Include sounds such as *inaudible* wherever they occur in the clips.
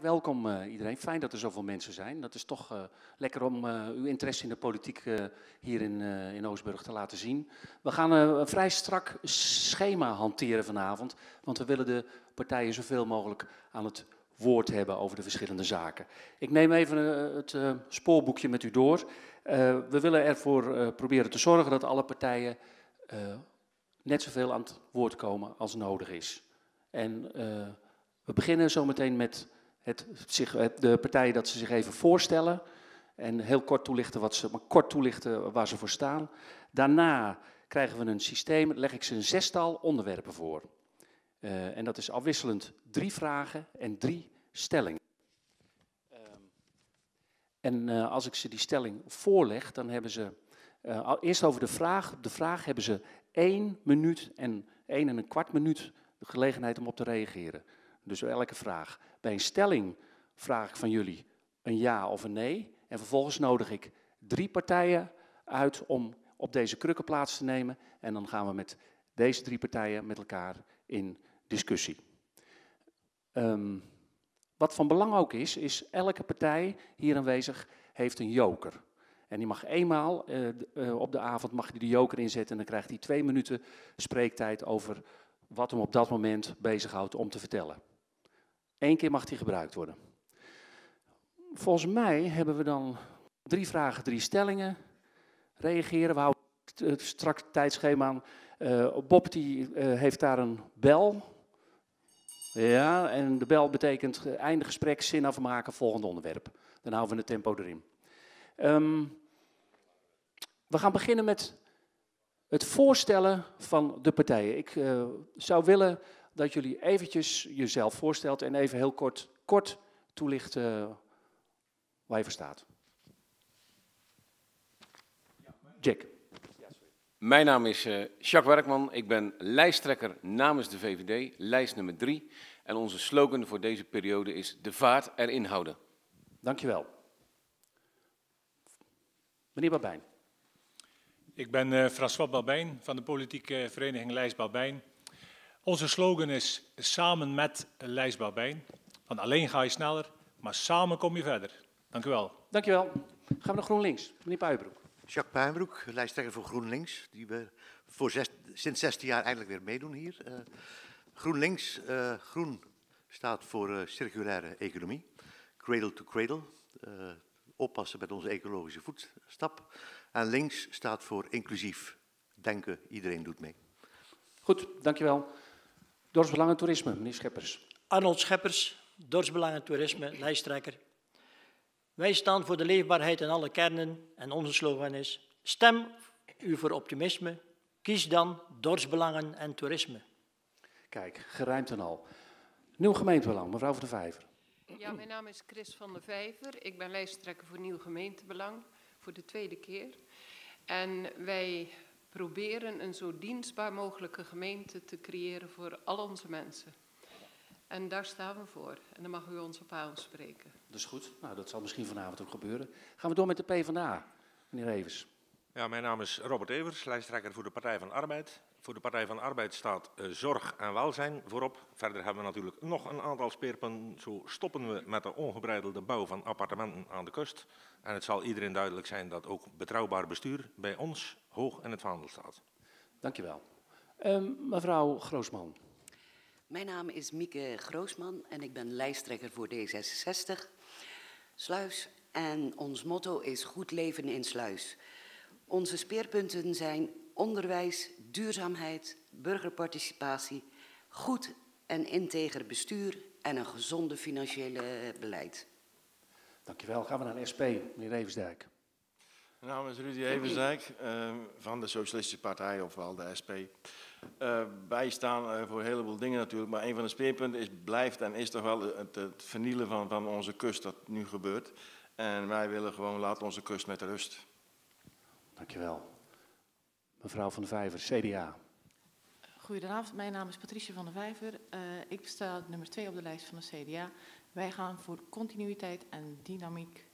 Welkom uh, iedereen. Fijn dat er zoveel mensen zijn. Dat is toch uh, lekker om uh, uw interesse in de politiek hier in, in Oostburg te laten zien. We gaan een vrij strak schema hanteren vanavond, want we willen de partijen zoveel mogelijk aan het woord hebben over de verschillende zaken. Ik neem even het spoorboekje met u door. we willen ervoor proberen te zorgen dat alle partijen net zoveel aan het woord komen als nodig is. En we beginnen zometeen met het, zich, de partijen dat ze zich even voorstellen en heel kort toelichten, wat ze, maar kort toelichten waar ze voor staan. Daarna krijgen we een systeem, leg ik ze een zestal onderwerpen voor. Uh, en dat is afwisselend drie vragen en drie stellingen. Uh, en uh, als ik ze die stelling voorleg, dan hebben ze uh, eerst over de vraag. De vraag hebben ze één minuut en één en een kwart minuut de gelegenheid om op te reageren. Dus elke vraag. Bij een stelling vraag ik van jullie een ja of een nee. En vervolgens nodig ik drie partijen uit om op deze krukken plaats te nemen. En dan gaan we met deze drie partijen met elkaar in discussie. Um, wat van belang ook is, is elke partij hier aanwezig heeft een joker. En die mag eenmaal uh, uh, op de avond mag die de joker inzetten en dan krijgt hij twee minuten spreektijd over wat hem op dat moment bezighoudt om te vertellen. Eén keer mag die gebruikt worden. Volgens mij hebben we dan drie vragen, drie stellingen. Reageren, we houden het strak tijdschema aan. Uh, Bob die, uh, heeft daar een bel. Ja, en de bel betekent uh, einde gesprek, zin afmaken, volgende onderwerp. Dan houden we het tempo erin. Um, we gaan beginnen met het voorstellen van de partijen. Ik zou willen dat jullie eventjes jezelf voorstelt en even heel kort, kort toelicht uh, waar je voor staat. Jack. Mijn naam is uh, Jacques Werkman. Ik ben lijsttrekker namens de VVD, lijst nummer drie. En onze slogan voor deze periode is de vaart erin houden. Dankjewel. Meneer Babijn. Ik ben uh, François Babijn van de politieke vereniging Lijst Babijn. Onze slogan is samen met Lijs Babijn. Van alleen ga je sneller, maar samen kom je verder. Dank u wel. Dank je wel. Gaan we naar GroenLinks. Meneer Puijbroek. Jacques Puijbroek, lijsttrekker voor GroenLinks. Die we voor zes, sinds 16 jaar eigenlijk weer meedoen hier. Uh, GroenLinks, uh, groen staat voor uh, circulaire economie. Cradle to cradle. oppassen met onze ecologische voetstap. En links staat voor inclusief denken. Iedereen doet mee. Goed, dankjewel. Dorpsbelangen Toerisme, meneer Scheppers. Arnold Scheppers, Dorpsbelangen Toerisme, lijsttrekker. Wij staan voor de leefbaarheid in alle kernen en onze slogan is stem u voor optimisme, kies dan dorpsbelangen en toerisme. Kijk, geruimd en al. Nieuw gemeentebelang, mevrouw van der Vijver. Ja, mijn naam is Chris van der Vijver. Ik ben lijsttrekker voor Nieuw Gemeentebelang voor de tweede keer. En wij proberen een zo dienstbaar mogelijke gemeente te creëren voor al onze mensen. En daar staan we voor. En dan mag u ons op aanspreken. Dat is goed. Nou, dat zal misschien vanavond ook gebeuren. Gaan we door met de PvdA. Meneer Evers. Ja, mijn naam is Robert Evers, lijsttrekker voor de Partij van Arbeid. Voor de Partij van Arbeid staat uh, zorg en welzijn voorop. Verder hebben we natuurlijk nog een aantal speerpunten. Zo stoppen we met de ongebreidelde bouw van appartementen aan de kust. En het zal iedereen duidelijk zijn dat ook betrouwbaar bestuur bij ons hoog in het vaandel staat. Dankjewel. Um, mevrouw Groosman. Mijn naam is Mieke Groosman en ik ben lijsttrekker voor D66 Sluis. En ons motto is goed leven in Sluis. Onze speerpunten zijn onderwijs, duurzaamheid, burgerparticipatie, goed en integer bestuur en een gezonde financiële beleid. Dankjewel. Gaan we naar de SP, meneer Evensdijk. Mijn naam is Rudy Evensdijk uh, van de Socialistische Partij, ofwel de SP. Uh, wij staan uh, voor een heleboel dingen natuurlijk, maar een van de speerpunten is, blijft en is toch wel het, het vernielen van, van onze kust dat nu gebeurt. En wij willen gewoon, laten onze kust met rust. Dankjewel. Mevrouw van der Vijver, CDA. Goedenavond, mijn naam is Patricia van der Vijver. Uh, ik sta nummer 2 op de lijst van de CDA. Wij gaan voor continuïteit en dynamiek.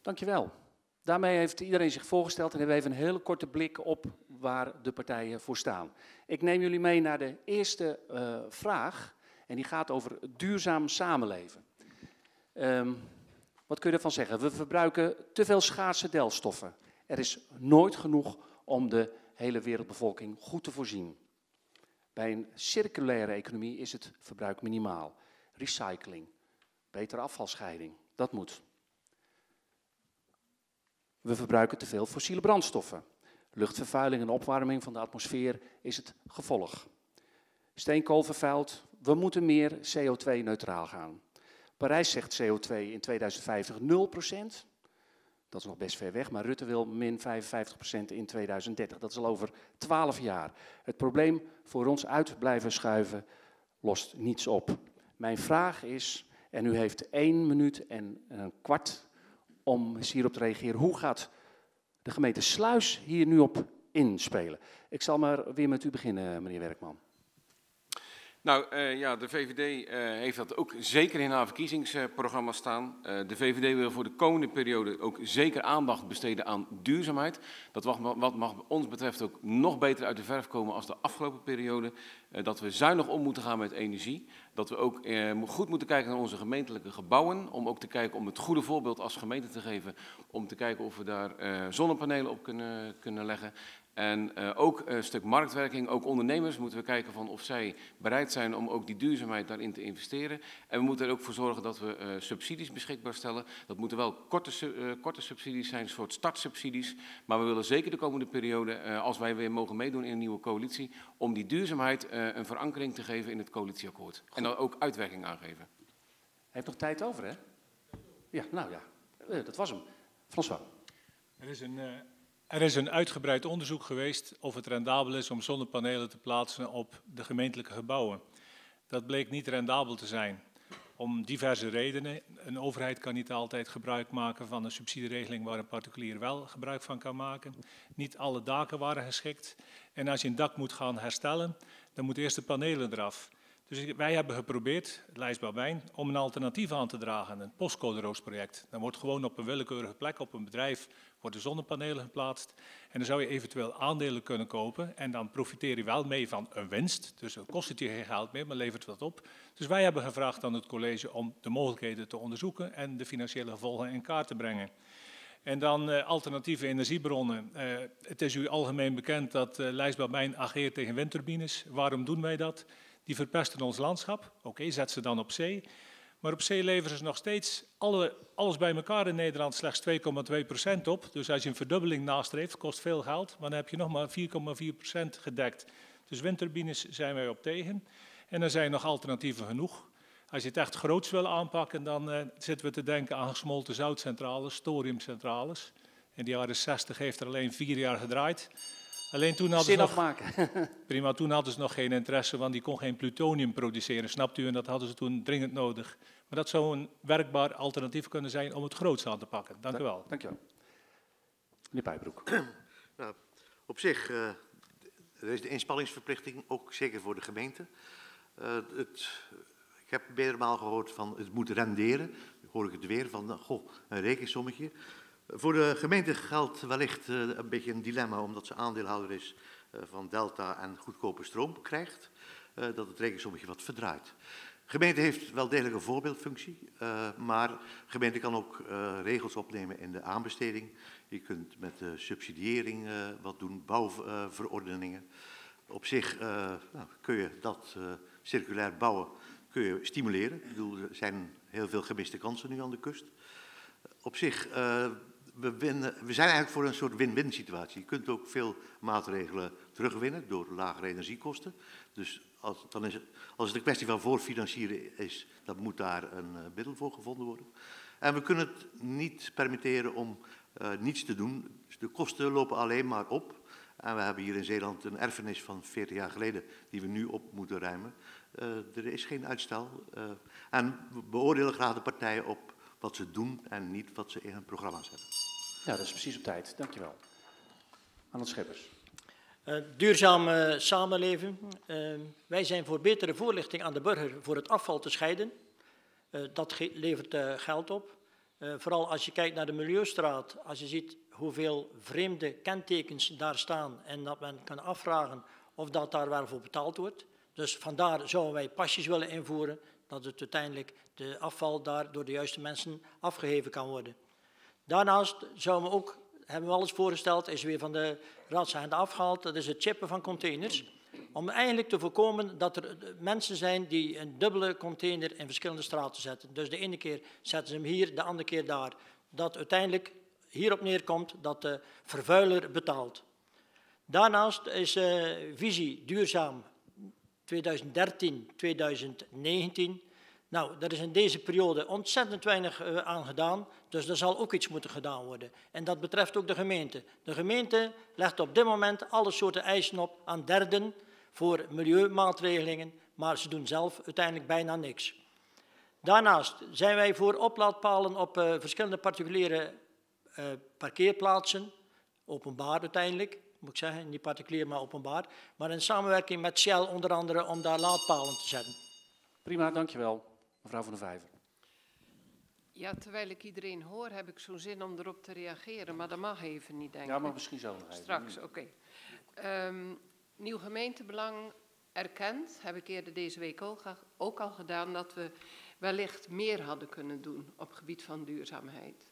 Dankjewel. Daarmee heeft iedereen zich voorgesteld en hebben we even een hele korte blik op waar de partijen voor staan. Ik neem jullie mee naar de eerste uh, vraag. En die gaat over duurzaam samenleven. Um, wat kun je ervan zeggen? We verbruiken te veel schaarse delstoffen. Er is nooit genoeg om de hele wereldbevolking goed te voorzien. Bij een circulaire economie is het verbruik minimaal. Recycling, betere afvalscheiding, dat moet. We verbruiken te veel fossiele brandstoffen. Luchtvervuiling en opwarming van de atmosfeer is het gevolg. Steenkool vervuilt, we moeten meer CO2-neutraal gaan. Parijs zegt CO2 in 2050 0%. Dat is nog best ver weg, maar Rutte wil min 55% in 2030. Dat is al over 12 jaar. Het probleem voor ons uit blijven schuiven lost niets op. Mijn vraag is, en u heeft één minuut en een kwart om hierop te reageren. Hoe gaat de gemeente Sluis hier nu op inspelen? Ik zal maar weer met u beginnen, meneer Werkman. Nou uh, ja, de VVD eh, heeft dat ook zeker in haar verkiezingsprogramma staan. Uh, de VVD wil voor de komende periode ook zeker aandacht besteden aan duurzaamheid. Dat wat mag ons betreft ook nog beter uit de verf komen als de afgelopen periode. dat we zuinig om moeten gaan met energie. Dat we ook goed moeten kijken naar onze gemeentelijke gebouwen. Om ook te kijken om het goede voorbeeld als gemeente te geven. Om te kijken of we daar zonnepanelen op kunnen, kunnen leggen. En uh, ook een stuk marktwerking, ook ondernemers moeten we kijken van of zij bereid zijn om ook die duurzaamheid daarin te investeren. En we moeten er ook voor zorgen dat we uh, subsidies beschikbaar stellen. Dat moeten wel korte, uh, korte subsidies zijn, een soort startsubsidies. Maar we willen zeker de komende periode, als wij weer mogen meedoen in een nieuwe coalitie, om die duurzaamheid een verankering te geven in het coalitieakkoord. En dan ook uitwerking aangeven. Hij heeft nog tijd over, hè? Ja, nou ja, dat was hem. François. Er is een er is een uitgebreid onderzoek geweest of het rendabel is om zonnepanelen te plaatsen op de gemeentelijke gebouwen. Dat bleek niet rendabel te zijn. Om diverse redenen. Een overheid kan niet altijd gebruik maken van een subsidieregeling waar een particulier wel gebruik van kan maken. Niet alle daken waren geschikt. En als je een dak moet gaan herstellen, dan moeten eerst de panelen eraf. Dus wij hebben geprobeerd, Lijs Babijn, om een alternatief aan te dragen, een postcode-roosproject. Dan wordt gewoon op een willekeurige plek op een bedrijf worden zonnepanelen geplaatst. En dan zou je eventueel aandelen kunnen kopen en dan profiteer je wel mee van een winst. Dus dan kost het je geen geld meer, maar levert wat op. Dus wij hebben gevraagd aan het college om de mogelijkheden te onderzoeken en de financiële gevolgen in kaart te brengen. En dan uh, alternatieve energiebronnen. Uh, het is u algemeen bekend dat uh, Babijn ageert tegen windturbines. Waarom doen wij dat? Die verpesten ons landschap. Oké, zet ze dan op zee. Maar op zee leveren ze nog steeds alle, alles bij elkaar in Nederland slechts 2,2% op. Dus als je een verdubbeling nastreeft, kost veel geld. Maar dan heb je nog maar 4,4% gedekt. Dus windturbines zijn wij op tegen. En er zijn nog alternatieven genoeg. Als je het echt groots wil aanpakken, dan uh, zitten we te denken aan gesmolten zoutcentrales, thoriumcentrales. In de jaren 60 heeft er alleen vier jaar gedraaid. Alleen toen hadden, ze nog, maken. *laughs* prima, toen hadden ze nog geen interesse, want die kon geen plutonium produceren, snapt u? En dat hadden ze toen dringend nodig. Maar dat zou een werkbaar alternatief kunnen zijn om het groots aan te pakken. Dank u wel. Dank je wel. Meneer Pijbroek. *clears throat* Nou, op zich, uh, er is de inspanningsverplichting, ook zeker voor de gemeente. Uh, het, ik heb meerdere maal gehoord van het moet renderen. Nu hoor ik het weer van, goh, een rekensommetje. Voor de gemeente geldt wellicht uh, een beetje een dilemma, omdat ze aandeelhouder is uh, van Delta en goedkope stroom krijgt, uh, dat het rekensommetje wat verdraait. De gemeente heeft wel degelijk een voorbeeldfunctie, maar de gemeente kan ook regels opnemen in de aanbesteding. Je kunt met de subsidiëring wat doen, bouwverordeningen. Op zich nou, kun je dat circulair bouwen kun je stimuleren. Ik bedoel, er zijn heel veel gemiste kansen nu aan de kust. Op zich we, we zijn eigenlijk voor een soort win-win situatie. Je kunt ook veel maatregelen terugwinnen door lagere energiekosten. Dus als, dan is het, als een kwestie van voorfinancieren is, dan moet daar een uh, middel voor gevonden worden. En we kunnen het niet permitteren om uh, niets te doen. Dus de kosten lopen alleen maar op. En we hebben hier in Zeeland een erfenis van 40 jaar geleden die we nu op moeten ruimen. Uh, er is geen uitstel. en we beoordelen graag de partijen op wat ze doen en niet wat ze in hun programma zetten. Ja, dat is precies op tijd. Dankjewel. Arnold Scheppers. Uh, duurzaam uh, samenleven. Uh, wij zijn voor betere voorlichting aan de burger voor het afval te scheiden. dat levert geld op. vooral als je kijkt naar de Milieustraat, als je ziet hoeveel vreemde kentekens daar staan en dat men kan afvragen of dat daar wel voor betaald wordt. Dus vandaar zouden wij pasjes willen invoeren dat het uiteindelijk de afval daar door de juiste mensen afgeheven kan worden. Daarnaast zouden we ook, hebben we al eens voorgesteld, is weer van de raadsagenda afgehaald, dat is het chippen van containers. Om eigenlijk te voorkomen dat er mensen zijn die een dubbele container in verschillende straten zetten. Dus de ene keer zetten ze hem hier, de andere keer daar. Dat uiteindelijk hierop neerkomt dat de vervuiler betaalt. Daarnaast is uh, visie duurzaam 2013, 2019. Nou, daar is in deze periode ontzettend weinig uh, aan gedaan, dus er zal ook iets moeten gedaan worden. En dat betreft ook de gemeente. De gemeente legt op dit moment alle soorten eisen op aan derden voor milieumaatregelingen, maar ze doen zelf uiteindelijk bijna niks. Daarnaast zijn wij voor oplaadpalen op uh, verschillende particuliere uh, parkeerplaatsen, openbaar uiteindelijk, moet ik zeggen, niet particulier, maar openbaar, maar in samenwerking met Shell onder andere om daar laadpalen te zetten. Prima, dankjewel. Mevrouw van der Vijver. Ja, terwijl ik iedereen hoor, heb ik zo'n zin om erop te reageren, maar dat mag even niet, denk ik. Ja, maar misschien zo nog even. Straks, oké. Okay. Um, nieuw gemeentebelang erkend, heb ik eerder deze week ook, ook al gedaan, dat we wellicht meer hadden kunnen doen op het gebied van duurzaamheid.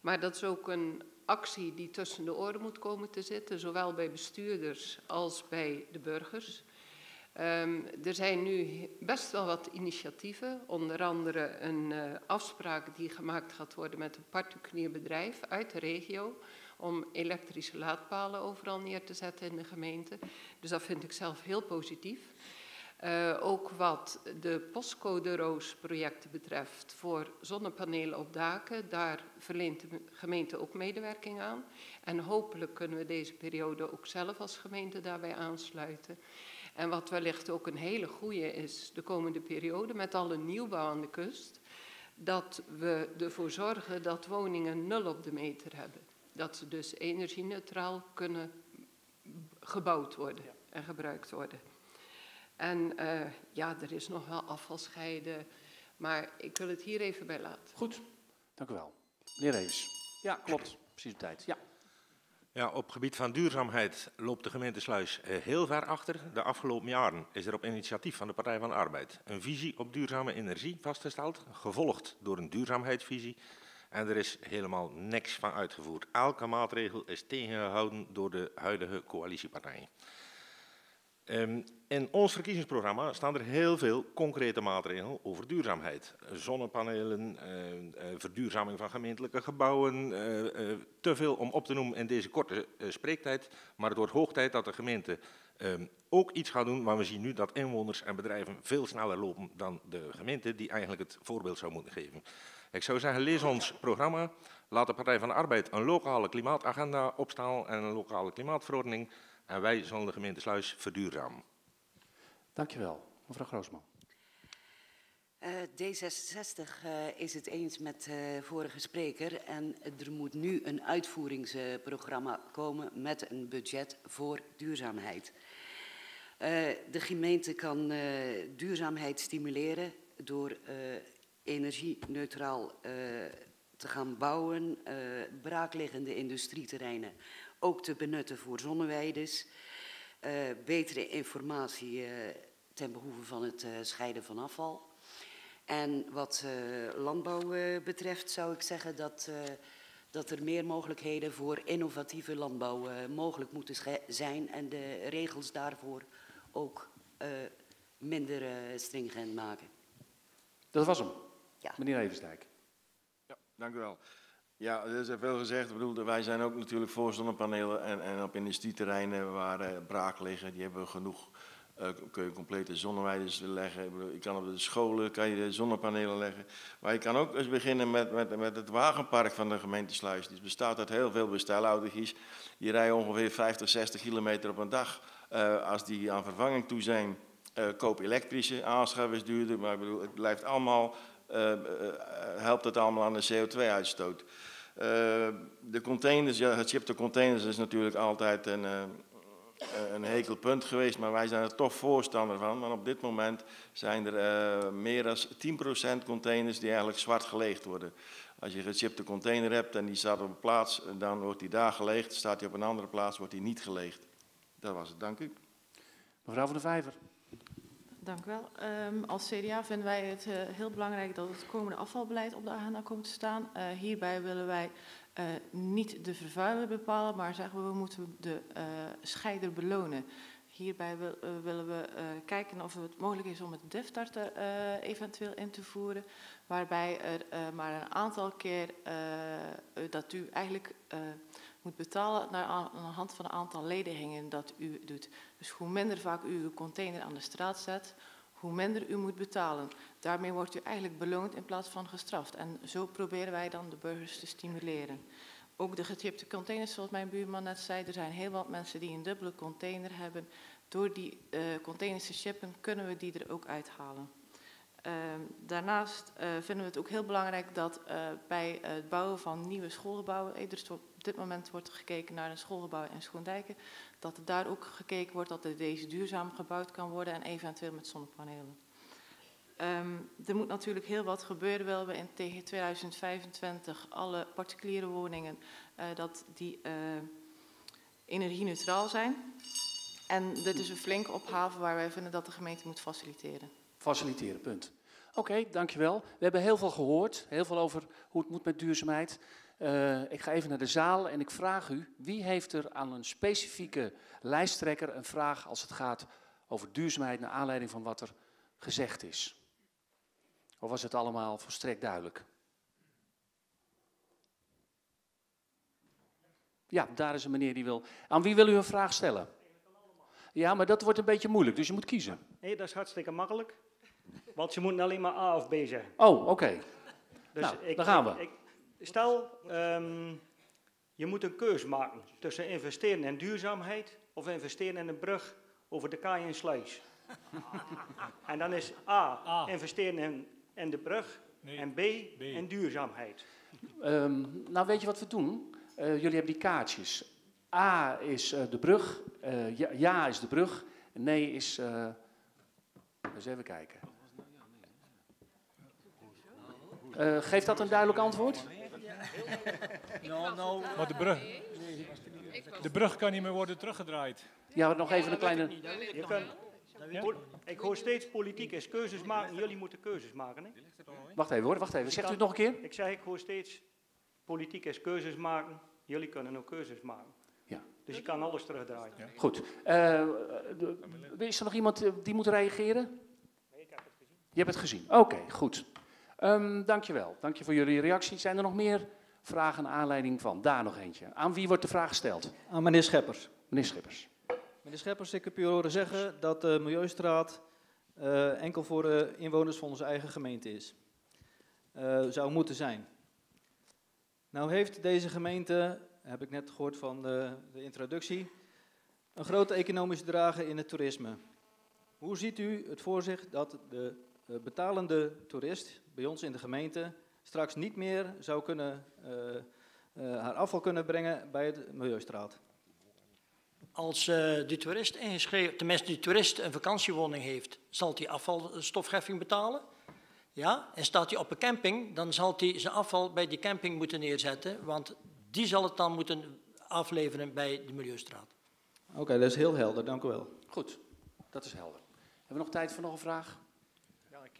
Maar dat is ook een actie die tussen de oren moet komen te zitten, zowel bij bestuurders als bij de burgers. Um, er zijn nu best wel wat initiatieven, onder andere een uh, afspraak die gemaakt gaat worden met een particulier bedrijf uit de regio om elektrische laadpalen overal neer te zetten in de gemeente. Dus dat vind ik zelf heel positief. Uh, ook wat de postcode roos projecten betreft voor zonnepanelen op daken, daar verleent de gemeente ook medewerking aan. En hopelijk kunnen we deze periode ook zelf als gemeente daarbij aansluiten. En wat wellicht ook een hele goede is de komende periode met alle nieuwbouw aan de kust, dat we ervoor zorgen dat woningen nul op de meter hebben. Dat ze dus energie-neutraal kunnen gebouwd worden en gebruikt worden. En uh, ja, er is nog wel afvalscheiden, maar ik wil het hier even bij laten. Goed, dank u wel. Meneer Rees. Ja, klopt. Precies op tijd. Ja. Ja, op gebied van duurzaamheid loopt de gemeente Sluis eh, heel ver achter. De afgelopen jaren is er op initiatief van de Partij van de Arbeid een visie op duurzame energie vastgesteld, gevolgd door een duurzaamheidsvisie. En er is helemaal niks van uitgevoerd. Elke maatregel is tegengehouden door de huidige coalitiepartijen. Um, in ons verkiezingsprogramma staan er heel veel concrete maatregelen over duurzaamheid. Zonnepanelen, uh, uh, verduurzaming van gemeentelijke gebouwen, uh, te veel om op te noemen in deze korte spreektijd. Maar het wordt hoog tijd dat de gemeente ehm, ook iets gaat doen, maar we zien nu dat inwoners en bedrijven veel sneller lopen dan de gemeente die eigenlijk het voorbeeld zou moeten geven. Ik zou zeggen, lees ons programma, laat de Partij van de Arbeid een lokale klimaatagenda opstellen en een lokale klimaatverordening en wij zullen de gemeente Sluis verduurzamen. Dankjewel. Mevrouw Groosman. Uh, D66 uh, is het eens met de uh, vorige spreker en er moet nu een uitvoeringsprogramma komen met een budget voor duurzaamheid. Uh, de gemeente kan uh, duurzaamheid stimuleren door uh, energie-neutraal te gaan bouwen, braakliggende industrieterreinen ook te benutten voor zonneweides. Uh, betere informatie uh, ten behoeve van het uh, scheiden van afval. En wat landbouw betreft zou ik zeggen dat, dat er meer mogelijkheden voor innovatieve landbouw mogelijk moeten zijn en de regels daarvoor ook minder stringent maken. Dat was hem. Ja. Meneer Evensdijk. Ja, dank u wel. Ja, er is veel gezegd. Ik bedoel, wij zijn ook natuurlijk voor zonnepanelen en, en op industrieterreinen waar uh, braak liggen, die hebben we genoeg. Uh, kun je complete zonneweiden leggen. Ik, bedoel, kan op de scholen kan je zonnepanelen leggen. Maar je kan ook eens beginnen met, met, met het wagenpark van de gemeente Sluis. Die bestaat uit heel veel bestelauto's. Die rijden ongeveer 50, 60 kilometer op een dag. Uh, als die aan vervanging toe zijn, uh, koop elektrische aanschaf is duurder. Maar ik bedoel, het blijft allemaal, helpt het allemaal aan de CO2-uitstoot. Uh, de containers, ja, het chip de containers is natuurlijk altijd een, een hekel punt geweest, maar wij zijn er toch voorstander van. Maar op dit moment zijn er meer dan 10% containers die eigenlijk zwart geleegd worden. Als je een gechipte container hebt en die staat op een plaats, dan wordt die daar geleegd. Staat hij op een andere plaats, wordt die niet geleegd. Dat was het, dank u. Mevrouw van der Vijver. Dank u wel. Um, als CDA vinden wij het uh, heel belangrijk dat het komende afvalbeleid op de agenda komt te staan. Uh, hierbij willen wij uh, niet de vervuiler bepalen, maar zeggen we, we moeten de scheider belonen. Hierbij wil, willen we kijken of het mogelijk is om het DEFTART eventueel in te voeren, waarbij er maar een aantal keer dat u eigenlijk moet betalen naar aan de hand van een aantal ledigingen dat u doet. Dus hoe minder vaak u uw container aan de straat zet, hoe minder u moet betalen. Daarmee wordt u eigenlijk beloond in plaats van gestraft. En zo proberen wij dan de burgers te stimuleren. Ook de gechipte containers, zoals mijn buurman net zei, er zijn heel wat mensen die een dubbele container hebben. Door die uh, containers te chippen kunnen we die er ook uithalen. Uh, daarnaast uh, vinden we het ook heel belangrijk dat uh, bij het bouwen van nieuwe schoolgebouwen, eh, dus op dit moment wordt gekeken naar een schoolgebouw in Schoondijken, dat er daar ook gekeken wordt dat deze duurzaam gebouwd kan worden en eventueel met zonnepanelen. Um, er moet natuurlijk heel wat gebeuren, willen we tegen 2025 alle particuliere woningen dat die energie-neutraal zijn. En dit is een flinke opgave waar wij vinden dat de gemeente moet faciliteren faciliteren, punt. Oké, dankjewel. We hebben heel veel gehoord, heel veel over hoe het moet met duurzaamheid. Uh, ik ga even naar de zaal en ik vraag u, wie heeft er aan een specifieke lijsttrekker een vraag als het gaat over duurzaamheid naar aanleiding van wat er gezegd is? Of was het allemaal volstrekt duidelijk? Ja, daar is een meneer die wil. Aan wie wil u een vraag stellen? Ja, maar dat wordt een beetje moeilijk, dus je moet kiezen. Nee, dat is hartstikke makkelijk. Want ze moeten alleen maar A of B zeggen. Oh, oké. Okay. Dus nou, ik, dan gaan we. Ik, stel, um, je moet een keuze maken tussen investeren in duurzaamheid of investeren in een brug over de kaai en sluis. en dan is A, A. investeren in, in de brug nee. en B, B, in duurzaamheid. Um, nou, weet je wat we doen? Uh, jullie hebben die kaartjes. A is uh, de brug, uh, ja, ja, is de brug, nee is... eens even kijken. Uh, geeft dat een duidelijk antwoord? Nou, nou. Maar de brug, de brug kan niet meer worden teruggedraaid. Ja, nog even een kleine... Je kan, ja? Ik hoor steeds politiek is keuzes maken. Jullie moeten keuzes maken. Hè? Wacht even hoor, wacht even. Zegt u het nog een keer? Ik zeg, ik hoor steeds politiek is keuzes maken. Jullie kunnen ook keuzes maken. Ja. Dus je kan alles terugdraaien. Ja. Goed. Uh, is er nog iemand die moet reageren? Nee, ik heb het gezien. Je hebt het gezien. Oké, okay, goed. Um, dankjewel. Dank je voor jullie reactie. Zijn er nog meer vragen naar aanleiding van? Daar nog eentje. Aan wie wordt de vraag gesteld? Aan meneer Scheppers. Meneer Scheppers. Meneer Scheppers, ik heb u horen zeggen dat de Milieustraat uh, enkel voor de inwoners van onze eigen gemeente is. Uh, zou moeten zijn. Nou heeft deze gemeente, heb ik net gehoord van de, de introductie, een grote economische drager in het toerisme. Hoe ziet u het voor zich dat de betalende toerist bij ons in de gemeente straks niet meer zou kunnen, uh, uh, haar afval kunnen brengen bij het Milieustraat. Als uh, die toerist ingeschreven, tenminste die toerist een vakantiewoning heeft, zal hij afvalstofheffing betalen. Ja, en staat hij op een camping, dan zal hij zijn afval bij die camping moeten neerzetten, want die zal het dan moeten afleveren bij de Milieustraat. Oké, okay, dat is heel helder, dank u wel. Goed, dat is helder. Hebben we nog tijd voor nog een vraag?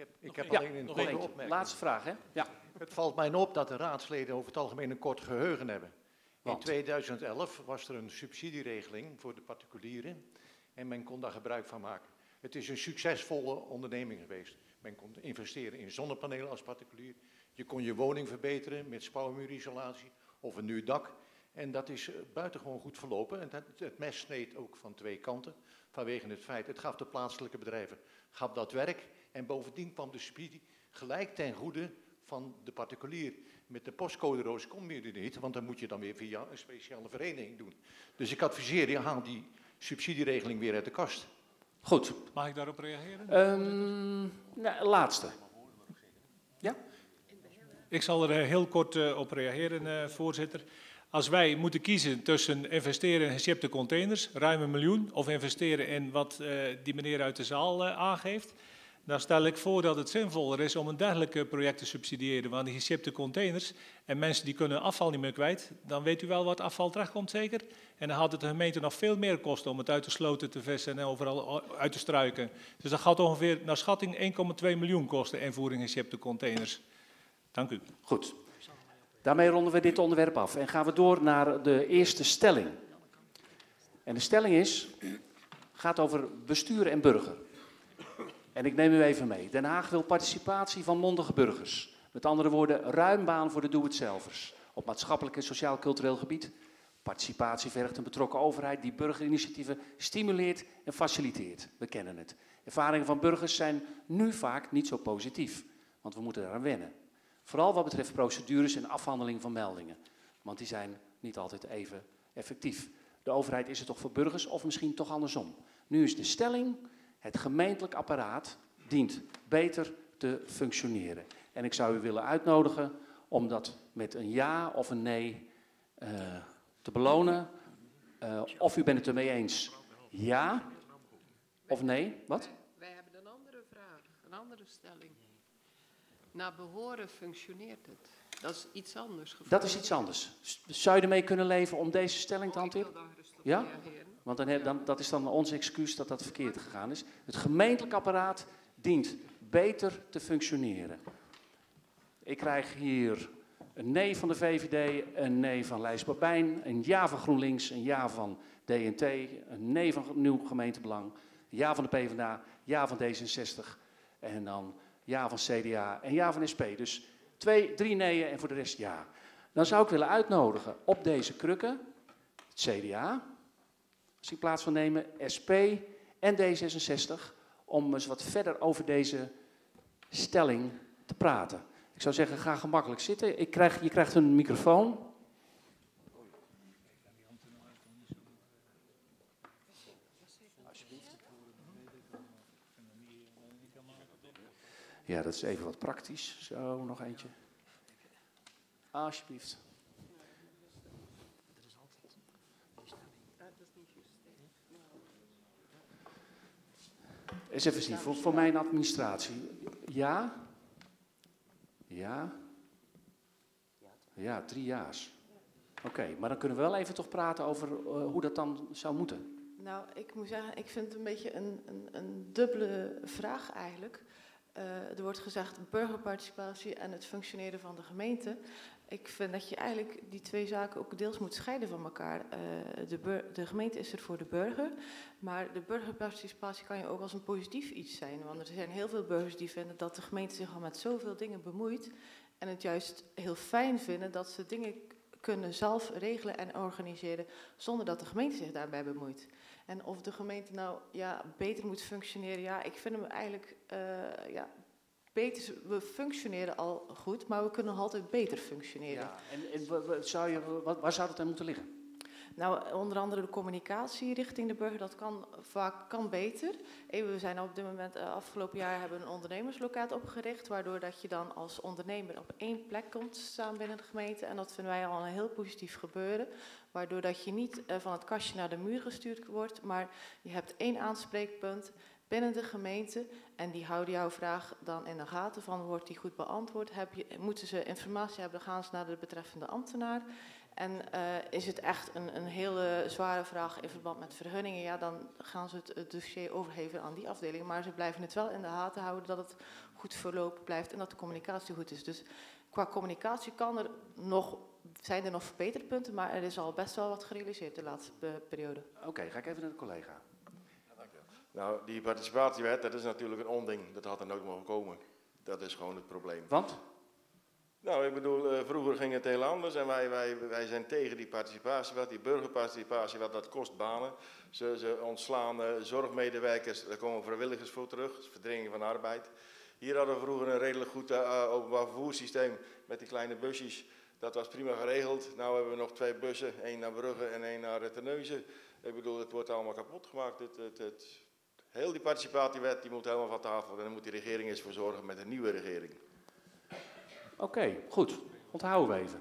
Heb, ik heb alleen een korte opmerking. Laatste vraag, hè? Ja. Het valt mij op dat de raadsleden over het algemeen een kort geheugen hebben. In 2011 was er een subsidieregeling voor de particulieren en men kon daar gebruik van maken. Het is een succesvolle onderneming geweest. Men kon investeren in zonnepanelen als particulier. Je kon je woning verbeteren met spouwmuurisolatie of een nieuw dak. En dat is eh, buitengewoon goed verlopen. En het mes sneed ook van twee kanten. Vanwege het feit, het gaf de plaatselijke bedrijven gaf dat werk. En bovendien kwam de subsidie gelijk ten goede van de particulier. Met de postcode roos kom je er niet, want dan moet je dan weer via een speciale vereniging doen. Dus ik adviseer je, haal die subsidieregeling weer uit de kast. Goed. Mag ik daarop reageren? Um, nou, laatste. Ja? Ik zal er eh, heel kort uh, op reageren, uh, voorzitter. Als wij moeten kiezen tussen investeren in geschipte containers, ruim een miljoen, of investeren in wat uh, die meneer uit de zaal aangeeft, dan stel ik voor dat het zinvoller is om een dergelijk project te subsidiëren. Want die geschipte containers en mensen die kunnen afval niet meer kwijt, dan weet u wel wat afval terechtkomt zeker? En dan had het de gemeente nog veel meer kosten om het uit de sloten te vissen en overal uit te struiken. Dus dat gaat ongeveer naar schatting 1,2 miljoen kosten invoering geschipte containers. Dank u. Goed. Daarmee ronden we dit onderwerp af en gaan we door naar de eerste stelling. En de stelling is, gaat over bestuur en burger. En ik neem u even mee. Den Haag wil participatie van mondige burgers. Met andere woorden, ruim baan voor de doe-het-zelvers. Op maatschappelijk en sociaal-cultureel gebied. Participatie vergt een betrokken overheid die burgerinitiatieven stimuleert en faciliteert. We kennen het. Ervaringen van burgers zijn nu vaak niet zo positief, want we moeten eraan wennen. Vooral wat betreft procedures en afhandeling van meldingen, want die zijn niet altijd even effectief. De overheid is er toch voor burgers of misschien toch andersom. Nu is de stelling, het gemeentelijk apparaat dient beter te functioneren. En ik zou u willen uitnodigen om dat met een ja of een nee uh, te belonen. Uh, of u bent het ermee eens ja of nee? Wat? Wij hebben een andere vraag, een andere stelling. Naar behoren functioneert het. Dat is iets anders. Dat is iets anders. Zou je ermee kunnen leven om deze stelling te hanteren? Ja? Want dan, heb, dan, dat is dan ons excuus dat dat verkeerd gegaan is. Het gemeentelijk apparaat dient beter te functioneren. Ik krijg hier een nee van de VVD, een nee van Lijs Babijn, een ja van GroenLinks, een ja van DNT, een nee van Nieuw Gemeentebelang, ja van de PvdA, ja van D66 en dan ja van CDA en ja van SP. Dus twee, drie neeën en voor de rest ja. Dan zou ik willen uitnodigen op deze krukken het CDA, ik plaats van nemen, SP en D66, om eens wat verder over deze stelling te praten. Ik zou zeggen, ga gemakkelijk zitten. Ik krijg, je krijgt een microfoon. Ja, dat is even wat praktisch. Zo, nog eentje. Alsjeblieft. Eens even zien, voor, mijn administratie. Ja? Ja? Ja, drie jaars. Oké, maar dan kunnen we wel even toch praten over uh, hoe dat dan zou moeten. Nou, ik moet zeggen, ik vind het een beetje een, een, een dubbele vraag eigenlijk. Uh, er wordt gezegd burgerparticipatie en het functioneren van de gemeente. Ik vind dat je eigenlijk die twee zaken ook deels moet scheiden van elkaar. Uh, de, de, gemeente is er voor de burger, maar de burgerparticipatie kan je ook als een positief iets zijn. Want er zijn heel veel burgers die vinden dat de gemeente zich al met zoveel dingen bemoeit en het juist heel fijn vinden dat ze dingen kunnen zelf regelen en organiseren zonder dat de gemeente zich daarbij bemoeit. En of de gemeente nou ja, beter moet functioneren, ja, ik vind hem eigenlijk uh, ja, beter, we functioneren al goed, maar we kunnen nog altijd beter functioneren. Ja, en, en zou je, wat, waar zou dat aan moeten liggen? Nou, onder andere de communicatie richting de burger, dat kan vaak kan beter. We zijn op dit moment, uh, afgelopen jaar hebben we een ondernemerslokaat opgericht, waardoor dat je dan als ondernemer op één plek komt staan binnen de gemeente. En dat vinden wij al een heel positief gebeuren, waardoor dat je niet uh, van het kastje naar de muur gestuurd wordt, maar je hebt één aanspreekpunt binnen de gemeente en die houden jouw vraag dan in de gaten van wordt die goed beantwoord, heb je, moeten ze informatie hebben, dan gaan ze naar de betreffende ambtenaar. En uh, is het echt een, een hele zware vraag in verband met vergunningen, ja, dan gaan ze het, dossier overgeven aan die afdeling. Maar ze blijven het wel in de gaten houden dat het goed verlopen blijft en dat de communicatie goed is. Dus qua communicatie kan er nog, zijn er nog verbeterpunten, maar er is al best wel wat gerealiseerd de laatste periode. Oké, ga ik even naar de collega. Nou, die participatiewet, dat is natuurlijk een onding. Dat had er nooit mogen komen. Dat is gewoon het probleem. Want? Nou, ik bedoel, uh, vroeger ging het heel anders en wij, wij, wij zijn tegen die participatiewet, die burgerparticipatiewet, dat kost banen. Ze, ze ontslaan uh, zorgmedewerkers, daar komen vrijwilligers voor terug, verdringing van arbeid. Hier hadden we vroeger een redelijk goed uh, openbaar vervoerssysteem met die kleine busjes. Dat was prima geregeld. Nu hebben we nog twee bussen, één naar Brugge en één naar Terneuzen. Ik bedoel, het wordt allemaal kapot gemaakt. Het, het, het, Heel die participatiewet die moet helemaal van tafel en dan moet die regering eens voor zorgen met een nieuwe regering. Oké, okay, goed. Onthouden we even.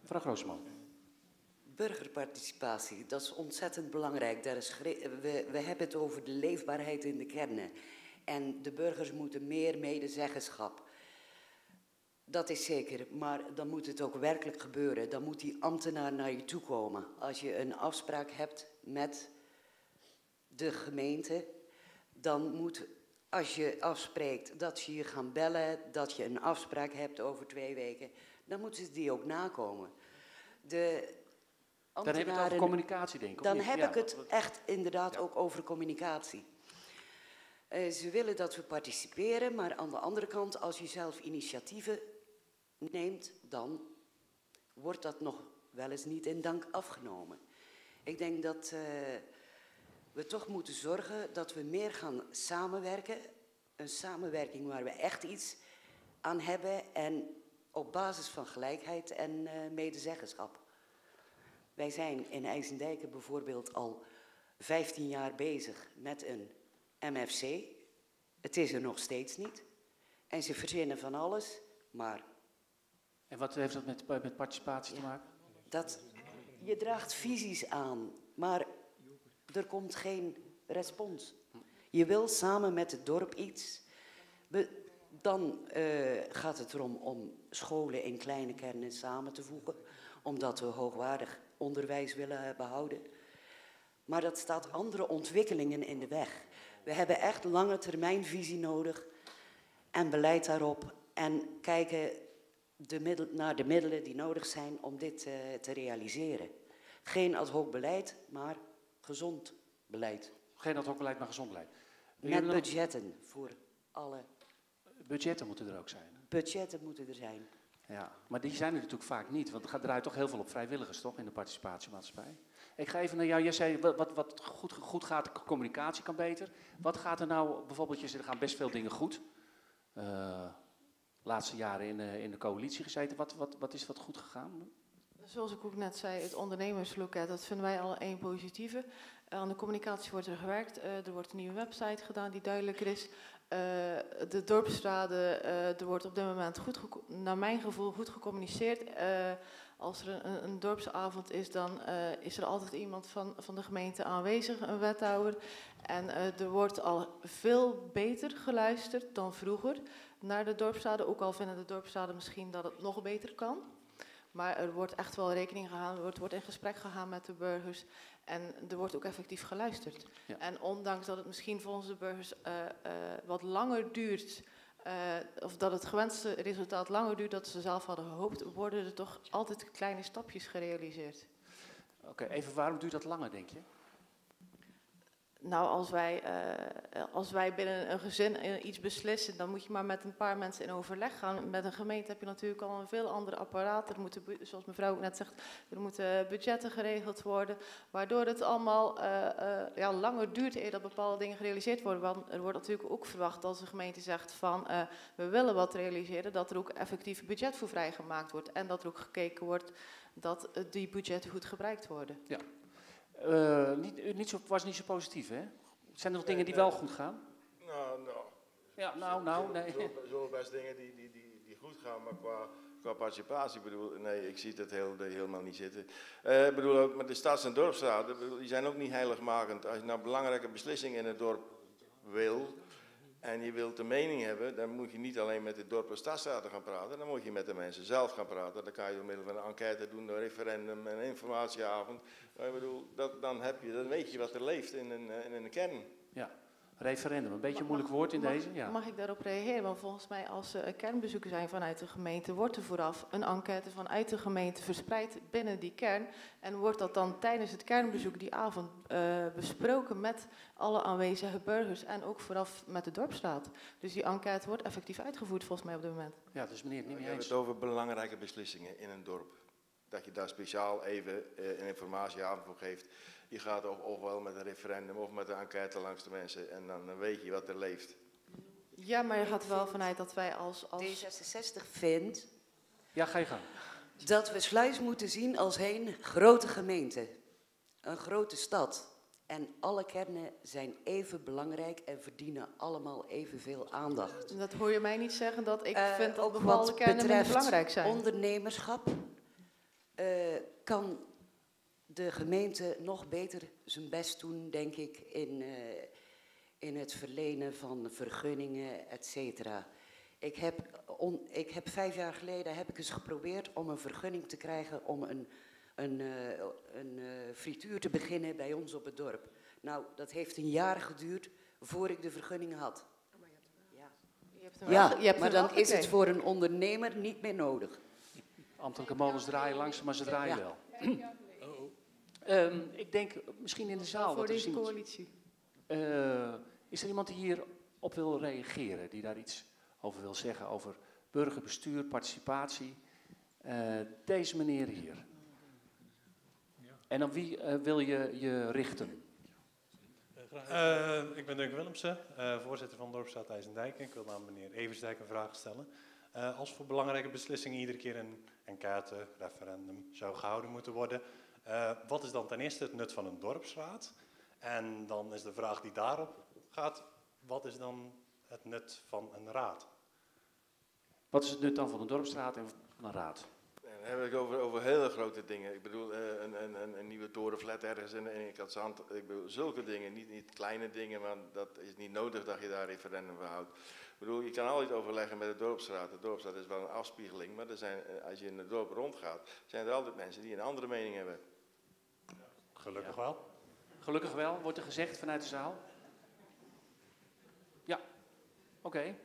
Mevrouw Groosman. Burgerparticipatie, dat is ontzettend belangrijk. Daar is we, we hebben het over de leefbaarheid in de kernen. En de burgers moeten meer medezeggenschap. Dat is zeker, maar dan moet het ook werkelijk gebeuren. Dan moet die ambtenaar naar je toe komen. Als je een afspraak hebt met de gemeente, dan moet, als je afspreekt dat ze je gaan bellen, dat je een afspraak hebt over twee weken, dan moeten ze die ook nakomen. De Dan hebben we het over communicatie, denk ik. Dan heb Ja, ik het wat- echt inderdaad ook over communicatie. Eh, ze willen dat we participeren, maar aan de andere kant, als je zelf initiatieven neemt, dan wordt dat nog wel eens niet in dank afgenomen. Ik denk dat eh, we toch moeten zorgen dat we meer gaan samenwerken. Een samenwerking waar we echt iets aan hebben en op basis van gelijkheid en eh, medezeggenschap. Wij zijn in IJsendijken bijvoorbeeld al 15 jaar bezig met een MFC. Het is er nog steeds niet. En ze verzinnen van alles, maar En wat heeft dat met, met participatie te maken? dat, je draagt visies aan, maar er komt geen respons. Je wil samen met het dorp iets. We- dan eh, gaat het erom om scholen in kleine kernen samen te voegen, omdat we hoogwaardig onderwijs willen behouden. Maar dat staat andere ontwikkelingen in de weg. We hebben echt lange termijnvisie nodig en beleid daarop en kijken de naar de middelen die nodig zijn om dit eh, te realiseren. Geen ad hoc beleid, maar gezond beleid. Geen ad hoc beleid, maar gezond beleid. Met budgetten voor alle Budgetten moeten er ook zijn. budgetten moeten er zijn. Ja, maar die zijn er natuurlijk vaak niet, want het gaat- draait toch heel veel op vrijwilligers, toch, in de participatiemaatschappij. Ik ga even naar jou, jij zei wat, wat, goed, goed gaat, communicatie kan beter. Wat gaat er nou, bijvoorbeeld, je zei er gaan best veel dingen goed. Eh laatste jaren in, de- in de coalitie gezeten, wat, wat, wat is wat goed gegaan? Zoals ik ook net zei, het ondernemersloket, dat vinden wij al één positieve. Eh, Aan de communicatie wordt er gewerkt. Eh, er wordt een nieuwe website gedaan die duidelijker is. Eh, de dorpsraden, er wordt op dit moment goed, naar mijn gevoel, goed gecommuniceerd. Als er een, dorpsavond is, dan is er altijd iemand van, van de gemeente aanwezig, een wethouder. En er wordt al veel beter geluisterd dan vroeger naar de dorpsraden. Ook al vinden de dorpsraden misschien dat het nog beter kan. Maar er wordt echt wel rekening gehouden, er wordt, in gesprek gegaan met de burgers en er wordt ook effectief geluisterd. Ja. En ondanks dat het misschien voor onze burgers eh, eh, wat langer duurt, eh, of dat het gewenste resultaat langer duurt dan ze zelf hadden gehoopt, worden er toch altijd kleine stapjes gerealiseerd. Oké, even waarom duurt dat langer, denk je? Nou, als wij, eh, als wij binnen een gezin eh, iets beslissen, dan moet je maar met een paar mensen in overleg gaan. Met een gemeente heb je natuurlijk al een veel ander apparaat. Er moeten, zoals mevrouw ook net zegt, er moeten budgetten geregeld worden. Waardoor het allemaal eh, ja, langer duurt eer dat bepaalde dingen gerealiseerd worden. Want er wordt natuurlijk ook verwacht als de gemeente zegt van we willen wat realiseren, dat er ook effectief budget voor vrijgemaakt wordt. En dat er ook gekeken wordt dat die budgetten goed gebruikt worden. Ja. Eh, niet, u niet zo, was niet zo positief, hè? Zijn er nog dingen die wel goed gaan? Nou, nou. Ja, nou, nou, nee. Er zullen- best dingen die, die, die, die goed gaan, maar qua, qua participatie bedoel, nee, ik zie dat heel, helemaal niet zitten. Eh, Ik bedoel ook met de stads- en dorpsraden, bedoel, die zijn ook niet heiligmakend. Als je nou belangrijke beslissingen in het dorp wil en je wilt de mening hebben, dan moet je niet alleen met de dorp- en gaan praten, dan moet je met de mensen zelf gaan praten. Dat kan je door middel van een enquête doen, een referendum, een informatieavond. Bedoel, dat, dan, heb je, dan weet je wat er leeft in een, eh, in een kern. Ja, referendum, een beetje een moeilijk woord in Mag- deze. Ja. Mag ik daarop reageren? Want volgens mij als er kernbezoeken zijn vanuit de gemeente, wordt er vooraf een enquête vanuit de gemeente verspreid binnen die kern. En wordt dat dan tijdens het kernbezoek die avond eh, besproken met alle aanwezige burgers en ook vooraf met de dorpsraad. Dus die enquête wordt effectief uitgevoerd volgens mij op dit moment. Ja, dus meneer het niet We hebben het over belangrijke beslissingen in een dorp. Dat je daar speciaal even eh, een informatieavond voor geeft. Je gaat of, ofwel met een referendum of met een enquête langs de mensen en dan, weet je wat er leeft. Ja, maar je gaat er wel vanuit dat wij als... als... D66 vindt Ja, ga je gang. dat we Sluis moeten zien als een grote gemeente. Een grote stad. En alle kernen zijn even belangrijk en verdienen allemaal evenveel aandacht. Dat hoor je mij niet zeggen dat ik Eh, vind dat ook bepaalde kernen minder belangrijk zijn. ondernemerschap eh, kan de gemeente nog beter zijn best doen, denk ik, in, eh, in het verlenen van vergunningen, et cetera. Ik heb, on, ik heb vijf jaar geleden heb ik eens geprobeerd om een vergunning te krijgen om een, een, uh, een uh, frituur te beginnen bij ons op het dorp. Nou, dat heeft een jaar geduurd voor ik de vergunning had. Ja, ja maar dan is het voor een ondernemer niet meer nodig. Ambtelijke molens draaien langzaam, maar ze draaien wel. Um, ik denk misschien in de zaal. Voor deze coalitie. Uh, is er iemand die hierop wil reageren, die daar iets over wil zeggen, over burgerbestuur, participatie? Uh, deze meneer hier. En aan wie uh, wil je je richten? Uh, ik ben Dunk Willemsen, uh, voorzitter van Dorpsraad IJsendijk. Ik wil aan meneer Eversdijk een vraag stellen. Uh, als voor belangrijke beslissingen iedere keer een enquête, referendum zou gehouden moeten worden, wat is dan ten eerste het nut van een dorpsraad? En dan is de vraag die daarop gaat, wat is dan het nut van een raad? Wat is het nut dan van een dorpsraad en van een raad? Dan heb ik over, over hele grote dingen. Ik bedoel, uh, een, een, een, nieuwe torenflat ergens in, in Katzand. Ik bedoel, zulke dingen. Niet, niet kleine dingen, maar dat is niet nodig dat je daar referendum voor houdt. Ik bedoel, je kan altijd overleggen met de dorpsraad. De dorpsraad is wel een afspiegeling, maar er zijn, eh, als je in het dorp rondgaat, zijn er altijd mensen die een andere mening hebben. Gelukkig wel. Gelukkig wel, wordt er gezegd vanuit de zaal. Ja, oké. Okay.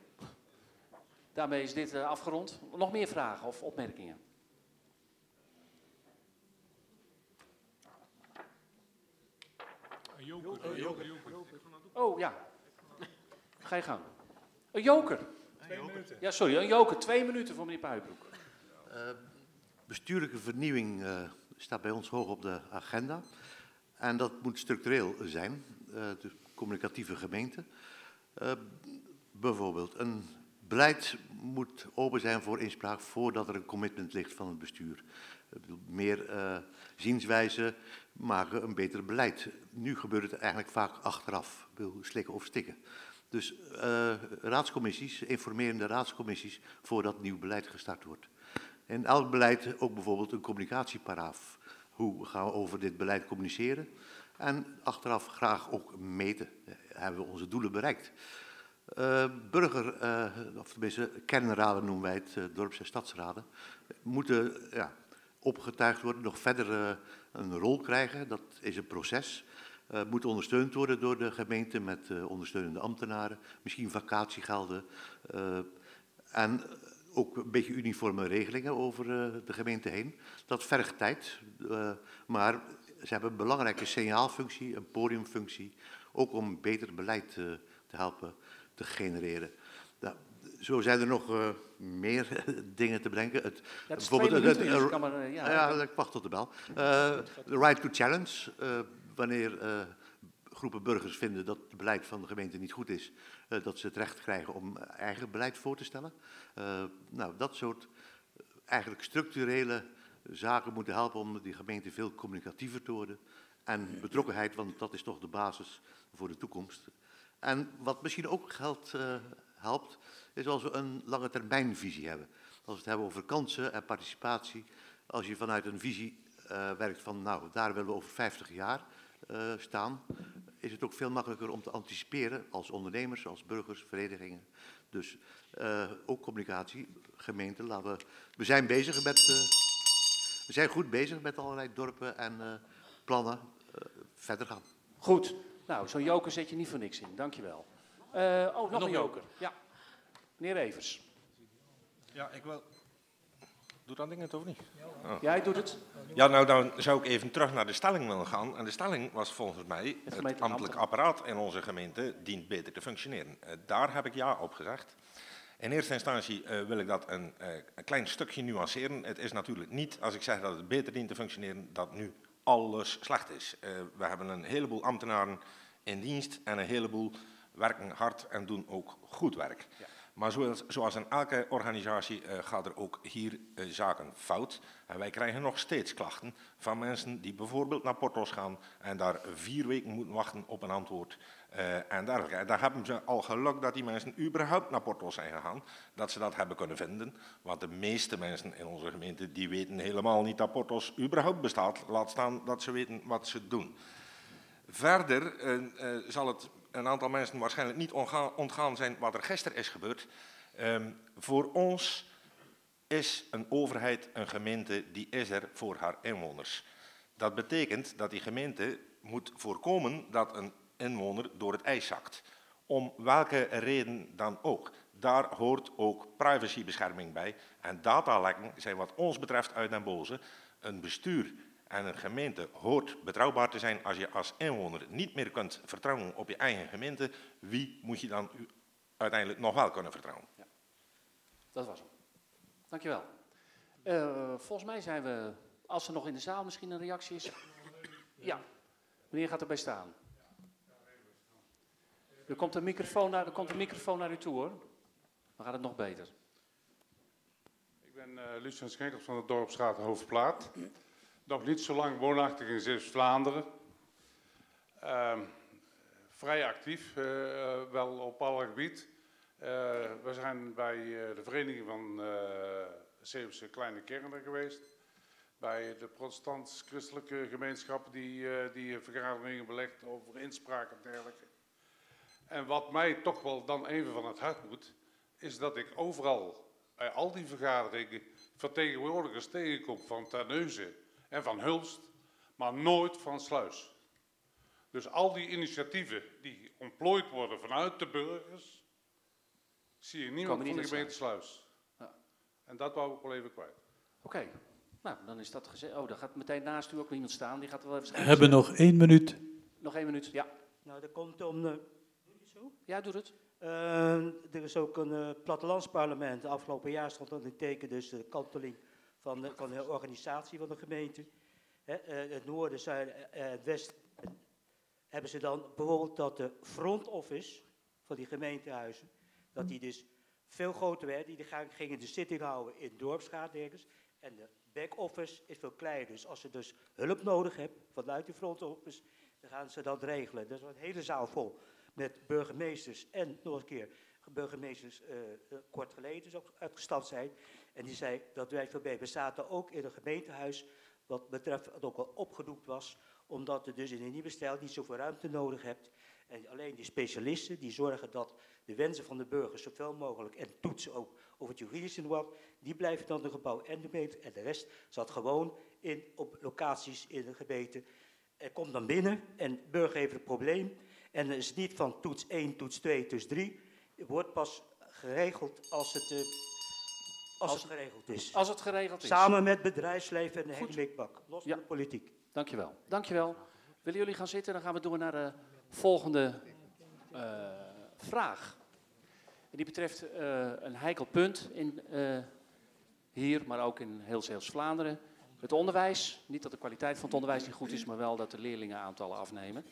Daarmee is dit uh, afgerond. Nog meer vragen of opmerkingen? Een joker. Een joker. joker. Oh ja. Ga je gang. Een joker. Twee minuten. Ja, sorry, een joker. Twee minuten voor meneer Puijbroek. Uh, bestuurlijke vernieuwing uh, staat bij ons hoog op de agenda. En dat moet structureel zijn. Uh, de communicatieve gemeente. bijvoorbeeld, een beleid moet open zijn voor inspraak voordat er een commitment ligt van het bestuur. Meer uh, zienswijze maken een beter beleid. Nu gebeurt het eigenlijk vaak achteraf, wil slikken of stikken. Dus uh, raadscommissies, informerende raadscommissies, voordat nieuw beleid gestart wordt. En elk beleid ook bijvoorbeeld een communicatieparaaf. Hoe gaan we over dit beleid communiceren? En achteraf graag ook meten. Hebben we onze doelen bereikt? Uh, burger, uh, of tenminste kernraden noemen wij het, dorps- en stadsraden, moeten ja, opgetuigd worden, nog verder een rol krijgen. Dat is een proces. Moet ondersteund worden door de gemeente met ondersteunende ambtenaren, misschien vakantiegelden uh, en ook een beetje uniforme regelingen over de gemeente heen. Dat vergt tijd, maar ze hebben een belangrijke signaalfunctie, een podiumfunctie, ook om beter beleid te helpen te genereren. Nou, zo zijn er nog uh, meer *laughs* dingen te bedenken. Het, ja, bijvoorbeeld, het, het, kan maar, uh, ja, ja, ik wacht tot de bel. Uh, the right to challenge, wanneer groepen burgers vinden dat het beleid van de gemeente niet goed is, dat ze het recht krijgen om eigen beleid voor te stellen. nou, dat soort eigenlijk structurele zaken moeten helpen om die gemeente veel communicatiever te worden. En betrokkenheid, want dat is toch de basis voor de toekomst. En wat misschien ook geldt, helpt, is als we een lange termijnvisie hebben. Als we het hebben over kansen en participatie, als je vanuit een visie uh, werkt van, nou, daar willen we over 50 jaar uh, staan, is het ook veel makkelijker om te anticiperen als ondernemers, als burgers, verenigingen. Dus uh, ook communicatie, gemeente, laten we, we zijn bezig met, we zijn goed bezig met allerlei dorpen en plannen verder gaan. Goed, nou, zo'n joker zet je niet voor niks in, dankjewel. Uh, oh, nog, nog een joker. Ja. Meneer Evers. Ja, ik wil... Doet dat ding het of niet? Oh. Jij doet het. Ja, nou dan zou ik even terug naar de stelling willen gaan. En de stelling was volgens mij, het, het ambtelijk apparaat in onze gemeente dient beter te functioneren. Uh, daar heb ik ja op gezegd. In eerste instantie uh, wil ik dat een, uh, een, klein stukje nuanceren. Het is natuurlijk niet, als ik zeg dat het beter dient te functioneren, dat nu alles slecht is. we hebben een heleboel ambtenaren in dienst en een heleboel werken hard en doen ook goed werk. Ja. Maar zoals, in elke organisatie uh, gaat er ook hier uh, zaken fout. En wij krijgen nog steeds klachten van mensen die bijvoorbeeld naar Portos gaan en daar vier weken moeten wachten op een antwoord. Uh, en dergelijke. daar hebben ze al geluk dat die mensen überhaupt naar Portos zijn gegaan, dat ze dat hebben kunnen vinden. Want de meeste mensen in onze gemeente die weten helemaal niet dat Portos überhaupt bestaat, laat staan dat ze weten wat ze doen. Verder zal het een aantal mensen waarschijnlijk niet ontgaan zijn wat er gisteren is gebeurd. Um, voor ons is een overheid, een gemeente, die is er voor haar inwoners. Dat betekent dat die gemeente moet voorkomen dat een inwoner door het ijs zakt. Om welke reden dan ook. Daar hoort ook privacybescherming bij. En datalekken zijn wat ons betreft uit den boze. Een bestuur en een gemeente hoort betrouwbaar te zijn. Als je als inwoner niet meer kunt vertrouwen op je eigen gemeente, wie moet je dan uiteindelijk nog wel kunnen vertrouwen? Ja. Dat was hem. Dankjewel. Uh, volgens mij zijn we, als er nog in de zaal misschien een reactie is. Ja, meneer gaat erbij staan. Er komt een microfoon naar, er komt een microfoon naar u toe hoor. Dan gaat het nog beter. Ik ben uh, Lucien Schenkels van de Dorpsstraat Hoofdplaat. Nog niet zo lang woonachtig in Zeeuws-Vlaanderen. Uh, vrij actief, uh, wel op alle gebied. we zijn bij de Vereniging van Zeeuwse Kleine Kernen geweest. Bij de protestants-christelijke gemeenschap die, die vergaderingen belegt over inspraak en dergelijke. En wat mij toch wel dan even van het hart moet, is dat ik overal bij al die vergaderingen vertegenwoordigers tegenkom van Terneuzen en van Hulst, maar nooit van Sluis. Dus al die initiatieven die ontplooid worden vanuit de burgers, zie je niemand van de gemeente Sluis. Ja. En dat wou ik wel even kwijt. Oké, nou dan is dat gezegd. Oh, daar gaat meteen naast u ook iemand staan. Die gaat wel even We hebben nog één minuut. Nog één minuut, ja. Nou, dat komt om. Uh, zo? Ja, doe het. Uh, er is ook een uh, plattelandsparlement. Afgelopen jaar stond dat in teken, dus de kanteling van de, van de organisatie van de gemeente. He, uh, het noorden, zuiden en het westen hebben ze dan bijvoorbeeld dat de front office van die gemeentehuizen, dat die dus veel groter werd. Die gingen de zitting houden in dorpsraad. En de back office is veel kleiner. Dus als ze dus hulp nodig hebben vanuit die front office, dan gaan ze dat regelen. Dat is een hele zaal vol met burgemeesters en nog een keer burgemeesters uh, kort geleden dus ook uitgestapt zijn. En die zei dat wij voorbij. We zaten ook in een gemeentehuis, wat betreft het ook al opgedoekt was, omdat je dus in een nieuwe stijl niet zoveel ruimte nodig hebt. En alleen die specialisten die zorgen dat de wensen van de burgers zoveel mogelijk en toetsen ook of het juridisch in wat, die blijven dan de gebouw en de gemeente. En de rest zat gewoon in, op locaties in de gemeente. Er komt dan binnen en de burger heeft een probleem. En is niet van toets 1, toets 2, toets 3. Het wordt pas geregeld als het, uh, als, als, het geregeld is. Als het geregeld is. Samen met bedrijfsleven en de hele mikbak. Los van de politiek. Dankjewel. Dankjewel. Willen jullie gaan zitten? Dan gaan we door naar de volgende uh, vraag. En die betreft uh, een heikel punt in, hier, maar ook in heel Zeeuws-Vlaanderen. Het onderwijs. Niet dat de kwaliteit van het onderwijs niet goed is, maar wel dat de leerlingenaantallen afnemen.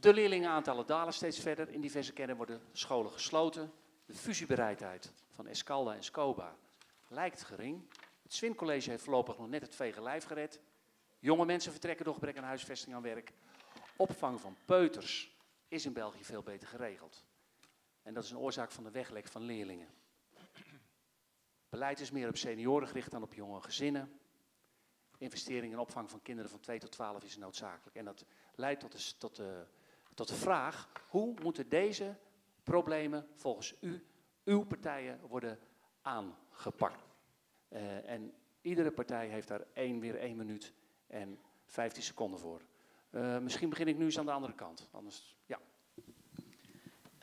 De leerlingenaantallen dalen steeds verder. In diverse kernen worden scholen gesloten. De fusiebereidheid van Escalda en Scoba lijkt gering. Het Swin College heeft voorlopig nog net het vege lijf gered. Jonge mensen vertrekken door gebrek aan huisvesting aan werk. Opvang van peuters is in België veel beter geregeld. En dat is een oorzaak van de weglek van leerlingen. Beleid is meer op senioren gericht dan op jonge gezinnen. Investering in opvang van kinderen van 2 tot 12 is noodzakelijk. En dat leidt tot de, tot de tot de vraag, hoe moeten deze problemen volgens u, uw partijen, worden aangepakt? Uh, en iedere partij heeft daar één, weer één minuut en 15 seconden voor. Uh, misschien begin ik nu eens aan de andere kant. Anders, ja.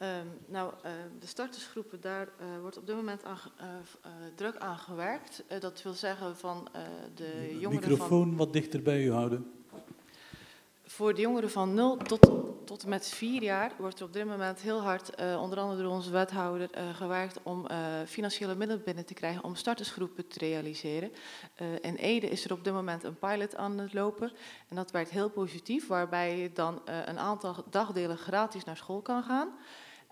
Um, nou, uh, de startersgroepen, daar uh, wordt op dit moment aan, uh, druk aan gewerkt. dat wil zeggen van de jongeren Microfoon van... wat dichter bij u houden. Voor de jongeren van 0 tot, tot en met 4 jaar wordt er op dit moment heel hard, uh, onder andere door onze wethouder, uh, gewerkt om uh, financiële middelen binnen te krijgen om startersgroepen te realiseren. in Ede is er op dit moment een pilot aan het lopen en dat werkt heel positief, waarbij je dan een aantal dagdelen gratis naar school kan gaan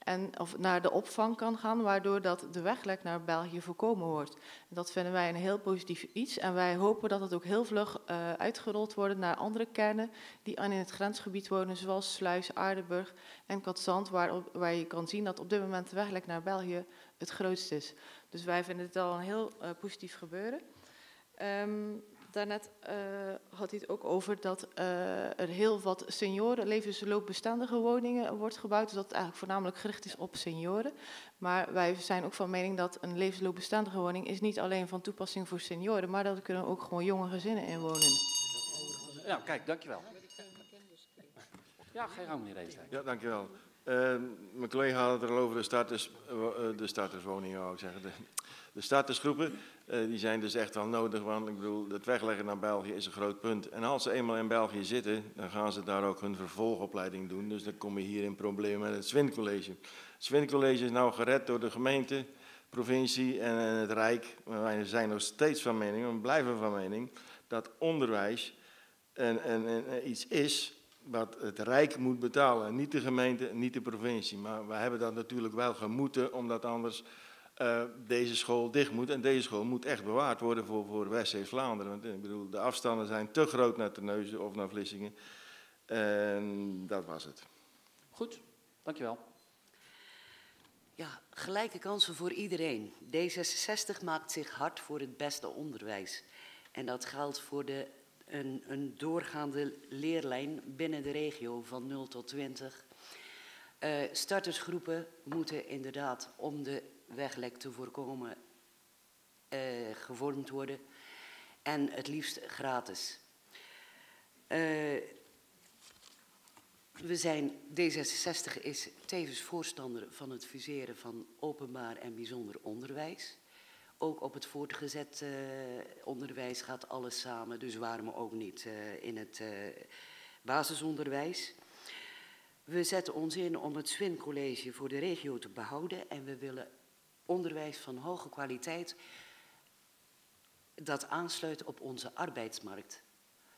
en, of naar de opvang kan gaan, waardoor dat de weglek naar België voorkomen wordt. Dat vinden wij een heel positief iets en wij hopen dat het ook heel vlug uh, uitgerold wordt naar andere kernen die in het grensgebied wonen, zoals Sluis, Aardenburg en Katzand, waar, waar je kan zien dat op dit moment de weglek naar België het grootst is. Dus wij vinden het al een heel uh, positief gebeuren. Um, daarnet uh, had hij het ook over dat uh, er heel wat senioren, levensloopbestendige woningen wordt gebouwd. Dus dat het eigenlijk voornamelijk gericht is op senioren. Maar wij zijn ook van mening dat een levensloopbestendige woning is niet alleen van toepassing voor senioren, maar dat er kunnen ook gewoon jonge gezinnen in wonen. Ja, kijk, dankjewel. Ja, geen gang meneer Reesdijk. Ja, dankjewel. Uh, mijn collega had het er al over de, starters, de starterswoningen, wou ik zeggen. De, de startersgroepen, uh, die zijn dus echt wel nodig, want ik bedoel, het wegleggen naar België is een groot punt. En als ze eenmaal in België zitten, dan gaan ze daar ook hun vervolgopleiding doen. Dus dan kom je hier in problemen met het Swin College. Het Swin College is nou gered door de gemeente, provincie en, het Rijk. Maar wij zijn nog steeds van mening, we blijven van mening, dat onderwijs en, en iets is wat het Rijk moet betalen. Niet de gemeente, niet de provincie. Maar we hebben dat natuurlijk wel gemoeten, omdat anders uh, deze school dicht moet. En deze school moet echt bewaard worden voor, voor West-Vlaanderen. Want ik bedoel, de afstanden zijn te groot naar Terneuzen of naar Vlissingen. En dat was het. Goed, dankjewel. Ja, gelijke kansen voor iedereen. D66 maakt zich hard voor het beste onderwijs. En dat geldt voor de, een, een doorgaande leerlijn binnen de regio van 0 tot 20. Uh, startersgroepen moeten inderdaad om de weglek te voorkomen uh, gevormd worden. En het liefst gratis. Uh, we zijn, D66 is tevens voorstander van het fuseren van openbaar en bijzonder onderwijs. Ook op het voortgezet uh, onderwijs gaat alles samen, dus waarom ook niet uh, in het uh, basisonderwijs. We zetten ons in om het Swin College voor de regio te behouden en we willen onderwijs van hoge kwaliteit dat aansluit op onze arbeidsmarkt.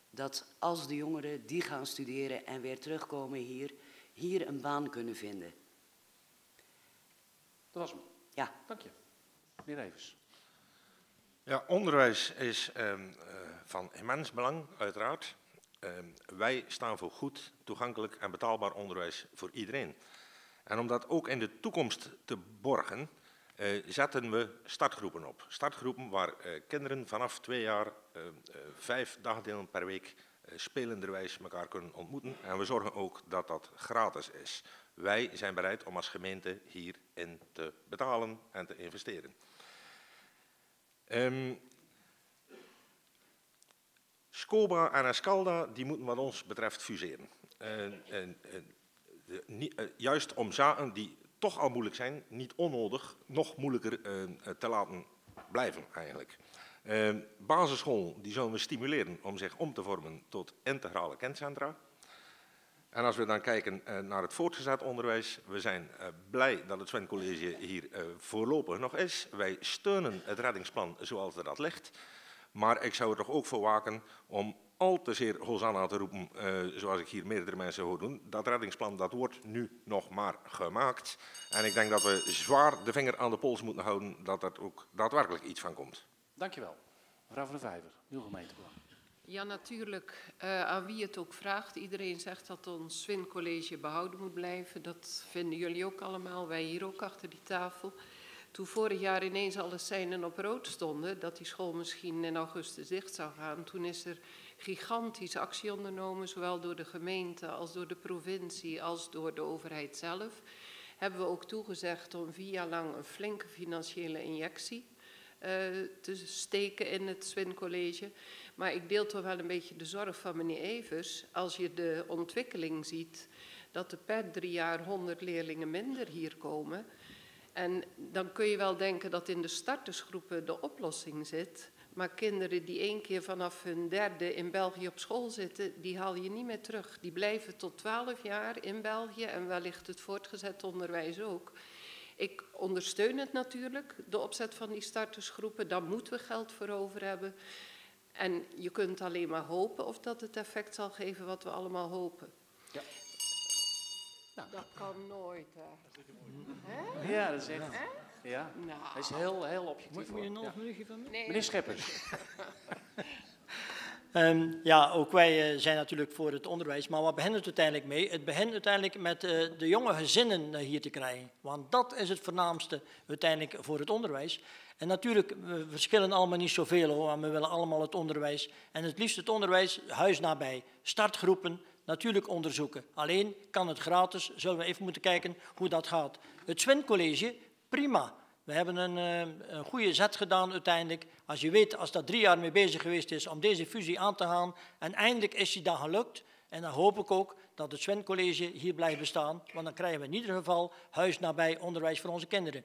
Dat als de jongeren die gaan studeren en weer terugkomen hier, hier een baan kunnen vinden. Dat was hem. Ja. Dank je. Meneer Evers. Ja, onderwijs is um, uh, van immens belang, uiteraard. Um, wij staan voor goed, toegankelijk en betaalbaar onderwijs voor iedereen. En om dat ook in de toekomst te borgen, zetten we startgroepen op. Startgroepen waar uh, kinderen vanaf twee jaar uh, vijf dagdelen per week spelenderwijs elkaar kunnen ontmoeten. En we zorgen ook dat dat gratis is. Wij zijn bereid om als gemeente hierin te betalen en te investeren. Um, Scoba en Escalda die moeten wat ons betreft fuseren. Juist om zaken die toch al moeilijk zijn, niet onnodig nog moeilijker uh, te laten blijven eigenlijk. Uh, basisschool die zullen we stimuleren om zich om te vormen tot integrale kentcentra. En als we dan kijken uh, naar het voortgezet onderwijs, we zijn blij dat het Sven College hier voorlopig nog is. Wij steunen het reddingsplan zoals er dat ligt. Maar ik zou er toch ook voor waken om al te zeer Hosanna te roepen, uh, zoals ik hier meerdere mensen hoor doen. Dat reddingsplan dat wordt nu nog maar gemaakt. En ik denk dat we zwaar de vinger aan de pols moeten houden dat er ook daadwerkelijk iets van komt. Dankjewel. Mevrouw van der Vijver, nieuw gemeentebelang. Ja, natuurlijk. Uh, aan wie het ook vraagt. Iedereen zegt dat ons Swin College behouden moet blijven. Dat vinden jullie ook allemaal. Wij hier ook achter die tafel. Toen vorig jaar ineens alle seinen op rood stonden, dat die school misschien in augustus dicht zou gaan, toen is er gigantische actie ondernomen, zowel door de gemeente als door de provincie als door de overheid zelf. Hebben we ook toegezegd om vier jaar lang een flinke financiële injectie uh, te steken in het Swin College. Maar ik deel toch wel een beetje de zorg van meneer Evers. Als je de ontwikkeling ziet dat er per drie jaar 100 leerlingen minder hier komen. En dan kun je wel denken dat in de startersgroepen de oplossing zit. Maar kinderen die één keer vanaf hun derde in België op school zitten, die haal je niet meer terug. Die blijven tot twaalf jaar in België en wellicht het voortgezet onderwijs ook. Ik ondersteun het natuurlijk, de opzet van die startersgroepen. Daar moeten we geld voor over hebben. En je kunt alleen maar hopen of dat het effect zal geven wat we allemaal hopen. Ja. Nou. Dat kan nooit, hè? Ja, dat is echt... Ja, nou. hij is heel, heel objectief. Moet je nog een minuutje van Nee. Meneer Scheppers. um, *laughs* ja, ook wij uh, zijn natuurlijk voor het onderwijs, maar wat begint het uiteindelijk mee? Het begint uiteindelijk met uh, de jonge gezinnen uh, hier te krijgen. Want dat is het voornaamste uiteindelijk voor het onderwijs. En natuurlijk, we verschillen allemaal niet zoveel hoor, maar we willen allemaal het onderwijs. En het liefst het onderwijs huis nabij. Startgroepen, natuurlijk onderzoeken. Alleen kan het gratis, zullen we even moeten kijken hoe dat gaat. Het Swin College, prima. We hebben een, eh, een goede zet gedaan uiteindelijk. Als je weet, als dat drie jaar mee bezig geweest is om deze fusie aan te gaan. En eindelijk is die dan gelukt. En dan hoop ik ook dat het Sven College hier blijft bestaan. Want dan krijgen we in ieder geval huis nabij onderwijs voor onze kinderen.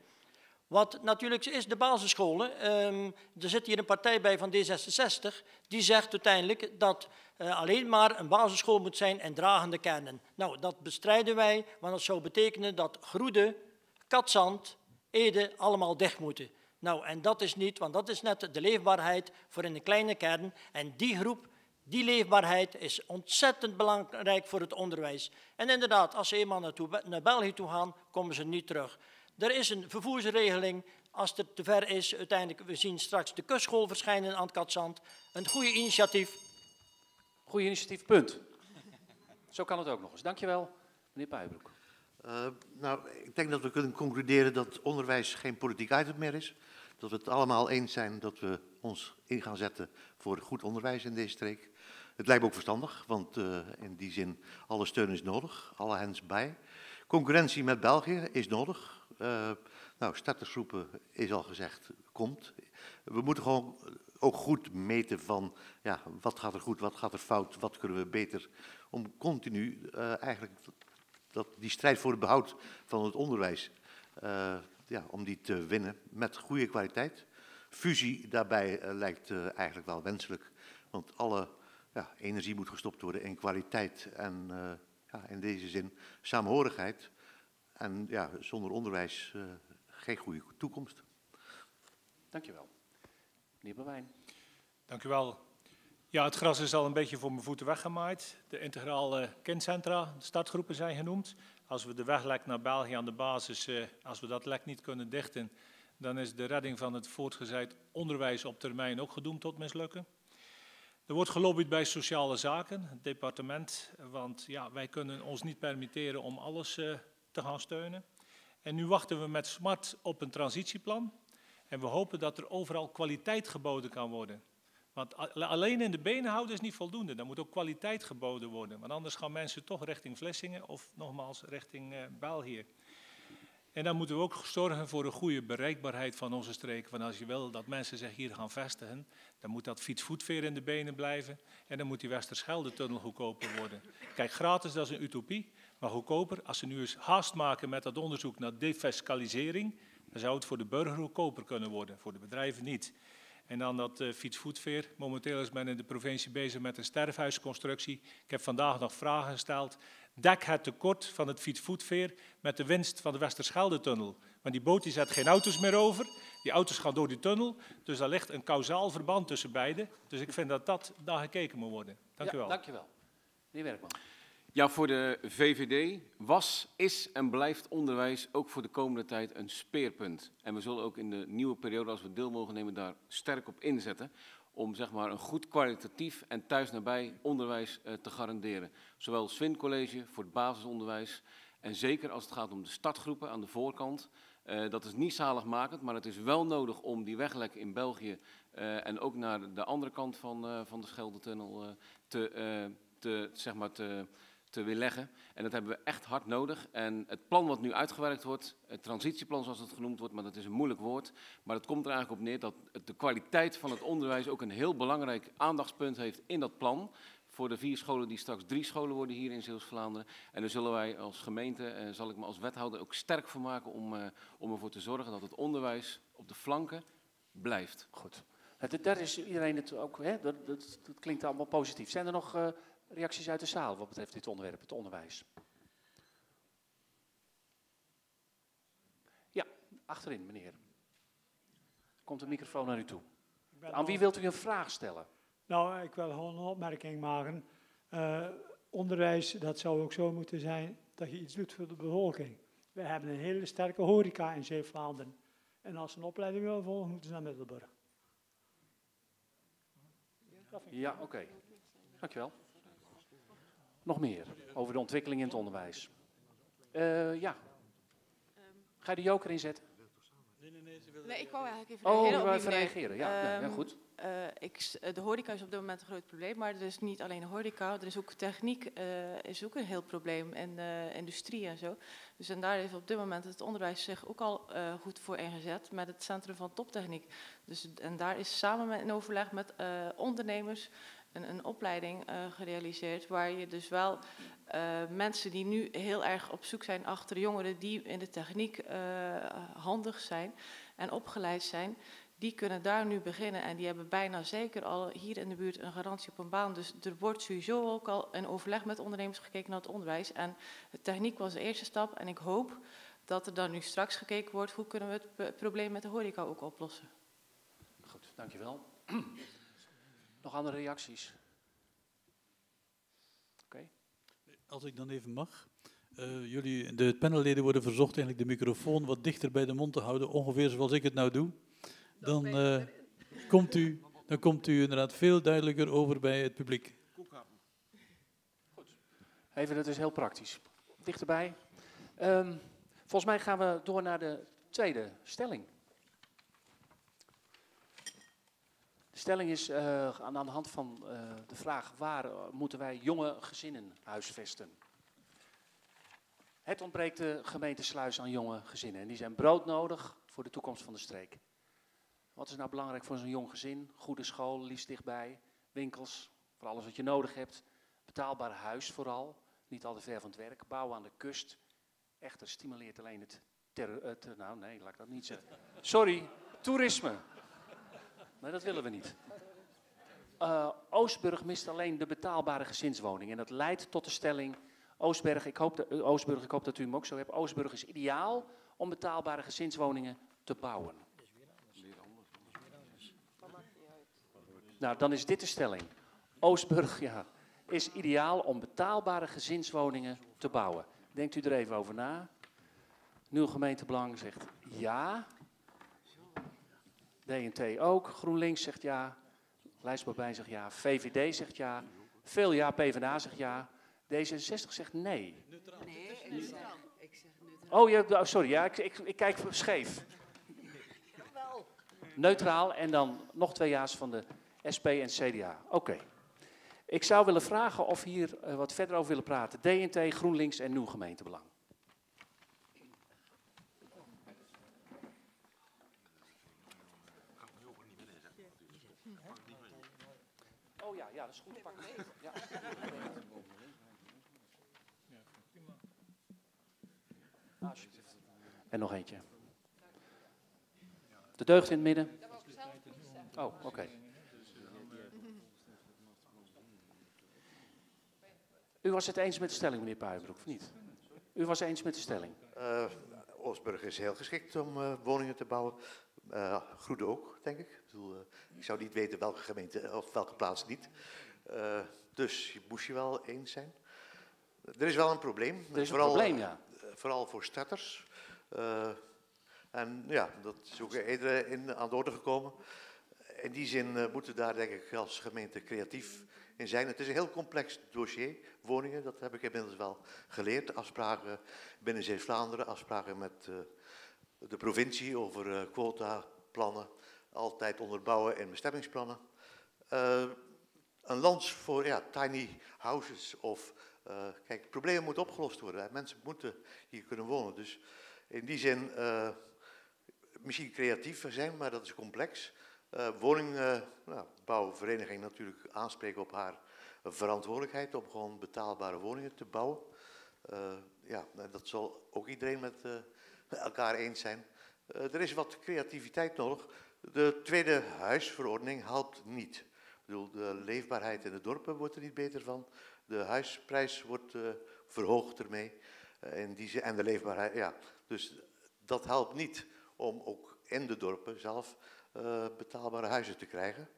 Wat natuurlijk is de basisscholen. Um, er zit hier een partij bij van D66. Die zegt uiteindelijk dat uh, alleen maar een basisschool moet zijn en dragende kernen. Nou, dat bestrijden wij, want dat zou betekenen dat Groede, Katzand, Ede allemaal dicht moeten. Nou, en dat is niet, want dat is net de leefbaarheid voor in de kleine kern. En die groep, die leefbaarheid is ontzettend belangrijk voor het onderwijs. En inderdaad, als ze eenmaal naar België toe gaan, komen ze niet terug. Er is een vervoersregeling als het te ver is. Uiteindelijk, we zien straks de kustschool verschijnen aan het Katzand. Een goede initiatief. Goede initiatief, punt. Zo kan het ook nog eens. Dankjewel, meneer Pijbroek. Uh, nou, ik denk dat we kunnen concluderen dat onderwijs geen politiek item meer is. Dat we het allemaal eens zijn dat we ons in gaan zetten voor goed onderwijs in deze streek. Het lijkt me ook verstandig, want uh, in die zin, alle steun is nodig, alle hens bij. Concurrentie met België is nodig. Uh, nou, startersgroepen is al gezegd, komt. We moeten gewoon ook goed meten van, ja, wat gaat er goed, wat gaat er fout, wat kunnen we beter, om continu uh, eigenlijk dat, die strijd voor het behoud van het onderwijs, uh, ja, om die te winnen met goede kwaliteit. Fusie daarbij uh, lijkt uh, eigenlijk wel wenselijk, want alle ja, energie moet gestopt worden in kwaliteit en ja, in deze zin saamhorigheid. En ja, zonder onderwijs geen goede toekomst. Dankjewel. Meneer Bewijn. Dank u wel. Ja, het gras is al een beetje voor mijn voeten weggemaaid. De integrale kindcentra, de startgroepen zijn genoemd. Als we de weglek naar België aan de basis, eh, als we dat lek niet kunnen dichten, dan is de redding van het voortgezet onderwijs op termijn ook gedoemd tot mislukken. Er wordt gelobbyd bij sociale zaken, het departement, want ja, wij kunnen ons niet permitteren om alles uh, te gaan steunen. En nu wachten we met smart op een transitieplan en we hopen dat er overal kwaliteit geboden kan worden. Want alleen in de benen houden is niet voldoende. Er moet ook kwaliteit geboden worden. Want anders gaan mensen toch richting Vlissingen of nogmaals richting uh. En dan moeten we ook zorgen voor een goede bereikbaarheid van onze streek. Want als je wil dat mensen zich hier gaan vestigen, dan moet dat fietsvoetveer in de benen blijven. En dan moet die Westerschelde-tunnel goedkoper worden. Kijk, gratis dat is een utopie. Maar goedkoper, als ze nu eens haast maken met dat onderzoek naar defiscalisering, dan zou het voor de burger goedkoper kunnen worden, voor de bedrijven niet. En dan dat uh, fietsvoetveer. Momenteel is men in de provincie bezig met een sterfhuisconstructie. Ik heb vandaag nog vragen gesteld. Dek het tekort van het fietsvoetveer met de winst van de Westerschelde-tunnel. Want die boot die zet geen auto's meer over. Die auto's gaan door die tunnel. Dus daar ligt een kausaal verband tussen beide. Dus ik vind dat dat daar gekeken moet worden. Dank ja, u wel. Dank je wel. Meneer Werkman. Ja, voor de VVD was, is en blijft onderwijs ook voor de komende tijd een speerpunt. En we zullen ook in de nieuwe periode, als we deel mogen nemen, daar sterk op inzetten. Om zeg maar, een goed kwalitatief en thuis nabij onderwijs uh, te garanderen. Zowel Swin College voor het basisonderwijs en zeker als het gaat om de startgroepen aan de voorkant. Uh, dat is niet zaligmakend, maar het is wel nodig om die weglek in België uh, en ook naar de andere kant van, van de Scheldetunnel te, te, zeg maar te te weerleggen. En dat hebben we echt hard nodig. En het plan wat nu uitgewerkt wordt, het transitieplan zoals het genoemd wordt, maar dat is een moeilijk woord. Maar het komt er eigenlijk op neer dat de kwaliteit van het onderwijs ook een heel belangrijk aandachtspunt heeft in dat plan. Voor de vier scholen die straks drie scholen worden hier in Zeeuws-Vlaanderen. En daar zullen wij als gemeente, en eh, zal ik me als wethouder ook sterk voor maken om, uh, om ervoor te zorgen dat het onderwijs op de flanken blijft. Goed. Daar is iedereen het ook, hè? Dat, dat, klinkt allemaal positief. Zijn er nog uh, reacties uit de zaal wat betreft dit onderwerp, het onderwijs? Ja, achterin, meneer. Komt de microfoon naar u toe. Aan wie wilt u een vraag stellen? Nou, ik wil gewoon een opmerking maken. Uh, onderwijs, dat zou ook zo moeten zijn dat je iets doet voor de bevolking. We hebben een hele sterke horeca in Zeeuw-Vlaanderen. En als ze een opleiding willen volgen, moeten ze naar Middelburg. Ja, oké. Okay. Dankjewel. Nog meer over de ontwikkeling in het onderwijs. Uh, ja. Ga je de joker inzetten? Nee, ik wou eigenlijk even Oh, reageren die even reageren. Ja, nee, ja, Ehm, goed. eh, ik, eh, de horeca is op dit moment een groot probleem, maar er is niet alleen de horeca, er is ook techniek, eh, is ook een heel probleem en eh, industrie en zo. Dus en daar heeft op dit moment het onderwijs zich ook al eh, goed voor ingezet met het Centrum van Toptechniek. Dus, en daar is samen met, in overleg met eh, ondernemers een, een opleiding eh, gerealiseerd waar je dus wel eh, mensen die nu heel erg op zoek zijn achter jongeren die in de techniek eh, handig zijn en opgeleid zijn, die kunnen daar nu beginnen en die hebben bijna zeker al hier in de buurt een garantie op een baan. Dus er wordt sowieso ook al in overleg met ondernemers gekeken naar het onderwijs. En de techniek was de eerste stap en ik hoop dat er dan nu straks gekeken wordt hoe kunnen we het probleem met de horeca ook oplossen. Goed, dankjewel. Nog andere reacties? Oké. Als ik dan even mag. Eh, jullie, de panelleden worden verzocht eigenlijk de microfoon wat dichter bij de mond te houden, ongeveer zoals ik het nou doe. Dan, eh, komt, u, dan komt u inderdaad veel duidelijker over bij het publiek. Even, dat is heel praktisch. Dichterbij. Ehm, volgens mij gaan we door naar de tweede stelling. Stelling is eh, aan, de hand van eh, de vraag waar eh, moeten wij jonge gezinnen huisvesten. Het ontbreekt de gemeente Sluis aan jonge gezinnen en die zijn broodnodig voor de toekomst van de streek. Wat is nou belangrijk voor zo'n jong gezin? Goede school, liefst dichtbij, winkels, voor alles wat je nodig hebt. Betaalbaar huis vooral, niet al te ver van het werk. Bouwen aan de kust. Echter stimuleert alleen het eh, nou nee, laat ik dat niet zeggen. Sorry, toerisme. Nee, dat willen we niet. Eh, Oostburg mist alleen de betaalbare gezinswoning. En dat leidt tot de stelling... Oostburg ik, hoop dat, eh, Oostburg, ik hoop dat u hem ook zo hebt. Oostburg is ideaal om betaalbare gezinswoningen te bouwen. Nou, dan is dit de stelling. Oostburg ja, is ideaal om betaalbare gezinswoningen te bouwen. Denkt u er even over na. Nieuw gemeentebelang zegt ja. DNT ook. GroenLinks zegt ja. Lijstbarbijn zegt ja. VVD zegt ja. Veel ja. PvdA zegt ja. D66 zegt nee. Nee, neutraal. Ik zeg neutraal. Oh, ja, oh, sorry. Ja, ik, ik, ik kijk scheef. Neutraal en dan nog twee ja's van de SP en CDA. Oké. Ik zou willen vragen of hier eh, wat verder over willen praten. DNT, GroenLinks en Nieuw Gemeentebelang. Oh ja, dat is goed. Pak mee. Ja. Alsjeblieft. En nog eentje. De deugd in het midden. Oh, oké. U was het eens met de stelling, meneer Puijenbroek, of niet? U was eens met de stelling. Eh, Oostburg is heel geschikt om eh, woningen te bouwen. Eh Groede ook, denk ik. Ik, bedoel, eh, ik zou niet weten welke gemeente of welke plaats niet. Eh, dus je moest je wel eens zijn. Er is wel een probleem. Er is een probleem, ja. eh, vooral voor starters. Eh, en ja, dat is ook eerder in, aan de orde gekomen. In die zin eh, moeten we daar denk ik als gemeente creatief in zijn. Het is een heel complex dossier, woningen, dat heb ik inmiddels wel geleerd. Afspraken binnen Zeeuws-Vlaanderen, afspraken met eh, de provincie over eh, quota, plannen, altijd onderbouwen in bestemmingsplannen. Eh, een lans voor ja, tiny houses of... eh, kijk, problemen moeten opgelost worden. Mensen moeten hier kunnen wonen. Dus in die zin misschien creatief zijn, maar dat is complex. Eh woningbouwvereniging natuurlijk aanspreken op haar verantwoordelijkheid om gewoon betaalbare woningen te bouwen. Eh, ja, dat zal ook iedereen met elkaar eens zijn. Eh, er is wat creativiteit nodig. De tweede huisverordening helpt niet. Ik bedoel, de leefbaarheid in de dorpen wordt er niet beter van. De huisprijs wordt eh, verhoogd ermee. Eh, in die en de leefbaarheid, ja. Dus dat helpt niet om ook in de dorpen zelf eh, betaalbare huizen te krijgen.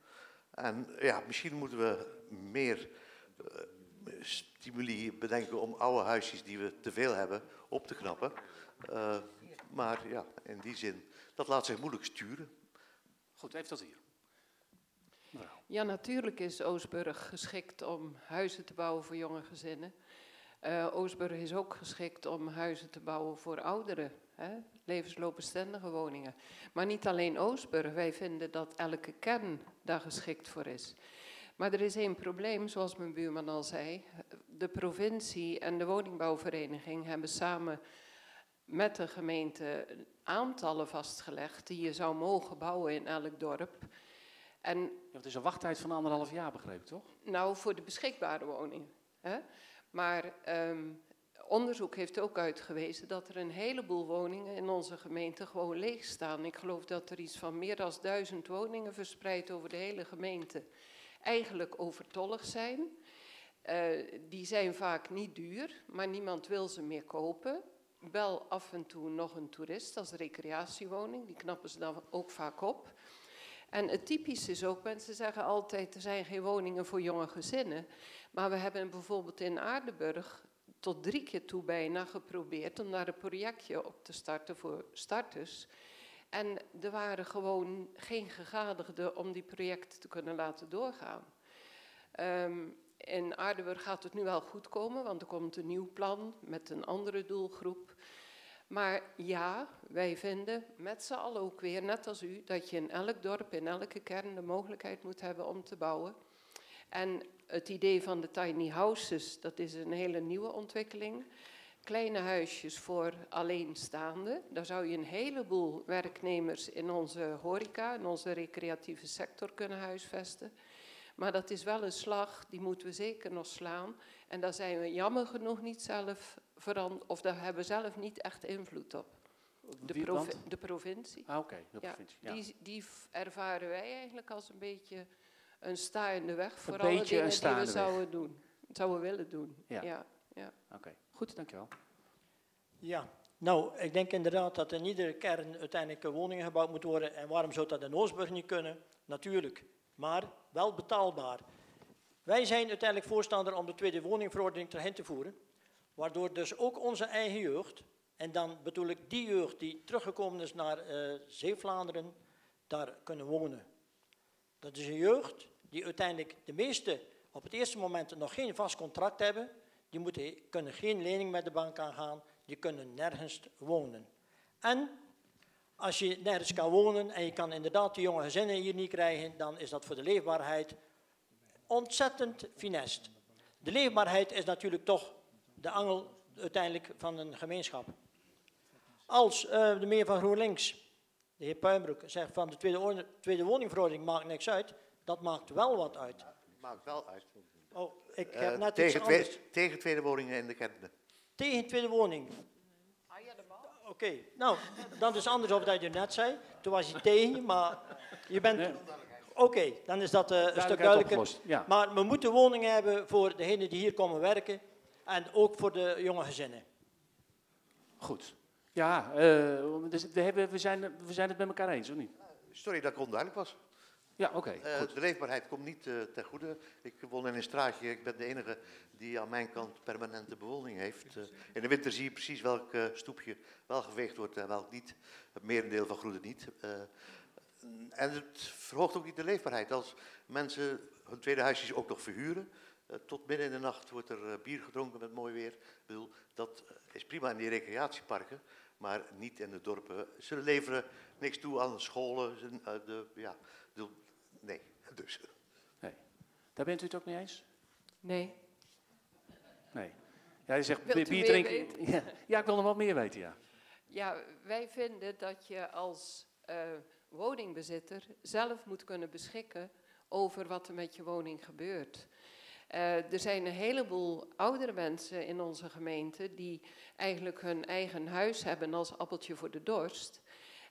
En ja, misschien moeten we meer eh, stimuli bedenken om oude huisjes die we te veel hebben op te knappen. Eh, maar ja, in die zin, dat laat zich moeilijk sturen. Goed, even tot hier. Ja, natuurlijk is Oostburg geschikt om huizen te bouwen voor jonge gezinnen. Eh, Oostburg is ook geschikt om huizen te bouwen voor ouderen. Hè? Levensloopbestendige woningen. Maar niet alleen Oostburg, wij vinden dat elke kern daar geschikt voor is. Maar er is één probleem, zoals mijn buurman al zei. De provincie en de woningbouwvereniging hebben samen met de gemeente aantallen vastgelegd die je zou mogen bouwen in elk dorp. En, ja, het is een wachttijd van anderhalf jaar, begreep ik toch? Nou, voor de beschikbare woningen. Hè? Maar um, onderzoek heeft ook uitgewezen dat er een heleboel woningen in onze gemeente gewoon leeg staan. Ik geloof dat er iets van meer dan duizend woningen verspreid over de hele gemeente eigenlijk overtollig zijn. Uh, die zijn vaak niet duur, maar niemand wil ze meer kopen. Wel af en toe nog een toerist als recreatiewoning, die knappen ze dan ook vaak op. En het typisch is ook, mensen zeggen altijd, er zijn geen woningen voor jonge gezinnen. Maar we hebben bijvoorbeeld in Aardenburg tot drie keer toe bijna geprobeerd om daar een projectje op te starten voor starters. En er waren gewoon geen gegadigden om die projecten te kunnen laten doorgaan. Um, in Aardenburg gaat het nu wel goed komen, want er komt een nieuw plan met een andere doelgroep. Maar ja, wij vinden met z'n allen ook weer, net als u, dat je in elk dorp, in elke kern de mogelijkheid moet hebben om te bouwen. En het idee van de tiny houses, dat is een hele nieuwe ontwikkeling. Kleine huisjes voor alleenstaanden. Daar zou je een heleboel werknemers in onze horeca, in onze recreatieve sector kunnen huisvesten. Maar dat is wel een slag, die moeten we zeker nog slaan. En daar zijn we jammer genoeg niet zelf veranderd, of daar hebben we zelf niet echt invloed op. De, provi de provincie. Ah, oké, de provincie. Ja, Die, die ervaren wij eigenlijk als een beetje een sta in de weg voor alle dingen die we zouden doen. Zouden willen doen. Ja. ja, ja. Oké, goed, dankjewel. Ja, nou, ik denk inderdaad dat in iedere kern uiteindelijk woningen gebouwd moeten worden. En waarom zou dat in Oostburg niet kunnen? Natuurlijk, maar wel betaalbaar. Wij zijn uiteindelijk voorstander om de tweede woningverordening erin te voeren. Waardoor dus ook onze eigen jeugd, en dan bedoel ik die jeugd die teruggekomen is naar uh, Zeeuw-Vlaanderen, daar kunnen wonen. Dat is een jeugd die uiteindelijk de meeste op het eerste moment nog geen vast contract hebben. Die moeten, kunnen geen lening met de bank aangaan, die kunnen nergens wonen. En als je nergens kan wonen en je kan inderdaad de jonge gezinnen hier niet krijgen, dan is dat voor de leefbaarheid ontzettend finest. De leefbaarheid is natuurlijk toch de angel uiteindelijk van een gemeenschap. Als uh, de meneer van GroenLinks de heer Puimbroek zegt van de tweede, tweede woningverordening maakt niks uit. Dat maakt wel wat uit. Maakt wel uit. Oh, ik heb uh, net tegen. Twee, tegen tweede woningen in de kernen. Tegen tweede woning. Oké, okay. nou, dan is anders of dat je net zei. Toen was je tegen, maar je bent... Nee. Oké, okay, dan is dat uh, een stuk duidelijker. Ja. Maar we moeten woningen hebben voor degenen die hier komen werken. En ook voor de jonge gezinnen. Goed. Ja, uh, dus we, hebben, we, zijn, we zijn het met elkaar eens, of niet? Sorry dat ik onduidelijk was. Ja, oké. Okay, uh, de leefbaarheid komt niet uh, ten goede. Ik woon in een straatje. Ik ben de enige die aan mijn kant permanente bewoning heeft. Uh, in de winter zie je precies welk stoepje wel geveegd wordt en welk niet. Het merendeel van groene niet. en het verhoogt ook niet de leefbaarheid. Als mensen hun tweede huisjes ook nog verhuren, tot midden in de nacht wordt er bier gedronken met mooi weer. Bedoel, dat is prima in die recreatieparken maar niet in de dorpen. Ze leveren niks toe aan scholen. De, ja, de, nee, dus. Nee. Daar bent u het ook mee eens? Nee. Nee. Ja, je zegt Wilt bier drinken. *laughs* Ja, ja, ik wil nog wat meer weten, ja. Ja, wij vinden dat je als uh, woningbezitter zelf moet kunnen beschikken over wat er met je woning gebeurt. Uh, er zijn een heleboel oudere mensen in onze gemeente die eigenlijk hun eigen huis hebben als appeltje voor de dorst.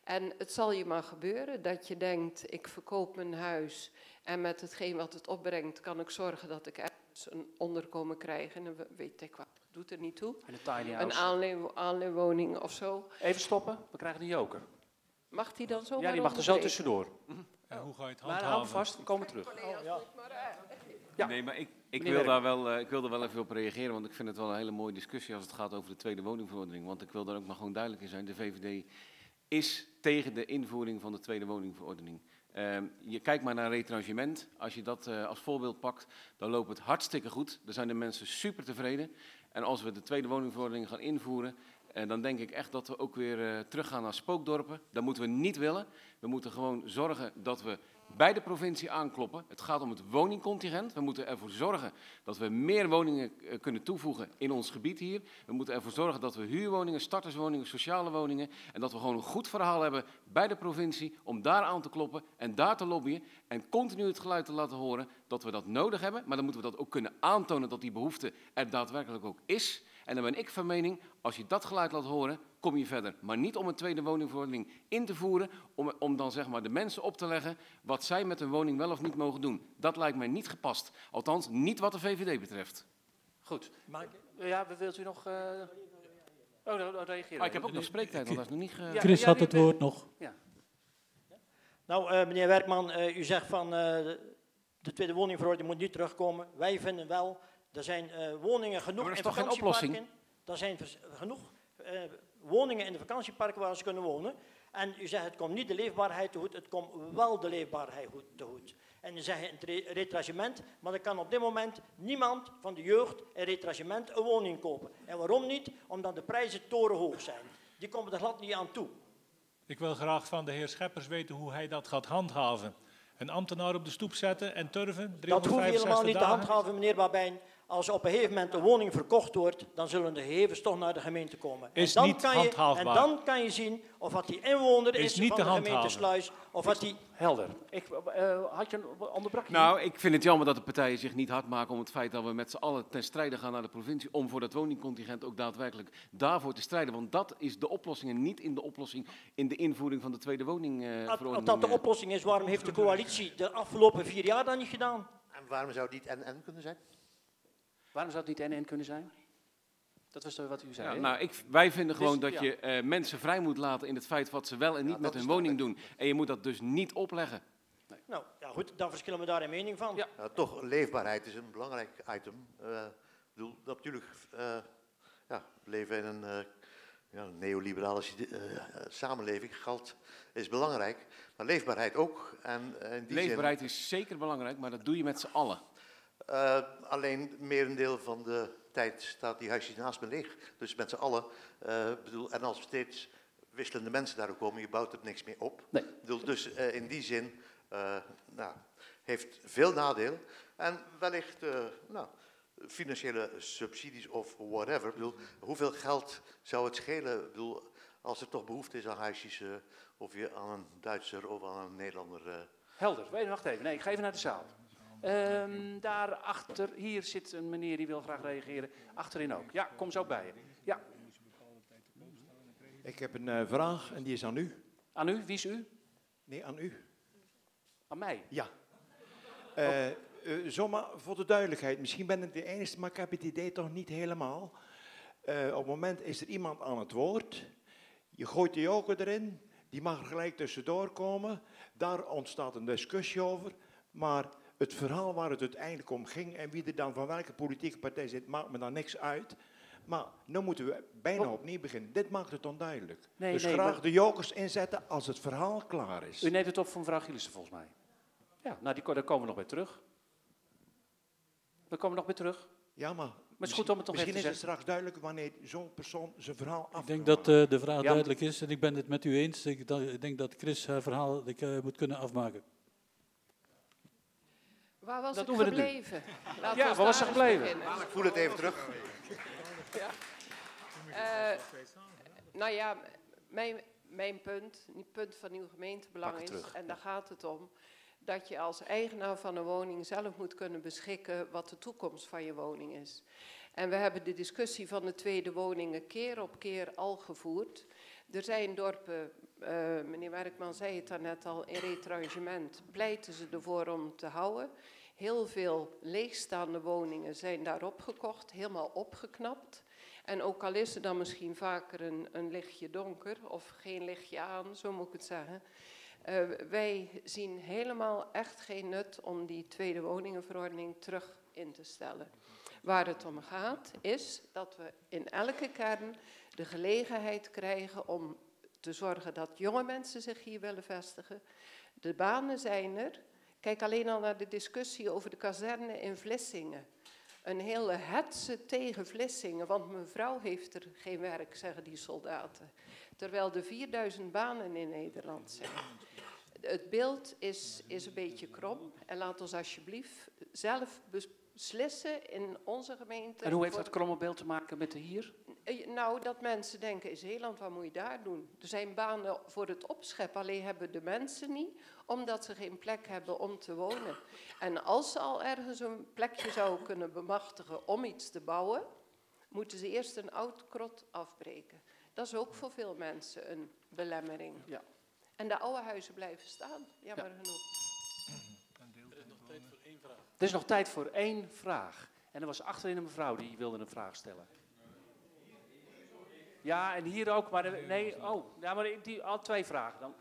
En het zal je maar gebeuren dat je denkt, ik verkoop mijn huis en met hetgeen wat het opbrengt kan ik zorgen dat ik ergens een onderkomen krijg. En weet ik wat, doet er niet toe. Een tiny house. Een aanleenwoning of zo. Even stoppen, we krijgen een joker. Mag die dan zo? Ja, die mag er zo tussendoor. En hoe ga je het handhaven? Maar hou vast, we komen terug. Oh, ja. Ja. Nee, maar ik, ik, wil daar wel, uh, ik wil daar wel even op reageren, want ik vind het wel een hele mooie discussie als het gaat over de tweede woningverordening. Want ik wil daar ook maar gewoon duidelijk in zijn. De VVD is tegen de invoering van de tweede woningverordening. Uh, je kijkt maar naar retrangement. Als je dat uh, als voorbeeld pakt, dan loopt het hartstikke goed. Dan zijn de mensen super tevreden. En als we de tweede woningverordening gaan invoeren, En dan denk ik echt dat we ook weer uh, teruggaan naar spookdorpen. Dat moeten we niet willen. We moeten gewoon zorgen dat we bij de provincie aankloppen. Het gaat om het woningcontingent. We moeten ervoor zorgen dat we meer woningen eh, kunnen toevoegen in ons gebied hier. We moeten ervoor zorgen dat we huurwoningen, starterswoningen, sociale woningen en dat we gewoon een goed verhaal hebben bij de provincie om daar aan te kloppen en daar te lobbyen en continu het geluid te laten horen dat we dat nodig hebben. Maar dan moeten we dat ook kunnen aantonen dat die behoefte er daadwerkelijk ook is. En dan ben ik van mening, als je dat geluid laat horen, kom je verder. Maar niet om een tweede woningverordening in te voeren, om, om dan zeg maar de mensen op te leggen wat zij met hun woning wel of niet mogen doen. Dat lijkt mij niet gepast. Althans, niet wat de VVD betreft. Goed. Ja, wilt u nog... Uh... Oh, nou, reageren. Ah, ik heb ook nog spreektijd, want dat is nog niet... Ge... Chris had het woord nog. Ja. Nou, uh, meneer Werkman, uh, u zegt van de tweede woningverordening moet niet terugkomen. Wij vinden wel, er zijn woningen genoeg maar dat is toch geen oplossing? Er zijn genoeg woningen in de vakantieparken waar ze kunnen wonen. En u zegt het komt niet de leefbaarheid te goed, het komt wel de leefbaarheid te goed. En u zegt een retragement, maar er kan op dit moment niemand van de jeugd een retragement een woning kopen. En waarom niet? Omdat de prijzen torenhoog zijn. Die komen er glad niet aan toe. Ik wil graag van de heer Scheppers weten hoe hij dat gaat handhaven. Een ambtenaar op de stoep zetten en turven? Dat hoeft helemaal niet te handhaven, meneer Babijn als op een gegeven moment een woning verkocht wordt, dan zullen de gegevens toch naar de gemeente komen. Is en dan niet kan je, En dan kan je zien of wat die inwoner is, is van de gemeente Sluis, of wat die... Helder. Ik, uh, had je een onderbrak Nou, ik vind het jammer dat de partijen zich niet hard maken om het feit dat we met z'n allen ten strijde gaan naar de provincie om voor dat woningcontingent ook daadwerkelijk daarvoor te strijden. Want dat is de oplossing en niet in de oplossing in de invoering van de tweede woningverordening. Uh, als dat de oplossing is, waarom heeft de coalitie de afgelopen vier jaar dan niet gedaan? En waarom zou het niet NN kunnen zijn? Waarom zou het niet N1 kunnen zijn? Dat was wat u zei. Ja, nou, ik, wij vinden gewoon dus, dat je uh, mensen vrij moet laten in het feit wat ze wel en niet met hun woning doen. En je moet dat dus niet opleggen. Nee. Nou, ja, goed, dan verschillen we daar een mening van. Ja. toch, leefbaarheid is een belangrijk item. Uh, bedoel, natuurlijk, uh, ja, leven in een ja, neoliberale samenleving. Geld is belangrijk, maar leefbaarheid ook. En, in die leefbaarheid is zeker belangrijk, maar dat doe je met z'n allen. Uh, alleen merendeel van de tijd staat die huisjes naast me leeg. Dus met z'n allen, uh, bedoel, en als steeds wisselende mensen daarop komen, je bouwt er niks meer op. Nee. Bedoel, dus uh, in die zin, nou, heeft veel nadelen. En wellicht, nou, financiële subsidies of whatever. Bedoel, hoeveel geld zou het schelen, bedoel, als er toch behoefte is aan huisjes, of je aan een Duitser of aan een Nederlander... Helder, wacht even. Nee, ik ga even naar de zaal. Um, daar achter, hier zit een meneer die wil graag reageren. Achterin ook. Ja, kom zo bij je. Ja. Ik heb een uh, vraag en die is aan u. Aan u? Wie is u? Nee, aan u. Aan mij? Ja. Uh, uh, zomaar voor de duidelijkheid, misschien ben ik de enige, maar ik heb het idee toch niet helemaal. op het moment is er iemand aan het woord, je gooit die joker erin, die mag er gelijk tussendoor komen, daar ontstaat een discussie over, maar het verhaal waar het uiteindelijk om ging en wie er dan van welke politieke partij zit, maakt me dan niks uit. Maar nu moeten we bijna opnieuw beginnen. Dit maakt het onduidelijk. Nee, dus graag de jokers inzetten als het verhaal klaar is. U neemt het op van mevrouw Gielissen volgens mij. Ja, nou, die, daar komen we nog bij terug. We komen nog bij terug. Ja, maar, maar het is goed om het toch misschien even is het straks duidelijk wanneer zo'n persoon zijn verhaal af. Ik denk dat uh, de vraag duidelijk is en ik ben het met u eens. Ik, ik denk dat Chris haar verhaal ik, uh, moet kunnen afmaken. Waar was dat ik gebleven? Laten ja, waar was ze gebleven? Ik voel het even terug. ja. Uh, nou ja, mijn, mijn punt, het punt van uw gemeentebelang is, terug. en daar gaat het om, dat je als eigenaar van een woning zelf moet kunnen beschikken wat de toekomst van je woning is. En we hebben de discussie van de tweede woningen keer op keer al gevoerd. Er zijn dorpen, uh, meneer Werkman zei het daarnet al, in retrangement pleiten ze ervoor om te houden. Heel veel leegstaande woningen zijn daarop gekocht, helemaal opgeknapt. En ook al is er dan misschien vaker een, een lichtje donker of geen lichtje aan, zo moet ik het zeggen. Uh, wij zien helemaal echt geen nut om die tweede woningenverordening terug in te stellen. Waar het om gaat is dat we in elke kern de gelegenheid krijgen om te zorgen dat jonge mensen zich hier willen vestigen. De banen zijn er. Kijk alleen al naar de discussie over de kazerne in Vlissingen. een hele hetze tegen Vlissingen, want mevrouw heeft er geen werk, zeggen die soldaten. Terwijl er 4000 banen in Nederland zijn. Het beeld is, is een beetje krom en laat ons alsjeblieft zelf beslissen in onze gemeente. En hoe heeft dat kromme beeld te maken met de hier? Eh, Nou, dat mensen denken, in Zeeland, wat moet je daar doen? Er zijn banen voor het opscheppen, alleen hebben de mensen niet, omdat ze geen plek hebben om te wonen. En als ze al ergens een plekje zouden kunnen bemachtigen om iets te bouwen, moeten ze eerst een oud krot afbreken. Dat is ook voor veel mensen een belemmering. Ja. En de oude huizen blijven staan, jammer genoeg. Er is nog tijd voor één vraag. En er was achterin een mevrouw die wilde een vraag stellen. Ja, en hier ook, maar er- nee, oh, ja, maar die, al twee vragen dan.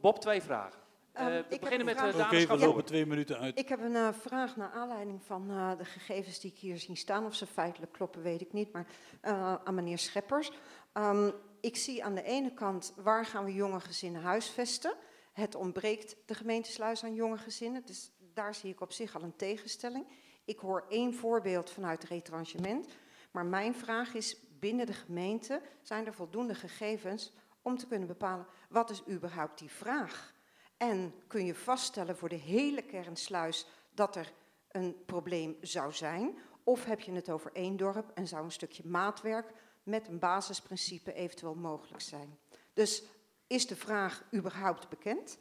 Bob, twee vragen. Ehm, Eh, ik we heb beginnen een met de vraag. dames. Oké, we lopen twee minuten uit. Ik heb een eh, vraag naar aanleiding van eh, de gegevens die ik hier zie staan. Of ze feitelijk kloppen, weet ik niet. Maar eh, aan meneer Scheppers. Ehm, ik zie aan de ene kant waar gaan we jonge gezinnen huisvesten. Het ontbreekt de gemeentesluis aan jonge gezinnen. Dus daar zie ik op zich al een tegenstelling. Ik hoor één voorbeeld vanuit retranchement. Maar mijn vraag is, binnen de gemeente zijn er voldoende gegevens om te kunnen bepalen wat is überhaupt die vraag? En kun je vaststellen voor de hele kernsluis dat er een probleem zou zijn? Of heb je het over één dorp en zou een stukje maatwerk met een basisprincipe eventueel mogelijk zijn? Dus is de vraag überhaupt bekend?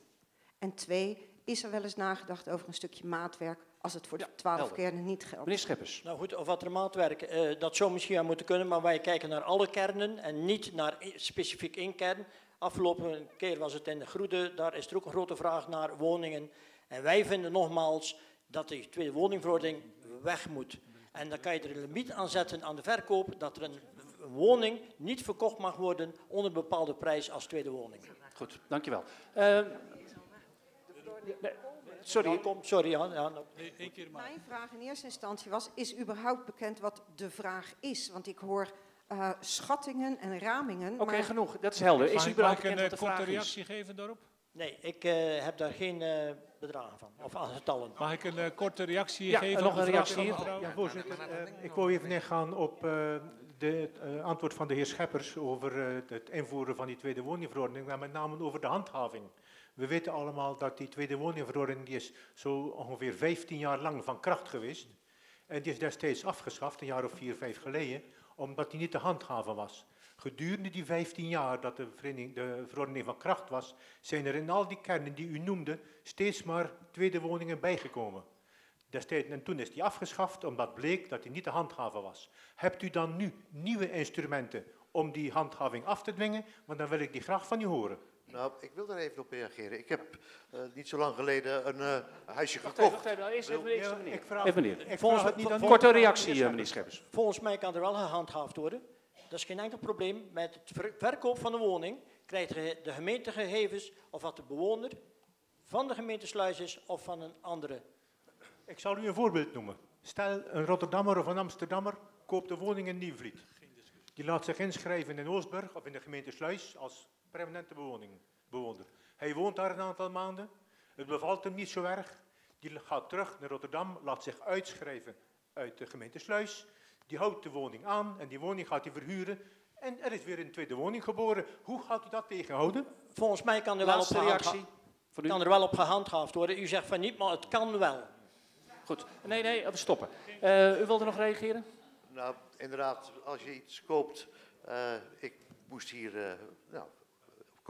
En twee, is er wel eens nagedacht over een stukje maatwerk als het voor de twaalf kernen niet geldt? Meneer Scheppers. Nou goed, of wat er maatwerk, eh, dat zou misschien aan moeten kunnen, maar wij kijken naar alle kernen en niet naar specifiek één kern. Afgelopen keer was het in de Groede, daar is er ook een grote vraag naar woningen. En wij vinden nogmaals dat de tweede woningverordening weg moet. En dan kan je er een limiet aan zetten aan de verkoop, dat er een een woning niet verkocht mag worden onder een bepaalde prijs als tweede woning. Goed, dankjewel. Uh, sorry. Kom, sorry, nou. Mijn vraag in eerste instantie was, is überhaupt bekend wat de vraag is? Want ik hoor eh, schattingen en ramingen. Oké, maar- genoeg. Dat is helder. Is Mag ik- überhaupt bekend een wat de eh, korte vraag is? reactie geven daarop? Nee, ik eh, heb daar geen eh, bedragen van, of aantallen. Mag ik een korte reactie Ja, geven? en nog een reactie? Ja, voorzitter. ik wou even ingaan op eh de eh, antwoord van de heer Scheppers over eh, het invoeren van die tweede woningverordening, maar met name over de handhaving. We weten allemaal dat die tweede woningverordening die is zo ongeveer 15 jaar lang van kracht geweest. En die is destijds afgeschaft, een jaar of vier, vijf geleden, omdat die niet te handhaven was. Gedurende die 15 jaar dat de, de verordening van kracht was, zijn er in al die kernen die u noemde steeds maar tweede woningen bijgekomen. Destijds, en toen is die afgeschaft omdat bleek dat die niet te handhaven was. Hebt u dan nu nieuwe instrumenten om die handhaving af te dwingen? Want dan wil ik die graag van u horen. Nou, ik wil daar even op reageren. Ik heb eh, niet zo lang geleden een eh, huisje Wacht gekocht. even, wacht even. Eerst even, eerst even meneer. ik vraag- even meneer. ik het niet aan. Korte reactie, eh, meneer Scheppers. Volgens mij kan er wel gehandhaafd worden. Dat is geen enkel probleem. Met het ver- verkoop van een woning krijgt de de gemeente gegevens of wat de bewoner van de gemeentesluis is of van een andere. Ik zal u een voorbeeld noemen. Stel, een Rotterdammer of een Amsterdammer koopt een woning in Nieuwvliet. Die laat zich inschrijven in Oostburg of in de gemeente Sluis als permanente bewoning, bewoner. Hij woont daar een aantal maanden. Het bevalt hem niet zo erg. Die gaat terug naar Rotterdam, laat zich uitschrijven uit de gemeente Sluis. Die houdt de woning aan en die woning gaat hij verhuren. En er is weer een tweede woning geboren. Hoe gaat u dat tegenhouden? Volgens mij kan er, wel op, reactie van u. kan er wel op gehandhaafd worden. U zegt van niet, maar het kan wel. Goed. Nee, nee, we stoppen. Eh, u wilde nog reageren? Nou, inderdaad, als je iets koopt. eh, ik moest hier eh, nou,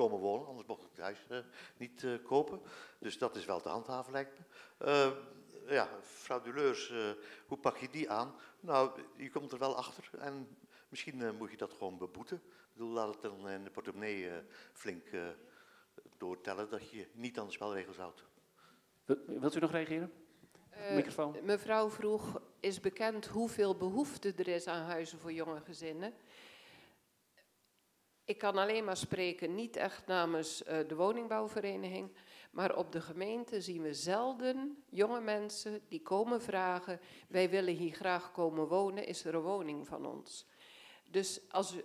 komen wonen, anders mocht ik het huis eh, niet eh, kopen. Dus dat is wel te handhaven, lijkt me. Eh, ja, eh, hoe pak je die aan? Nou, je komt er wel achter en misschien eh, moet je dat gewoon beboeten. Ik bedoel, laat het dan in de portemonnee flink eh, doortellen dat je niet aan de spelregels houdt. Wil- Wilt u nog reageren? Eh, Microfoon. Mevrouw vroeg, is bekend hoeveel behoefte er is aan huizen voor jonge gezinnen? Ik kan alleen maar spreken, niet echt namens eh, de woningbouwvereniging, maar op de gemeente zien we zelden jonge mensen die komen vragen, wij willen hier graag komen wonen, is er een woning van ons? Dus als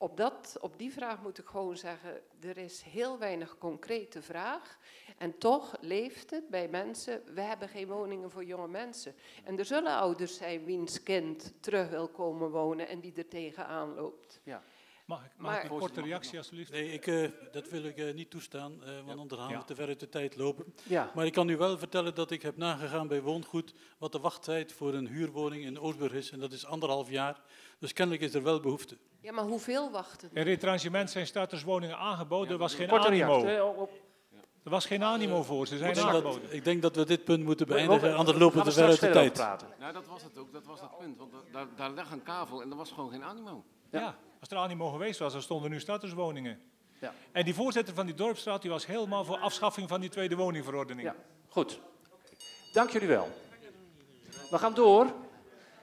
op, dat, op die vraag moet ik gewoon zeggen, er is heel weinig concrete vraag. En toch leeft het bij mensen, we hebben geen woningen voor jonge mensen. En er zullen ouders zijn wiens kind terug wil komen wonen en die er tegenaan loopt. Ja. Mag ik, mag ik een korte reactie alsjeblieft? Nee, ik, uh, dat wil ik uh, niet toestaan, uh, want anders gaan we te ver uit de tijd lopen. Ja. Maar ik kan u wel vertellen dat ik heb nagegaan bij Woongoed wat de wachttijd voor een huurwoning in Oostburg is. En dat is anderhalf jaar. Dus kennelijk is er wel behoefte. Ja, maar hoeveel wachten? In retrangement zijn starterswoningen aangeboden. Ja, er was geen korte animo. Reactie, er was geen animo voor. Ze zijn ik, denk aangeboden. dat, ik denk dat we dit punt moeten beëindigen, anders lopen we te ver uit de tijd. Nou, dat was het ook. Dat was het punt. Want daar, daar lag een kavel en er was gewoon geen animo. Ja. Als er animo geweest was, dan stonden nu starterswoningen. Ja. En die voorzitter van die dorpsstraat die was helemaal voor afschaffing van die tweede woningverordening. Ja, goed. Dank jullie wel. We gaan door.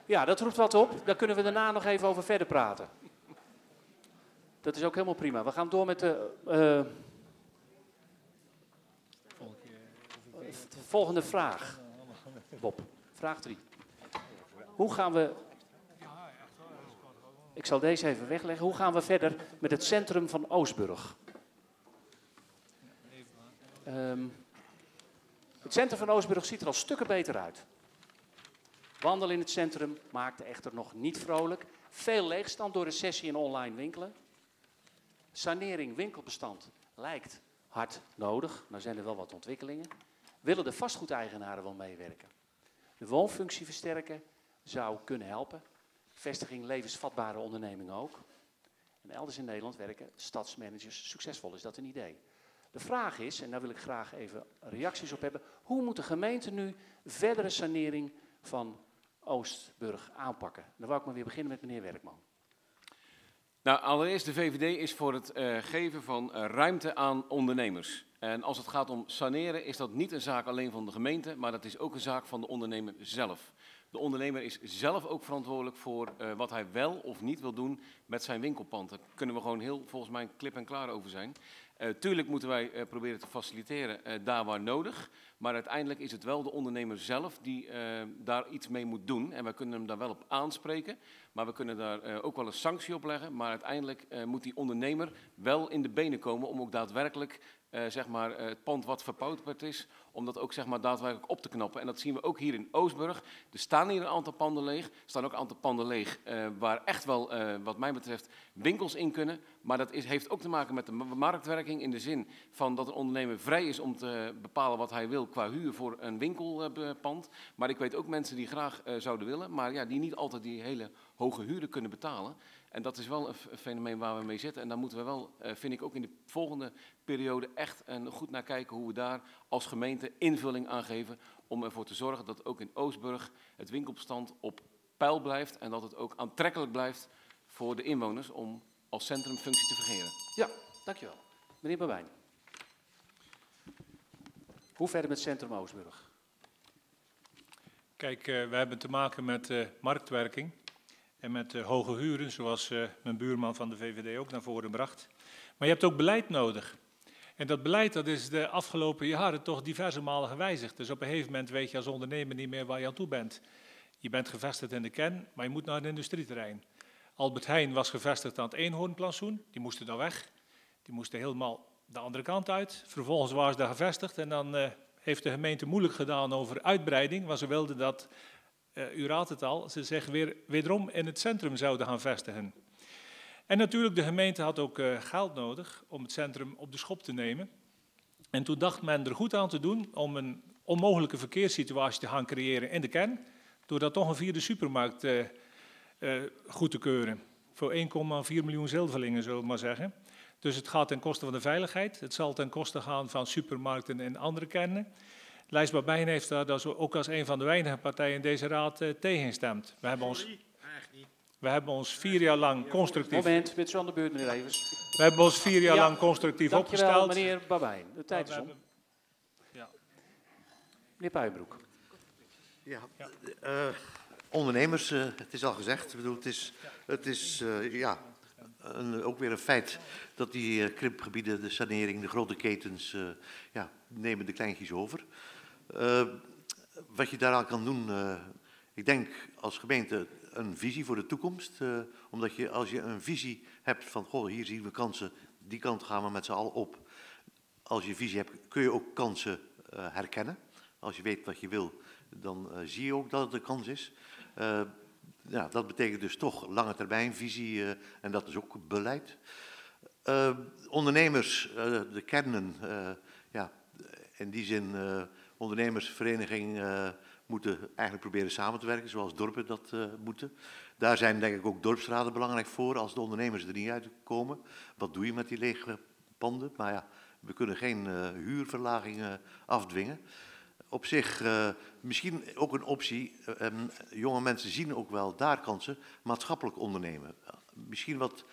Ja, dat roept wat op. Daar kunnen we daarna nog even over verder praten. Dat is ook helemaal prima. We gaan door met de, uh, de volgende vraag. Bob, vraag 3. Hoe gaan we ik zal deze even wegleggen. Hoe gaan we verder met het centrum van Oostburg? Um, het centrum van Oostburg ziet er al stukken beter uit. Wandelen in het centrum maakte echter nog niet vrolijk. Veel leegstand door recessie en online winkelen. Sanering winkelbestand lijkt hard nodig. Nou zijn er wel wat ontwikkelingen. Willen de vastgoedeigenaren wel meewerken? De woonfunctie versterken zou kunnen helpen. Vestiging levensvatbare ondernemingen ook. En elders in Nederland werken stadsmanagers succesvol. Is dat een idee? De vraag is, en daar wil ik graag even reacties op hebben, hoe moet de gemeente nu verdere sanering van Oostburg aanpakken? Dan wou ik maar weer beginnen met meneer Werkman. Nou, allereerst de VVD is voor het uh, geven van uh, ruimte aan ondernemers. En als het gaat om saneren, is dat niet een zaak alleen van de gemeente, maar dat is ook een zaak van de ondernemer zelf. De ondernemer is zelf ook verantwoordelijk voor uh, wat hij wel of niet wil doen met zijn winkelpand. Daar kunnen we gewoon heel, volgens mij, klip en klaar over zijn. Uh, tuurlijk moeten wij uh, proberen te faciliteren daar waar nodig. Maar uiteindelijk is het wel de ondernemer zelf die daar iets mee moet doen. En wij kunnen hem daar wel op aanspreken. Maar we kunnen daar ook wel een sanctie op leggen. Maar uiteindelijk moet die ondernemer wel in de benen komen om ook daadwerkelijk zeg maar, het pand wat verpauperd is, om dat ook zeg maar, daadwerkelijk op te knappen. En dat zien we ook hier in Oostburg. Er staan hier een aantal panden leeg. Er staan ook een aantal panden leeg waar echt wel, wat mij betreft, winkels in kunnen. Maar dat is, heeft ook te maken met de marktwerking in de zin van dat een ondernemer vrij is om te bepalen wat hij wil qua huur voor een winkelpand. Maar ik weet ook mensen die graag zouden willen, maar ja, die niet altijd die hele hoge huren kunnen betalen. En dat is wel een fenomeen waar we mee zitten. En daar moeten we wel, uh, vind ik ook in de volgende periode, echt en goed naar kijken hoe we daar als gemeente invulling aan geven. Om ervoor te zorgen dat ook in Oostburg het winkelbestand op peil blijft. En dat het ook aantrekkelijk blijft voor de inwoners om als centrumfunctie te vergeren. Ja, dankjewel. Meneer Babijn. Hoe verder met Centrum Oostburg? Kijk, uh, we hebben te maken met uh, marktwerking en met uh, hoge huren, zoals mijn buurman van de VVD ook naar voren bracht. Maar je hebt ook beleid nodig. En dat beleid dat is de afgelopen jaren toch diverse malen gewijzigd. Dus op een gegeven moment weet je als ondernemer niet meer waar je aan toe bent. Je bent gevestigd in de kern, maar je moet naar een industrieterrein. Albert Heijn was gevestigd aan het Eenhoornplantsoen. Die moesten dan weg. Die moesten helemaal de andere kant uit. Vervolgens waren ze daar gevestigd en dan uh, heeft de gemeente moeilijk gedaan over uitbreiding. Want ze wilden dat, uh, u raadt het al, ze zich weer, wederom in het centrum zouden gaan vestigen. En natuurlijk, de gemeente had ook uh, geld nodig om het centrum op de schop te nemen. En toen dacht men er goed aan te doen om een onmogelijke verkeerssituatie te gaan creëren in de kern. Door dat toch een vierde supermarkt uh, goed te keuren. Voor 1,4 miljoen zilverlingen, zullen we maar zeggen. Dus het gaat ten koste van de veiligheid. Het zal ten koste gaan van supermarkten en andere kernen. Lijst Babijn heeft daar dus ook als een van de weinige partijen in deze raad uh, tegen gestemd. We hebben ons, we hebben ons vier jaar lang constructief... Moment, aan de beurt, meneer Evers. We hebben ons vier jaar ja, lang constructief dankjewel, opgesteld. meneer Babijn. De tijd is om. Ja. Meneer Puijenbroek. Ja, uh, ondernemers, uh, het is al gezegd. Ik bedoel, het is, het is uh, ja, een, ook weer een feit dat die krimpgebieden, de sanering, de grote ketens, ja, nemen de kleintjes over. Wat je daaraan kan doen, ik denk als gemeente een visie voor de toekomst. Uh, omdat je als je een visie hebt van, goh, hier zien we kansen, die kant gaan we met z'n allen op. Als je visie hebt, kun je ook kansen herkennen. Als je weet wat je wil, dan zie je ook dat het een kans is. ja, dat betekent dus toch lange termijn visie en dat is ook beleid. ondernemers, de kernen, ja, in die zin ondernemersvereniging moeten eigenlijk proberen samen te werken, zoals dorpen dat uh, moeten. Daar zijn denk ik ook dorpsraden belangrijk voor, als de ondernemers er niet uitkomen. Wat doe je met die lege panden? Maar ja, we kunnen geen uh, huurverlagingen afdwingen. Op zich misschien ook een optie, jonge mensen zien ook wel daar kansen, maatschappelijk ondernemen. Misschien wat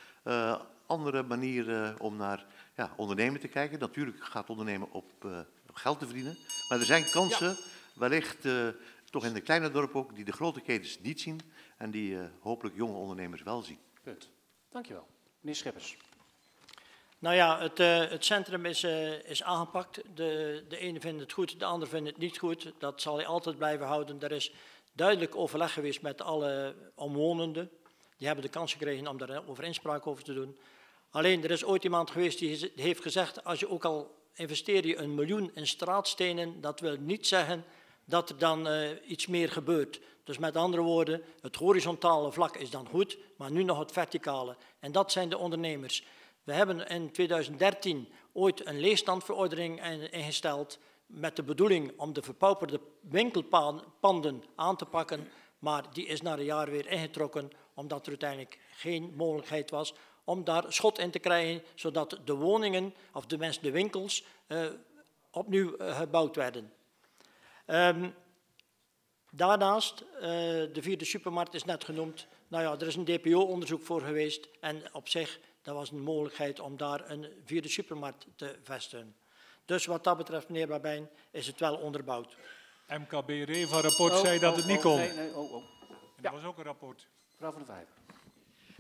andere manieren om naar ja, ondernemen te kijken. Natuurlijk gaat ondernemen op geld te verdienen, maar er zijn kansen... Ja wellicht uh, toch in de kleine dorpen ook, die de grote ketens niet zien en die uh, hopelijk jonge ondernemers wel zien. Punt. Dankjewel. Meneer Scheppers. Nou ja, het, uh, het centrum is, is aangepakt. De, de ene vindt het goed, de ander vindt het niet goed. Dat zal hij altijd blijven houden. Er is duidelijk overleg geweest met alle omwonenden. Die hebben de kans gekregen om daar over inspraak over te doen. Alleen, er is ooit iemand geweest die heeft gezegd, als je ook al investeer je een miljoen in straatstenen, dat wil niet zeggen dat er dan uh, iets meer gebeurt. Dus met andere woorden, het horizontale vlak is dan goed, maar nu nog het verticale. En dat zijn de ondernemers. We hebben in 2013 ooit een leegstandverordening ingesteld met de bedoeling om de verpauperde winkelpanden aan te pakken, maar die is na een jaar weer ingetrokken omdat er uiteindelijk geen mogelijkheid was om daar schot in te krijgen, zodat de woningen, of de mensen, de winkels, uh, opnieuw uh, gebouwd werden. Um, daarnaast, uh, de vierde supermarkt is net genoemd. Nou ja, er is een DPO-onderzoek voor geweest en op zich, dat was een mogelijkheid om daar een vierde supermarkt te vestigen. Dus wat dat betreft, meneer Babijn, is het wel onderbouwd. MKB Reva-rapport oh, zei dat oh, het niet oh, kon. Nee, nee, oh, oh. En dat was ook een rapport. Mevrouw van der Vijver.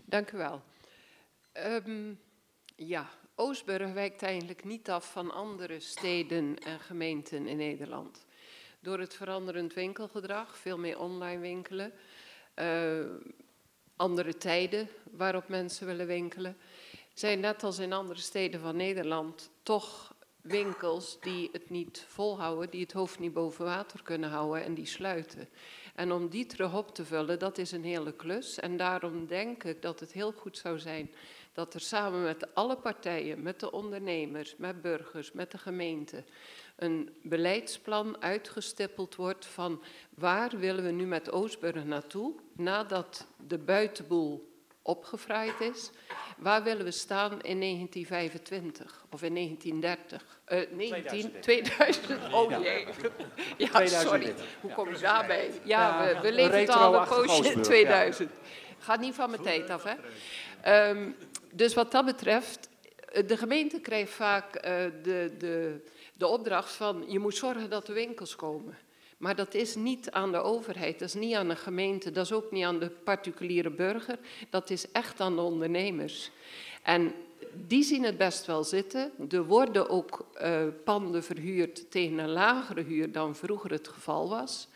Dank u wel. Um, ja, Oostburg wijkt eigenlijk niet af van andere steden en gemeenten in Nederland. Door het veranderend winkelgedrag, veel meer online winkelen, uh, andere tijden waarop mensen willen winkelen, zijn net als in andere steden van Nederland toch winkels die het niet volhouden, die het hoofd niet boven water kunnen houden en die sluiten. En om die terug op te vullen, dat is een hele klus. En daarom denk ik dat het heel goed zou zijn dat er samen met alle partijen, met de ondernemers, met burgers, met de gemeente, een beleidsplan uitgestippeld wordt van waar willen we nu met Oostburg naartoe nadat de buitenboel opgefraaid is. Waar willen we staan in 1925 of in 1930? Uh, 19, 2000. Oh *laughs* jee. Ja, sorry. Hoe kom je daarbij? Ja, we, we leven het al een poosje in 2000. Gaat niet van mijn tijd af, hè? Um, dus wat dat betreft, eh, de gemeente krijgt vaak uh, de, de, de opdracht van je moet zorgen dat de winkels komen. Maar dat is niet aan de overheid, dat is niet aan de gemeente, dat is ook niet aan de particuliere burger, dat is echt aan de ondernemers. En die zien het best wel zitten. Er worden ook uh, panden verhuurd tegen een lagere huur dan vroeger het geval was.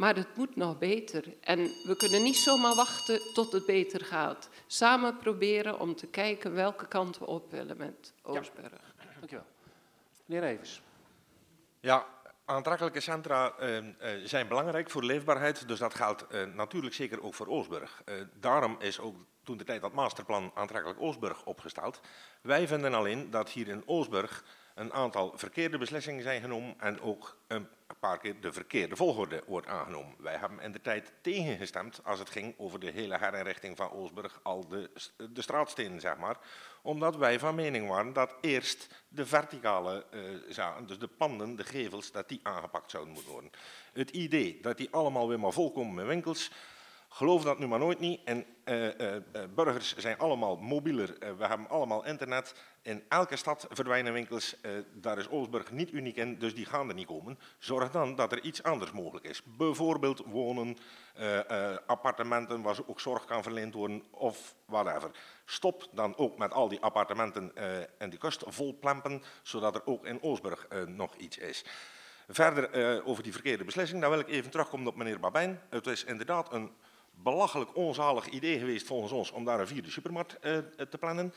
Maar het moet nog beter. En we kunnen niet zomaar wachten tot het beter gaat. Samen proberen om te kijken welke kant we op willen met Oostburg. Ja. Dankjewel. Meneer Evers. Ja, aantrekkelijke centra uh, uh, zijn belangrijk voor de leefbaarheid. Dus dat geldt uh, natuurlijk zeker ook voor Oostburg. daarom is ook toen de tijd dat masterplan aantrekkelijk Oostburg opgesteld. Wij vinden alleen dat hier in Oostburg een aantal verkeerde beslissingen zijn genomen en ook een paar keer de verkeerde volgorde wordt aangenomen. Wij hebben in de tijd tegengestemd als het ging over de hele herinrichting van Oosburg, al de, de straatstenen zeg maar, omdat wij van mening waren dat eerst de verticale uh, zaken, dus de panden, de gevels, dat die aangepakt zouden moeten worden. Het idee dat die allemaal weer maar volkomen met winkels, Geloof dat nu maar nooit niet. En uh, uh, burgers zijn allemaal mobieler. we hebben allemaal internet. In elke stad verdwijnen winkels. daar is Oostburg niet uniek in, dus die gaan er niet komen. Zorg dan dat er iets anders mogelijk is. Bijvoorbeeld wonen, appartementen waar ook zorg kan verleend worden of whatever. Stop dan ook met al die appartementen en die kust vol plempen, zodat er ook in Oostburg nog iets is. Verder over die verkeerde beslissing, daar wil ik even terugkomen op meneer Babijn. Het is inderdaad een belachelijk onzalig idee geweest volgens ons om daar een vierde supermarkt te plannen.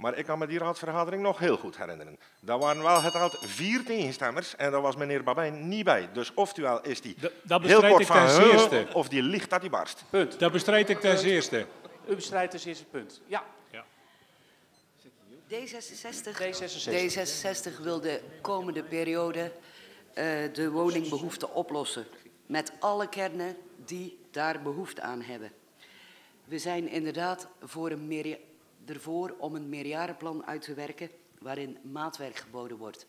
Maar ik kan me die raadsvergadering nog heel goed herinneren. Daar waren wel geteld vier tegenstemmers en daar was meneer Babijn niet bij. Dus oftewel is die dat heel kort ik van of die ligt dat die barst. Punt. Dat bestrijd ik ten zeerste. U bestrijdt ten zeerste punt. Ja. ja. D66, D66. D66 wil de komende periode uh, de woningbehoefte oplossen. Met alle kernen die daar behoefte aan hebben. We zijn inderdaad voor een meer, ervoor om een meerjarenplan uit te werken waarin maatwerk geboden wordt.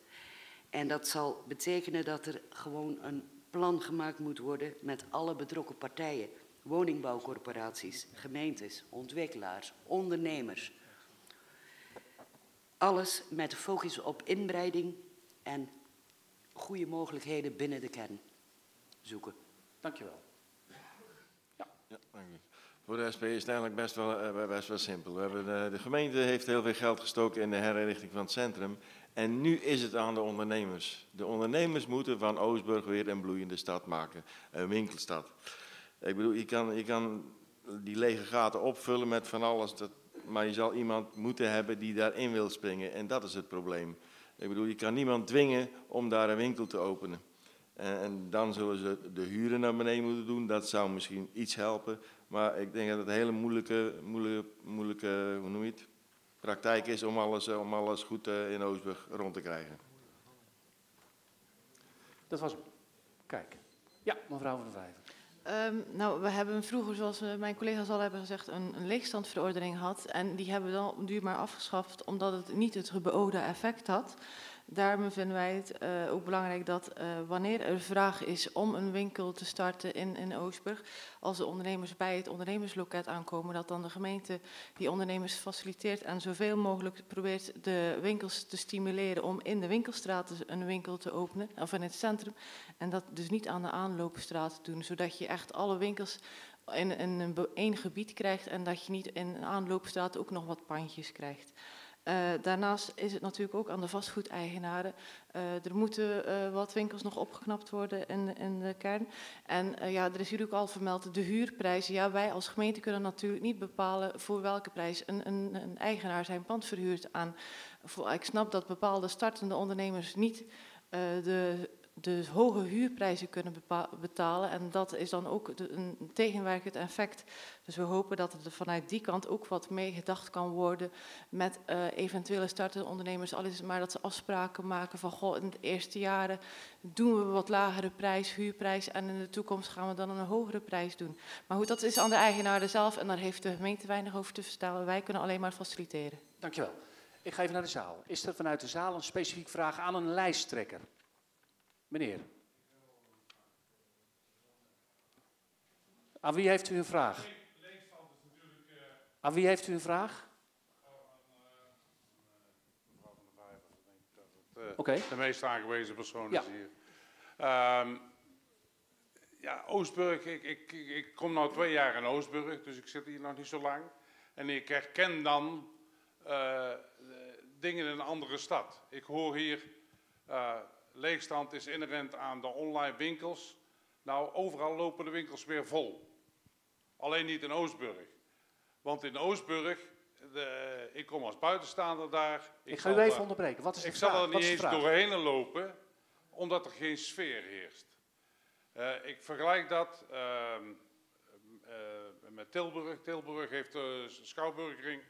En dat zal betekenen dat er gewoon een plan gemaakt moet worden met alle betrokken partijen. Woningbouwcorporaties, gemeentes, ontwikkelaars, ondernemers. Alles met de focus op inbreiding en goede mogelijkheden binnen de kern zoeken. Dankjewel. Ja. ja dank u. Voor de SP is het eigenlijk best wel, uh, best wel simpel. We hebben de, de, gemeente heeft heel veel geld gestoken in de herinrichting van het centrum. En nu is het aan de ondernemers. De ondernemers moeten van Oostburg weer een bloeiende stad maken. Een winkelstad. Ik bedoel, je kan, je kan die lege gaten opvullen met van alles. Dat, maar je zal iemand moeten hebben die daarin wil springen. En dat is het probleem. Ik bedoel, je kan niemand dwingen om daar een winkel te openen. En, en, dan zullen ze de huren naar beneden moeten doen. Dat zou misschien iets helpen. Maar ik denk dat het een hele moeilijke, moeilijke, moeilijke hoe noem je het, praktijk is om alles, eh, om alles goed eh, in Oostburg rond te krijgen. Dat was hem. Kijk. Ja, mevrouw van der Vijver. Um, nou, we hebben vroeger, zoals eh, mijn collega's al hebben gezegd, een, een leegstandverordening gehad. En die hebben we dan duur maar afgeschaft, omdat het niet het beoogde effect had. Daarom vinden wij het uh, ook belangrijk dat uh, wanneer er vraag is om een winkel te starten in, in Oostburg, als de ondernemers bij het ondernemersloket aankomen, dat dan de gemeente die ondernemers faciliteert en zoveel mogelijk probeert de winkels te stimuleren om in de winkelstraat een winkel te openen, of in het centrum, en dat dus niet aan de aanloopstraat doen, zodat je echt alle winkels in, één gebied krijgt en dat je niet in een aanloopstraat ook nog wat pandjes krijgt. Uh, daarnaast is het natuurlijk ook aan de vastgoedeigenaren. Uh, er moeten uh, wat winkels nog opgeknapt worden in, in de kern. En ja, er is hier ook al vermeld de huurprijzen. Ja, wij als gemeente kunnen natuurlijk niet bepalen voor welke prijs een, een, een eigenaar zijn pand verhuurt aan. Ik snap dat bepaalde startende ondernemers niet de de hoge huurprijzen kunnen betalen. En dat is dan ook een tegenwerkend effect. Dus we hopen dat er vanuit die kant ook wat mee gedacht kan worden met uh, eventuele startende ondernemers. Al maar dat ze afspraken maken van goh, in de eerste jaren doen we wat lagere prijs, huurprijs. En in de toekomst gaan we dan een hogere prijs doen. Maar goed, dat is aan de eigenaar zelf en daar heeft de gemeente weinig over te vertellen. Wij kunnen alleen maar faciliteren. Dankjewel. Ik ga even naar de zaal. Is er vanuit de zaal een specifieke vraag aan een lijsttrekker? Meneer. Aan wie heeft u een vraag? Aan wie heeft u een vraag? Oké. Okay. De meest aangewezen persoon is hier. Um, ja, Oostburg, ik, ik, ik, kom nu twee jaar in Oostburg, dus ik zit hier nog niet zo lang. En ik herken dan uh, dingen in een andere stad. Ik hoor hier uh, leegstand is inherent aan de online winkels. Nou, overal lopen de winkels weer vol. Alleen niet in Oostburg. Want in Oostburg, de, ik kom als buitenstaander daar. Ik, ik ga u even daar, onderbreken. Wat is de ik vraag? zal er niet eens doorheen lopen, omdat er geen sfeer heerst. Uh, ik vergelijk dat uh, uh, met Tilburg. Tilburg heeft de Schouwburgring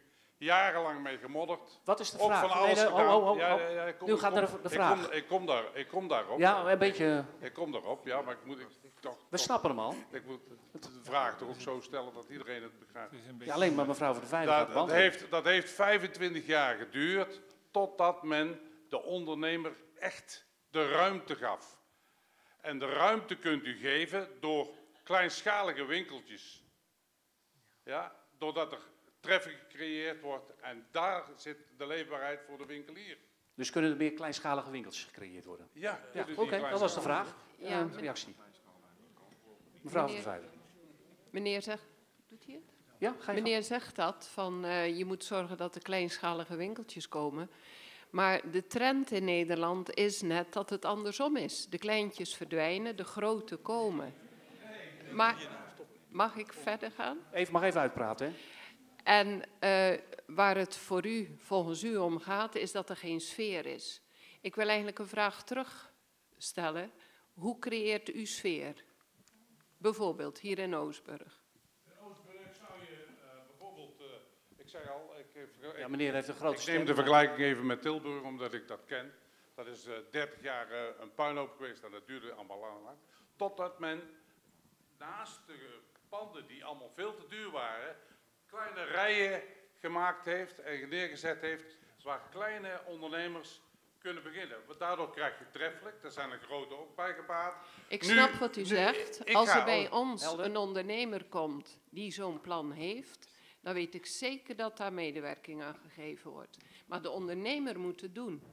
jarenlang mee gemodderd. Wat is de Ook vraag? Van alles nee, oh, oh, oh, ja, ja, ja, kom, nu gaat er de vraag. Ik kom, ik kom, daar, ik kom daarop. Ja, een beetje... Ik kom daarop, ja, maar ik moet... Ik, toch, We toch, snappen hem al. Ik moet de vraag toch ook zo stellen dat iedereen het begrijpt. Ja, alleen maar mevrouw van de Veiligheid dat, dat, heeft, dat heeft 25 jaar geduurd totdat men de ondernemer echt de ruimte gaf. En de ruimte kunt u geven door kleinschalige winkeltjes. Ja, doordat er traffic gecreëerd wordt. En daar zit de leefbaarheid voor de winkelier. Dus kunnen er meer kleinschalige winkeltjes gecreëerd worden? Ja, ja oké, okay, dat was de vraag. Ja, uh, reactie. Mevrouw van. Meneer zegt, doet hij het? Ja, ga je Meneer zegt dat, van uh, je moet zorgen dat er kleinschalige winkeltjes komen. Maar de trend in Nederland is net dat het andersom is. De kleintjes verdwijnen, de grote komen. Maar Mag ik verder gaan? Even, mag even uitpraten, hè? En uh, waar het voor u, volgens u om gaat, is dat er geen sfeer is. Ik wil eigenlijk een vraag terugstellen. Hoe creëert u sfeer? Bijvoorbeeld hier in Oostburg. In Oostburg zou je uh, bijvoorbeeld, uh, ik zei al, ik, ja, meneer heeft een grote Ik neem de vergelijking even met Tilburg, omdat ik dat ken. Dat is uh, 30 jaar een puinhoop geweest en dat duurde allemaal lang. Totdat men naast de panden die allemaal veel te duur waren, kleine rijen gemaakt heeft en neergezet heeft, waar kleine ondernemers kunnen beginnen. Want daardoor krijg je treffelijk, daar zijn er grote ook bij gebaat. Ik snap wat u zegt. Als er bij ons een ondernemer komt die zo'n plan heeft, dan weet ik zeker dat daar medewerking aan gegeven wordt. Maar de ondernemer moet het doen.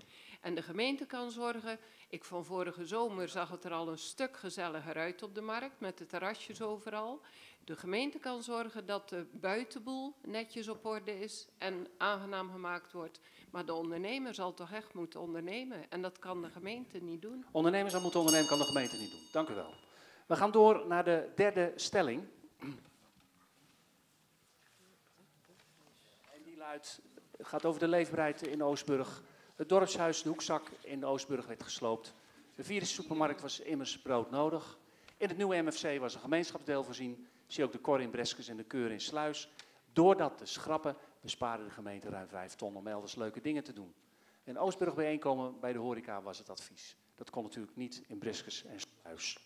En de gemeente kan zorgen. Ik van vorige zomer zag het er al een stuk gezelliger uit op de markt, met de terrasjes overal. De gemeente kan zorgen dat de buitenboel netjes op orde is en aangenaam gemaakt wordt. Maar de ondernemer zal toch echt moeten ondernemen. En dat kan de gemeente niet doen. Ondernemer zal moeten ondernemen, kan de gemeente niet doen. Dank u wel. We gaan door naar de derde stelling. En die luidt, het gaat over de leefbaarheid in Oostburg. Het dorpshuis De Hoekzak in Oostburg werd gesloopt. De vierde supermarkt was immers brood nodig. In het nieuwe MFC was een gemeenschapsdeel voorzien. Zie ook de Cor in Breskes en de Keur in Sluis. Door dat te schrappen bespaarde de gemeente ruim 5 ton om elders leuke dingen te doen. In Oostburg bijeenkomen bij de horeca was het advies. Dat kon natuurlijk niet in Breskes en Sluis.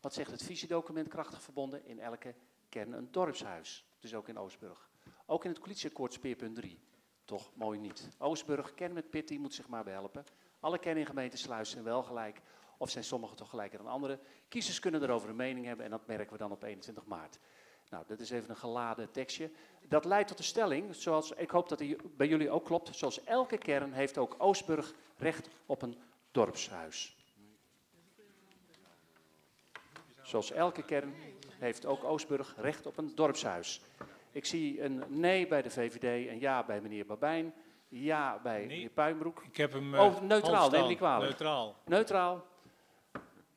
Wat zegt het visiedocument krachtig verbonden? In elke kern een dorpshuis. Dus ook in Oostburg. Ook in het coalitieakkoord speerpunt 3. Toch mooi niet. Oostburg, kern met Pitty, moet zich maar behelpen. Alle kennen in gemeente Sluis zijn wel gelijk. Of zijn sommigen toch gelijker dan anderen? Kiezers kunnen erover een mening hebben en dat merken we dan op 21 maart. Nou, dat is even een geladen tekstje. Dat leidt tot de stelling, zoals ik hoop dat die bij jullie ook klopt. Zoals elke kern heeft ook Oostburg recht op een dorpshuis. Zoals elke kern heeft ook Oostburg recht op een dorpshuis. Ik zie een nee bij de VVD, een ja bij meneer Babijn, ja bij nee, meneer Puinbroek. Ik heb hem. oh, neutraal, neem niet kwalijk. Neutraal. Neutraal.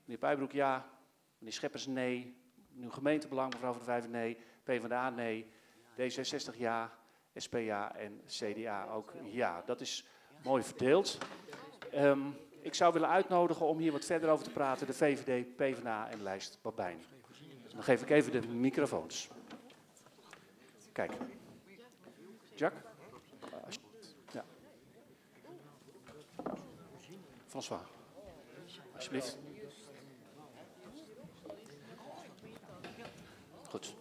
Meneer Puinbroek ja, meneer Scheppers nee, nu gemeentebelang, mevrouw van der Vijver nee, PvdA nee, D66 ja, SP ja en CDA ook ja. Dat is mooi verdeeld. Um, ik zou willen uitnodigen om hier wat verder over te praten, de VVD, PvdA en lijst Babijn. Dan geef ik even de microfoons. Kijk. Jack? Ja. François. Alsjeblieft. Goed.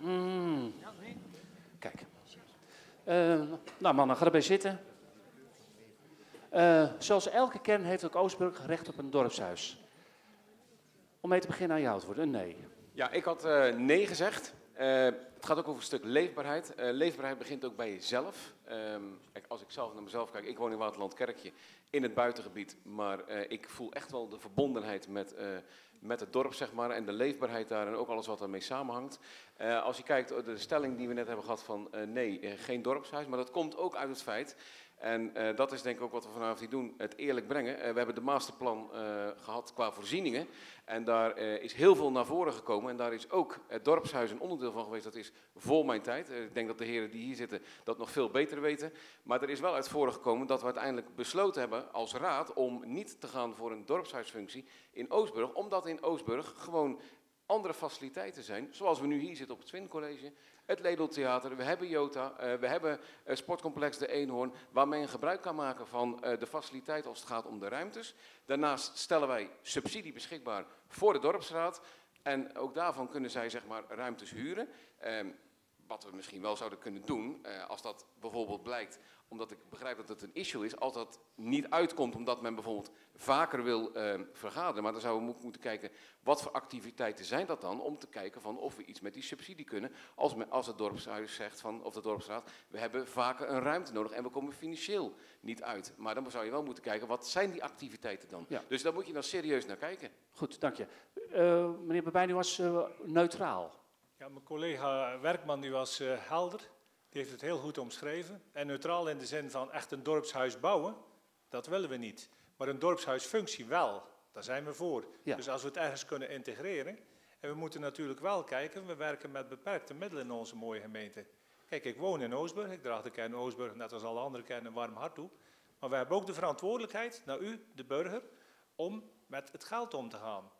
Mm. Kijk. Uh, nou mannen, ga erbij zitten. Uh, zoals elke kern heeft ook Oostburg recht op een dorpshuis. Om mee te beginnen aan jou te worden, een nee. Ja, ik had uh, nee gezegd. Het gaat ook over een stuk leefbaarheid. Leefbaarheid begint ook bij jezelf. Um, als ik zelf naar mezelf kijk, ik woon in Waterland Kerkje in het buitengebied, maar ik voel echt wel de verbondenheid met, met het dorp, zeg maar, en de leefbaarheid daar en ook alles wat daarmee samenhangt. als je kijkt, de stelling die we net hebben gehad van nee, geen dorpshuis, maar dat komt ook uit het feit en uh, dat is denk ik ook wat we vanavond hier doen, het eerlijk brengen. Uh, we hebben de masterplan uh, gehad qua voorzieningen. En daar is heel veel naar voren gekomen. En daar is ook het dorpshuis een onderdeel van geweest. Dat is voor mijn tijd. ik denk dat de heren die hier zitten dat nog veel beter weten. Maar er is wel uit voren gekomen dat we uiteindelijk besloten hebben als raad om niet te gaan voor een dorpshuisfunctie in Oostburg. Omdat in Oostburg gewoon andere faciliteiten zijn. Zoals we nu hier zitten op het Swin College het Ledeltheater, we hebben Jota, uh, we hebben uh, sportcomplex De Eenhoorn, waarmee je gebruik kan maken van uh, de faciliteit als het gaat om de ruimtes. Daarnaast stellen wij subsidie beschikbaar voor de dorpsraad. En ook daarvan kunnen zij zeg maar, ruimtes huren. Ehm, wat we misschien wel zouden kunnen doen, als dat bijvoorbeeld blijkt omdat ik begrijp dat het een issue is, als dat niet uitkomt omdat men bijvoorbeeld vaker wil uh, vergaderen. Maar dan zouden we moeten kijken, wat voor activiteiten zijn dat dan, om te kijken van of we iets met die subsidie kunnen. Als, men, als het dorpshuis zegt, van, of de dorpsraad, we hebben vaker een ruimte nodig en we komen financieel niet uit. Maar dan zou je wel moeten kijken, wat zijn die activiteiten dan? Ja. Dus daar moet je dan serieus naar kijken. Goed, dank je. Uh, meneer Babijn, u was uh, neutraal. Ja, mijn collega Werkman die was uh, helder. Die heeft het heel goed omschreven. En neutraal in de zin van echt een dorpshuis bouwen, dat willen we niet. Maar een dorpshuisfunctie wel, daar zijn we voor. Ja. Dus als we het ergens kunnen integreren En we moeten natuurlijk wel kijken, we werken met beperkte middelen in onze mooie gemeente. Kijk, ik woon in Oosburg, ik draag de kern Oosburg net als alle andere kernen een warm hart toe. Maar we hebben ook de verantwoordelijkheid naar u, de burger, om met het geld om te gaan.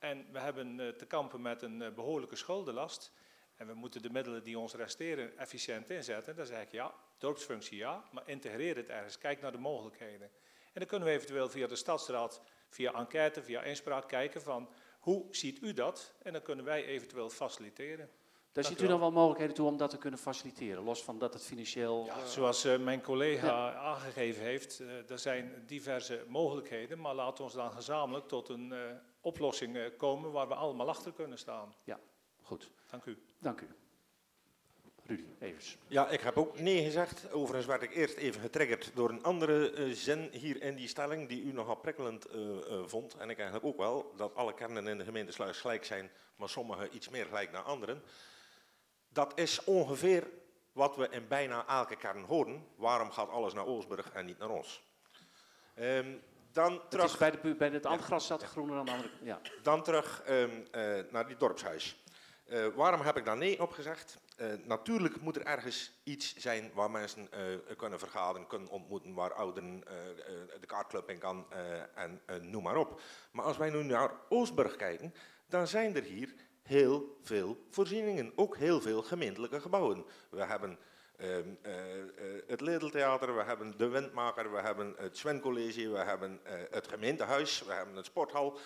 En we hebben eh, te kampen met een eh, behoorlijke schuldenlast. En we moeten de middelen die ons resteren efficiënt inzetten. Dan zeg ik ja, dorpsfunctie ja, maar integreer het ergens. Kijk naar de mogelijkheden. En dan kunnen we eventueel via de stadsraad, via enquête, via inspraak kijken van hoe ziet u dat? En dan kunnen wij eventueel faciliteren. Daar ziet u dan wel mogelijkheden toe om dat te kunnen faciliteren, los van dat het financieel... Ja, zoals uh, mijn collega ja. aangegeven heeft, uh, er zijn diverse mogelijkheden, maar laten we ons dan gezamenlijk tot een uh, oplossing komen waar we allemaal achter kunnen staan. Ja, goed. Dank u. Dank u. Rudy, Evers. Ja, ik heb ook nee gezegd. Overigens werd ik eerst even getriggerd door een andere uh, zin hier in die stelling, die u nogal prikkelend uh, uh, vond. En ik eigenlijk ook wel, dat alle kernen in de gemeente Sluis gelijk zijn, maar sommige iets meer gelijk naar anderen. Dat is ongeveer wat we in bijna elke kern horen. Waarom gaat alles naar Oosburg en niet naar ons? Um, dan terug... Het bij, de, bij het Antgras zat groener dan de andere... Ja. Dan terug um, naar die dorpshuis. Uh, waarom heb ik daar nee op gezegd? Uh, natuurlijk moet er ergens iets zijn waar mensen kunnen vergaderen, kunnen ontmoeten, waar ouderen de kaartclub in kan en noem maar op. Maar als wij nu naar Oostburg kijken, dan zijn er hier heel veel voorzieningen, ook heel veel gemeentelijke gebouwen. We hebben het Ledeltheater, we hebben de Windmaker, we hebben het Sven College, we hebben het gemeentehuis, we hebben het sporthal.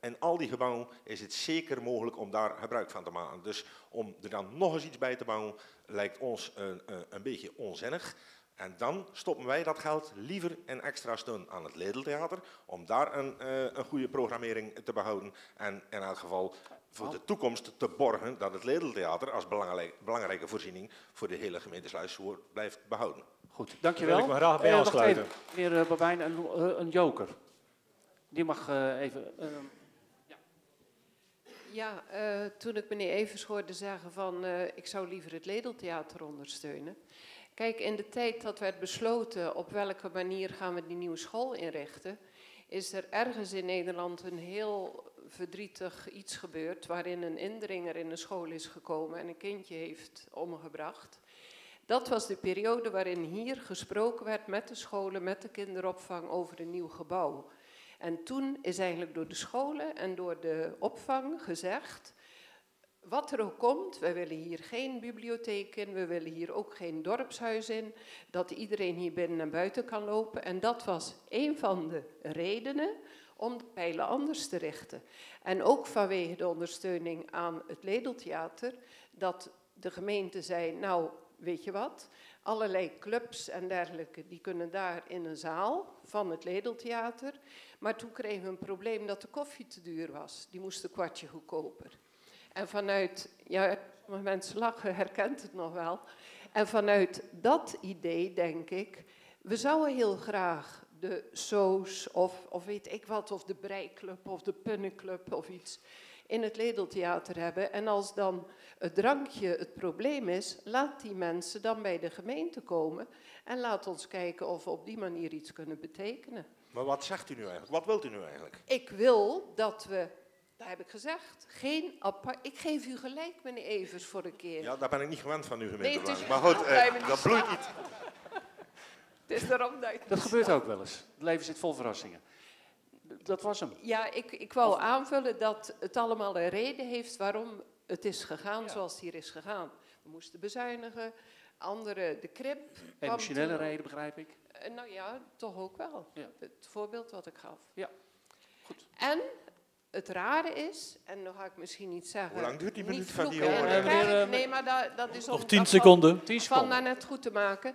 En al die gebouwen is het zeker mogelijk om daar gebruik van te maken. Dus om er dan nog eens iets bij te bouwen, lijkt ons een, een beetje onzinnig. En dan stoppen wij dat geld liever in extra steun aan het Ledeltheater, om daar een, een goede programmering te behouden. En in elk geval voor de toekomst te borgen dat het Ledeltheater als belangrijk, belangrijke voorziening voor de hele gemeente Sluisvoer blijft behouden. Goed, dankjewel. Wil ik me graag bij uh, aansluiten. Meneer uh, Babijn, een, een, joker. Die mag uh, even... Ja, uh, toen ik meneer Evers hoorde zeggen van uh, ik zou liever het Ledeltheater ondersteunen. Kijk, in de tijd dat werd besloten op welke manier gaan we die nieuwe school inrichten, is er ergens in Nederland een heel verdrietig iets gebeurd waarin een indringer in een school is gekomen en een kindje heeft omgebracht. Dat was de periode waarin hier gesproken werd met de scholen, met de kinderopvang over een nieuw gebouw. En toen is eigenlijk door de scholen en door de opvang gezegd, wat er ook komt, wij willen hier geen bibliotheek in, we willen hier ook geen dorpshuis in, dat iedereen hier binnen en buiten kan lopen. En dat was een van de redenen om de pijlen anders te richten. En ook vanwege de ondersteuning aan het Ledeltheater, dat de gemeente zei, nou, weet je wat, allerlei clubs en dergelijke, die kunnen daar in een zaal van het Ledeltheater. Maar toen kregen we een probleem dat de koffie te duur was. Die moest een kwartje goedkoper. En vanuit, ja, mensen lachen, herkent het nog wel. En vanuit dat idee denk ik, we zouden heel graag de Soos of, of weet ik wat, of de Breiklub of de Punnenclub of iets in het Ledeltheater hebben. En als dan het drankje het probleem is, laat die mensen dan bij de gemeente komen en laat ons kijken of we op die manier iets kunnen betekenen. Maar wat zegt u nu eigenlijk? Wat wilt u nu eigenlijk? Ik wil dat we, daar heb ik gezegd, geen apart... Ik geef u gelijk, meneer Evers, voor een keer. Ja, daar ben ik niet gewend van uw gemeente. Nee, maar goed, eh, dat bloeit niet. Het is daarom dat Dat gebeurt ook wel eens. Het leven zit vol verrassingen. Dat was hem. Ja, ik, ik wou aanvullen dat het allemaal een reden heeft waarom het is gegaan ja. zoals het hier is gegaan. We moesten bezuinigen, anderen de krip. Emotionele reden, begrijp ik. Uh, nou ja, toch ook wel. Ja. Het voorbeeld wat ik gaf. Ja, goed. En het rare is, en dan ga ik misschien niet zeggen... Hoe lang duurt die minuut van die horen? Nee, maar dat, dat is om Nog tien seconden. Van, van daarnet goed te maken.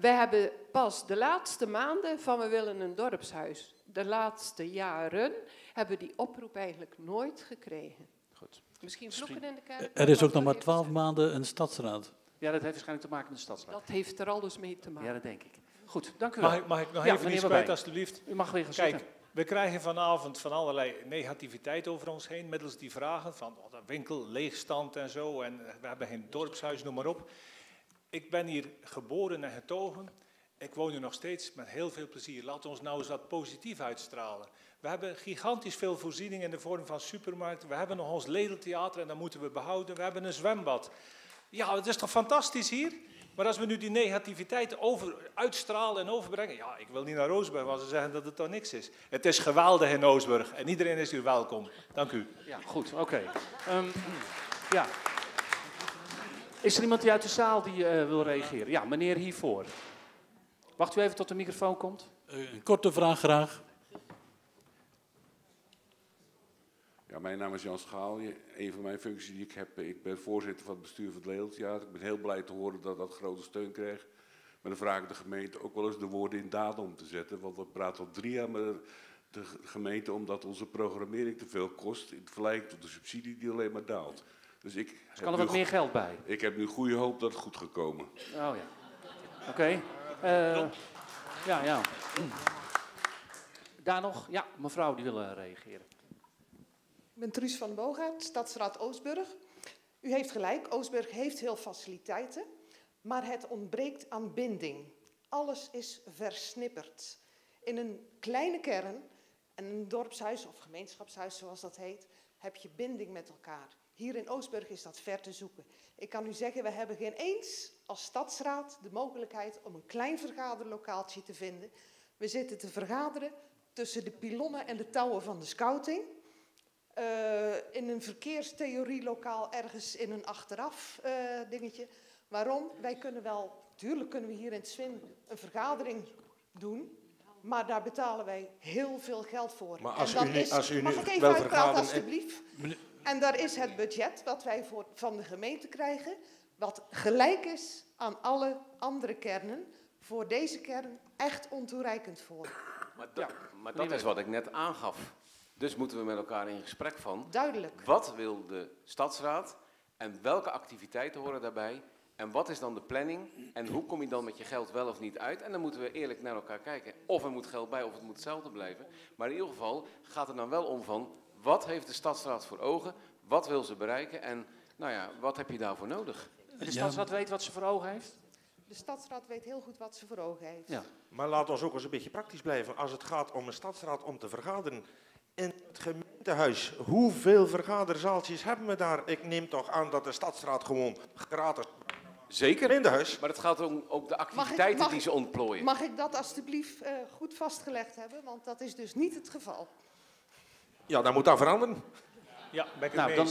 We hebben pas de laatste maanden van we willen een dorpshuis. De laatste jaren hebben we die oproep eigenlijk nooit gekregen. Goed. Misschien vloeken in de kerk. Er is ook nog maar twaalf maanden een stadsraad. Ja, dat heeft waarschijnlijk te maken met de stadsraad. Dat heeft er alles mee te maken. Ja, dat denk ik. Goed, dank u wel. Mag ik, mag ik nog ja, even iets kwijt, alstublieft? U mag weer gaan Kijk, zitten. we krijgen vanavond van allerlei negativiteit over ons heen, middels die vragen van oh, de winkel, leegstand en zo, en we hebben geen dorpshuis, noem maar op. Ik ben hier geboren en getogen Ik woon hier nog steeds met heel veel plezier. Laat ons nou eens wat positief uitstralen. We hebben gigantisch veel voorzieningen in de vorm van supermarkten. We hebben nog ons Ledeltheater en dat moeten we behouden. We hebben een zwembad. Ja, het is toch fantastisch hier? Maar als we nu die negativiteit over, uitstralen en overbrengen... Ja, ik wil niet naar Roosburg, want ze zeggen dat het toch niks is. Het is geweldig in Roosburg en iedereen is hier welkom. Dank u. Ja, goed, oké. Ehm, ja. Is er iemand die uit de zaal die eh, wil reageren? Ja, meneer hiervoor. Wacht u even tot de microfoon komt. Eh, een korte vraag graag. Ja, mijn naam is Jan Schaal. Een van mijn functies die ik heb, ik ben voorzitter van het bestuur van het Leeltheater. Ik ben heel blij te horen dat dat grote steun krijgt. Maar dan vraag ik de gemeente ook wel eens de woorden in daden om te zetten. Want we praten al drie jaar met de gemeente omdat onze programmering te veel kost. In vergelijking tot de subsidie die alleen maar daalt. Dus ik dus kan er wat meer geld bij? Ik heb nu goede hoop dat het goed gaat komen. Oh ja. Oké. Okay. Uh, ja, ja. Daar nog? Ja, mevrouw die wil reageren. Ik ben Truus van Boogaard, Stadsraad Oostburg. U heeft gelijk, Oostburg heeft heel faciliteiten, maar het ontbreekt aan binding. Alles is versnipperd. In een kleine kern, en een dorpshuis of gemeenschapshuis zoals dat heet, heb je binding met elkaar. Hier in Oostburg is dat ver te zoeken. Ik kan u zeggen, we hebben geen eens als stadsraad de mogelijkheid om een klein vergaderlokaaltje te vinden. We zitten te vergaderen tussen de pilonnen en de touwen van de scouting. Uh, in een verkeerstheorielokaal ergens in een achteraf uh, dingetje. Waarom? Wij kunnen wel, tuurlijk kunnen we hier in het Swin een vergadering doen. Maar daar betalen wij heel veel geld voor. Maar als, en u, is, als u mag nu ik even uitpraten alstublieft? En daar is het budget wat wij voor, van de gemeente krijgen, wat gelijk is aan alle andere kernen, voor deze kern echt ontoereikend voor. Maar, da, ja. maar dat is wat ik net aangaf. Dus moeten we met elkaar in gesprek van. Duidelijk. Wat wil de stadsraad en welke activiteiten horen daarbij? En wat is dan de planning? En hoe kom je dan met je geld wel of niet uit? En dan moeten we eerlijk naar elkaar kijken. Of er moet geld bij, of het moet hetzelfde blijven. Maar in ieder geval gaat het dan wel om van... wat heeft de stadsraad voor ogen? Wat wil ze bereiken? En nou ja, wat heb je daarvoor nodig? De stadsraad weet wat ze voor ogen heeft? De stadsraad weet heel goed wat ze voor ogen heeft. Ja. Maar laat ons ook eens een beetje praktisch blijven. Als het gaat om een stadsraad om te vergaderen in het gemeentehuis, hoeveel vergaderzaaltjes hebben we daar? Ik neem toch aan dat de stadsraad gewoon gratis... Zeker, in de huis. maar het gaat om ook de activiteiten mag ik, die ze ontplooien. Mag ik dat alstublieft uh, goed vastgelegd hebben? Want dat is dus niet het geval. Ja, dat moet dan veranderen. Ja, ben ik nou, dan...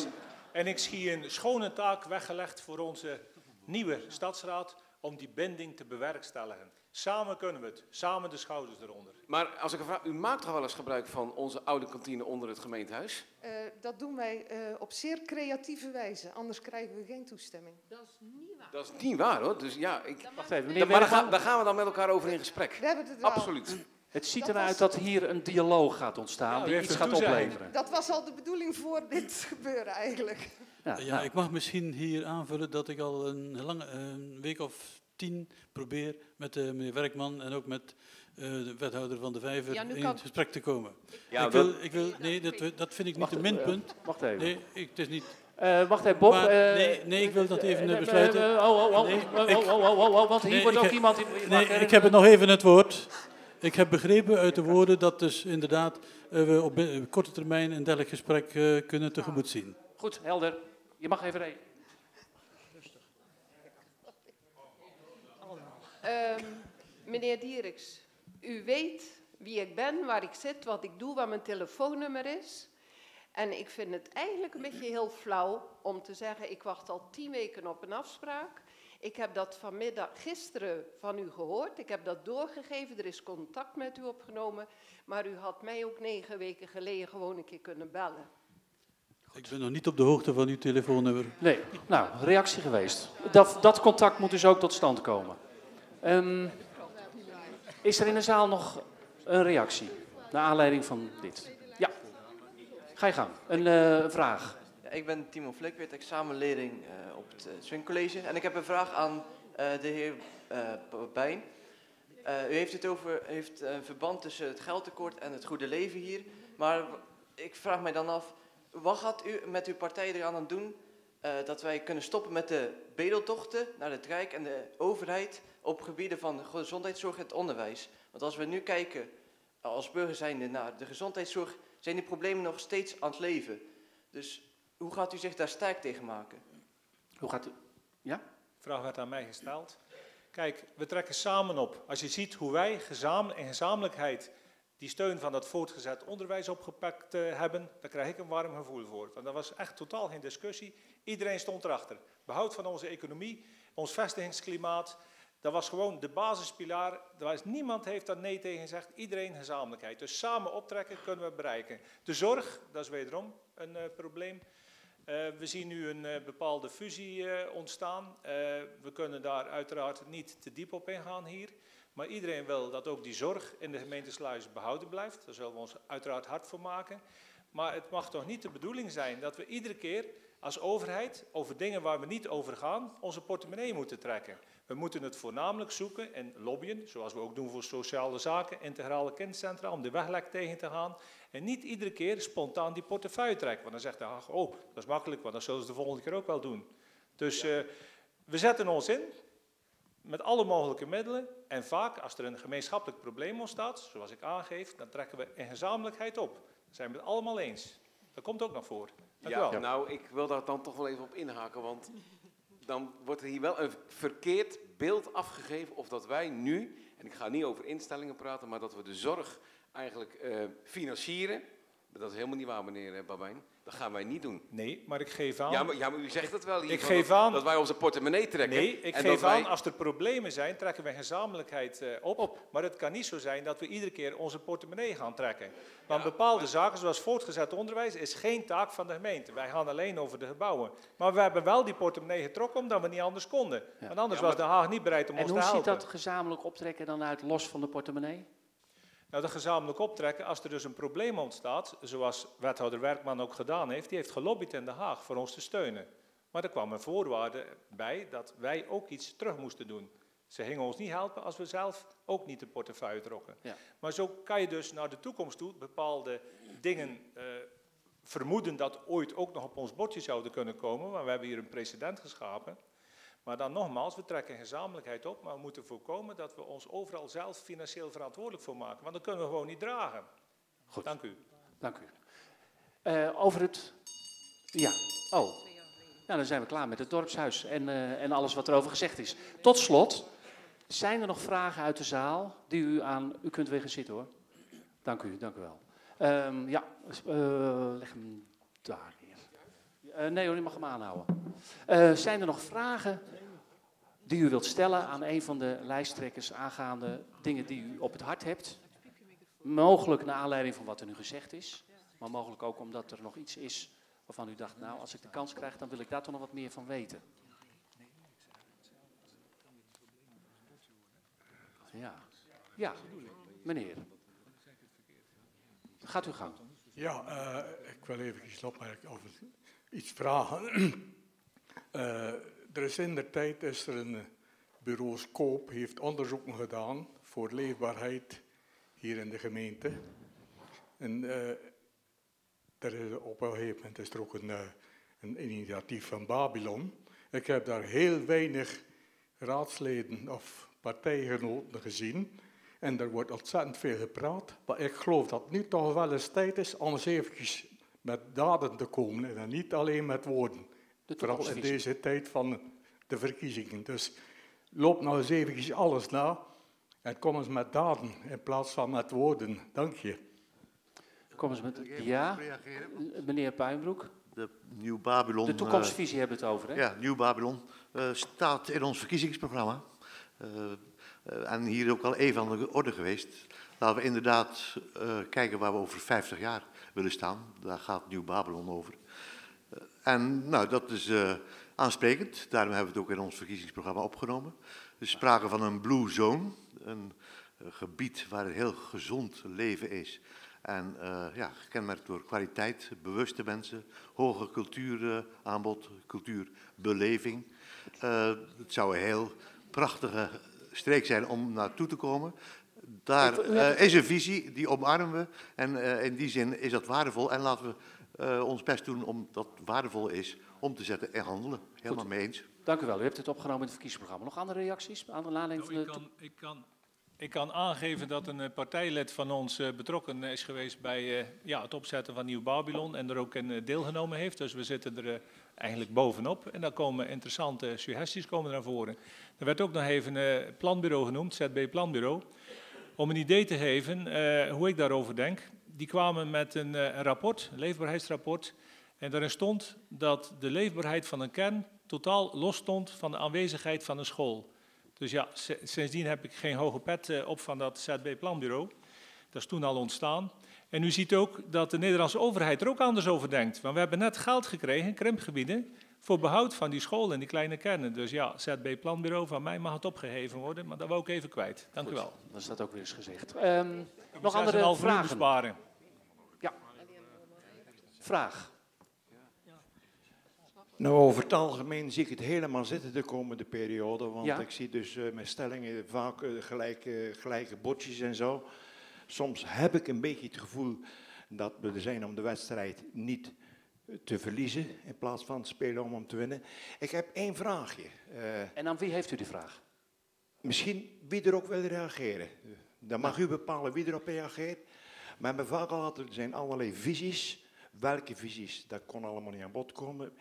En ik zie een schone taak weggelegd voor onze nieuwe stadsraad om die binding te bewerkstelligen. Samen kunnen we het, samen de schouders eronder. Maar als ik vraag, u maakt toch wel eens gebruik van onze oude kantine onder het gemeentehuis? Uh, dat doen wij uh, op zeer creatieve wijze, anders krijgen we geen toestemming. Dat is niet waar. Dat is niet waar hoor, dus ja, ik... Wacht even, meneer Maar daar gaan, daar gaan we dan met elkaar over in gesprek. We hebben het Absoluut. Het ziet dat eruit dat hier een dialoog gaat ontstaan, ja, die iets gaat opleveren. Dat was al de bedoeling voor dit *laughs* gebeuren eigenlijk. Ja, ja, ik mag misschien hier aanvullen dat ik al een, lange, een week of tien probeer met uh, meneer Werkman en ook met uh, de wethouder van de Vijver ja, in kan... gesprek te komen. Ja, ik, wil, ik wil, nee, dat, dat vind ik niet een minpunt. Uh, wacht even. Nee, ik, het is niet... Uh, wacht even, Bob. Maar, nee, nee, ik wil dat even besluiten. Oh, oh, oh, oh, oh, oh, oh, oh, want hier wordt ook iemand... In, nee, ik heb het nog even het woord. Ik heb begrepen uit de woorden dat dus inderdaad we op korte termijn een dergelijk gesprek kunnen tegemoet zien. Goed, helder. Je mag even reden. Um, meneer Dieriks, u weet wie ik ben, waar ik zit, wat ik doe, wat mijn telefoonnummer is. En ik vind het eigenlijk een beetje heel flauw om te zeggen, ik wacht al tien weken op een afspraak. Ik heb dat vanmiddag, gisteren van u gehoord. Ik heb dat doorgegeven. Er is contact met u opgenomen. Maar u had mij ook negen weken geleden gewoon een keer kunnen bellen. Ik ben nog niet op de hoogte van uw telefoonnummer. Nee, nou, reactie geweest. Dat, dat contact moet dus ook tot stand komen. Um, is er in de zaal nog een reactie naar aanleiding van dit? Ja, ga je gang. Een uh, vraag. Ik ben Timo Flikwit, examenleerling uh, op het uh, Swing College. En ik heb een vraag aan de heer Bijn. u heeft het over heeft een verband tussen het geldtekort en het goede leven hier. Maar ik vraag mij dan af, wat gaat u met uw partij eraan doen eh, dat wij kunnen stoppen met de bedeltochten naar het Rijk en de overheid op gebieden van gezondheidszorg en het onderwijs. Want als we nu kijken als burger zijnde naar de gezondheidszorg, zijn die problemen nog steeds aan het leven. Dus hoe gaat u zich daar sterk tegen maken? Hoe gaat u? Ja? De vraag werd aan mij gesteld. Kijk, we trekken samen op. Als je ziet hoe wij gezamenlijk, in gezamenlijkheid die steun van dat voortgezet onderwijs opgepakt uh, hebben, daar krijg ik een warm gevoel voor. Want dat was echt totaal geen discussie. Iedereen stond erachter. Behoud van onze economie, ons vestigingsklimaat, dat was gewoon de basispilaar. Was, niemand heeft daar nee tegen gezegd. Iedereen gezamenlijkheid. Dus samen optrekken kunnen we bereiken. De zorg, dat is wederom een uh, probleem. Uh, we zien nu een uh, bepaalde fusie ontstaan. we kunnen daar uiteraard niet te diep op ingaan hier. Maar iedereen wil dat ook die zorg in de gemeente Sluis behouden blijft. Daar zullen we ons uiteraard hard voor maken. Maar het mag toch niet de bedoeling zijn dat we iedere keer als overheid over dingen waar we niet over gaan, onze portemonnee moeten trekken. We moeten het voornamelijk zoeken en lobbyen, zoals we ook doen voor sociale zaken, integrale kindcentra, om de weglek tegen te gaan. En niet iedere keer spontaan die portefeuille trekken. Want dan zegt hij, oh, dat is makkelijk, want dat zullen ze de volgende keer ook wel doen. Dus uh, we zetten ons in, met alle mogelijke middelen. En vaak, als er een gemeenschappelijk probleem ontstaat, zoals ik aangeef, dan trekken we in gezamenlijkheid op. Daar zijn we het allemaal eens. Dat komt ook naar voren. Ja, nou, ik wil daar dan toch wel even op inhaken, want dan wordt er hier wel een verkeerd beeld afgegeven of dat wij nu, en ik ga niet over instellingen praten, maar dat we de zorg eigenlijk uh, financieren. Dat is helemaal niet waar, meneer Babijn. Dat gaan wij niet doen. Nee, maar ik geef aan... Ja, maar, ja, maar u zegt het wel hier. Ik geef dat, aan... Dat wij onze portemonnee trekken. Nee, ik geef aan, als er problemen zijn, trekken wij gezamenlijkheid uh, op. op. Maar het kan niet zo zijn dat we iedere keer onze portemonnee gaan trekken. Want ja, bepaalde maar... zaken, zoals voortgezet onderwijs, is geen taak van de gemeente. Wij gaan alleen over de gebouwen. Maar we hebben wel die portemonnee getrokken omdat we niet anders konden. Ja. Want anders ja, maar... was Den Haag niet bereid om en ons te helpen. En hoe ziet dat gezamenlijk optrekken dan uit los van de portemonnee? Nou, de gezamenlijk optrekken, als er dus een probleem ontstaat, zoals wethouder Werkman ook gedaan heeft, die heeft gelobbyd in Den Haag voor ons te steunen. Maar er kwam een voorwaarde bij dat wij ook iets terug moesten doen. Ze gingen ons niet helpen als we zelf ook niet de portefeuille trokken. Ja. Maar zo kan je dus naar de toekomst toe bepaalde dingen uh, vermoeden dat ooit ook nog op ons bordje zouden kunnen komen. Maar we hebben hier een precedent geschapen. Maar dan nogmaals, we trekken gezamenlijkheid op, maar we moeten voorkomen dat we ons overal zelf financieel verantwoordelijk voor maken. Want dat kunnen we gewoon niet dragen. Goed. Dank u. Dank u. Uh, over het... Ja, oh. Nou, dan zijn we klaar met het dorpshuis en, uh, en alles wat erover gezegd is. Tot slot, zijn er nog vragen uit de zaal die u aan... U kunt weer gaan zitten hoor. Dank u, dank u wel. Um, ja, uh, leg hem daar neer. nee hoor, je mag hem aanhouden. zijn er nog vragen die u wilt stellen aan een van de lijsttrekkers aangaande dingen die u op het hart hebt. Mogelijk naar aanleiding van wat er nu gezegd is, maar mogelijk ook omdat er nog iets is waarvan u dacht, nou als ik de kans krijg, dan wil ik daar toch nog wat meer van weten. Ja, ja meneer. Gaat u gang. Ja, uh, ik wil even opmerken over iets vragen. uh, *clears throat* er is in de tijd is er een bureau Scoop heeft onderzoeken gedaan voor leefbaarheid hier in de gemeente. En er is op een gegeven moment is er ook een, uh, een initiatief van Babylon. Ik heb daar heel weinig raadsleden of partijgenoten gezien. En er wordt ontzettend veel gepraat. Maar ik geloof dat nu toch wel eens tijd is om eens eventjes met daden te komen en niet alleen met woorden. Vooral in deze tijd van de verkiezingen. Dus loop nou eens eventjes alles na en kom eens met daden in plaats van met woorden. Dank je. Kom eens met... Ja, meneer Puinbroek. De Nieuw Babylon... De toekomstvisie uh, hebben we het over, hè? Ja, Nieuw Babylon uh, staat in ons verkiezingsprogramma. Uh, en hier ook al even aan de orde geweest. Laten we inderdaad kijken waar we over 50 jaar willen staan. Daar gaat Nieuw Babylon over. En nou, dat is aansprekend. Daarom hebben we het ook in ons verkiezingsprogramma opgenomen. Er is sprake van een blue zone, een uh, gebied waar een heel gezond leven is. En uh, ja, gekenmerkt door kwaliteit, bewuste mensen, hoge cultuuraanbod, cultuurbeleving. Uh, het zou een heel prachtige streek zijn om naartoe te komen. Daar is een visie, die omarmen we. En in die zin is dat waardevol. En laten we eh, ons best doen om dat waardevol is om te zetten en handelen. Helemaal mee eens. Dank u wel. U hebt het opgenomen in het verkiezingsprogramma. Nog andere reacties aanleiding van Nou, ik, kan, ik, kan, ik kan aangeven dat een eh, partijlid van ons eh, betrokken is geweest bij eh, ja, het opzetten van Nieuw Babylon en er ook in deelgenomen heeft. Dus we zitten er eigenlijk bovenop en daar komen interessante suggesties komen naar voren. Er werd ook nog even een uh, planbureau genoemd, ZB Planbureau, om een idee te geven eh, hoe ik daarover denk. Die kwamen met een, eh, een rapport, een leefbaarheidsrapport, en daarin stond dat de leefbaarheid van een kern totaal los stond van de aanwezigheid van een school. Dus ja, sindsdien heb ik geen hoge pet eh, op van dat ZB Planbureau. Dat is toen al ontstaan. En u ziet ook dat de Nederlandse overheid er ook anders over denkt. Want we hebben net geld gekregen, krimpgebieden, voor behoud van die scholen en die kleine kernen. Dus ja, ZB Planbureau, van mij mag het opgeheven worden, maar dat wou ik even kwijt. Dank Goed, u wel. Dan is dat ook weer eens gezegd. Ehm, nog 6,5 andere vragen? besparen. Vraag. Nou, over het algemeen zie ik het helemaal zitten de komende periode. Want Ja. ik zie dus eh, met stellingen vaak eh, gelijke, gelijke bordjes en zo. Soms heb ik een beetje het gevoel dat we er zijn om de wedstrijd niet te verliezen. In plaats van te spelen om hem te winnen. Ik heb één vraagje. Eh, En aan wie heeft u die vraag? Misschien wie er ook wil reageren. Dan mag u bepalen wie erop reageert. Maar we hebben vaak al gehad, er zijn allerlei visies. Welke visies, dat kon allemaal niet aan bod komen.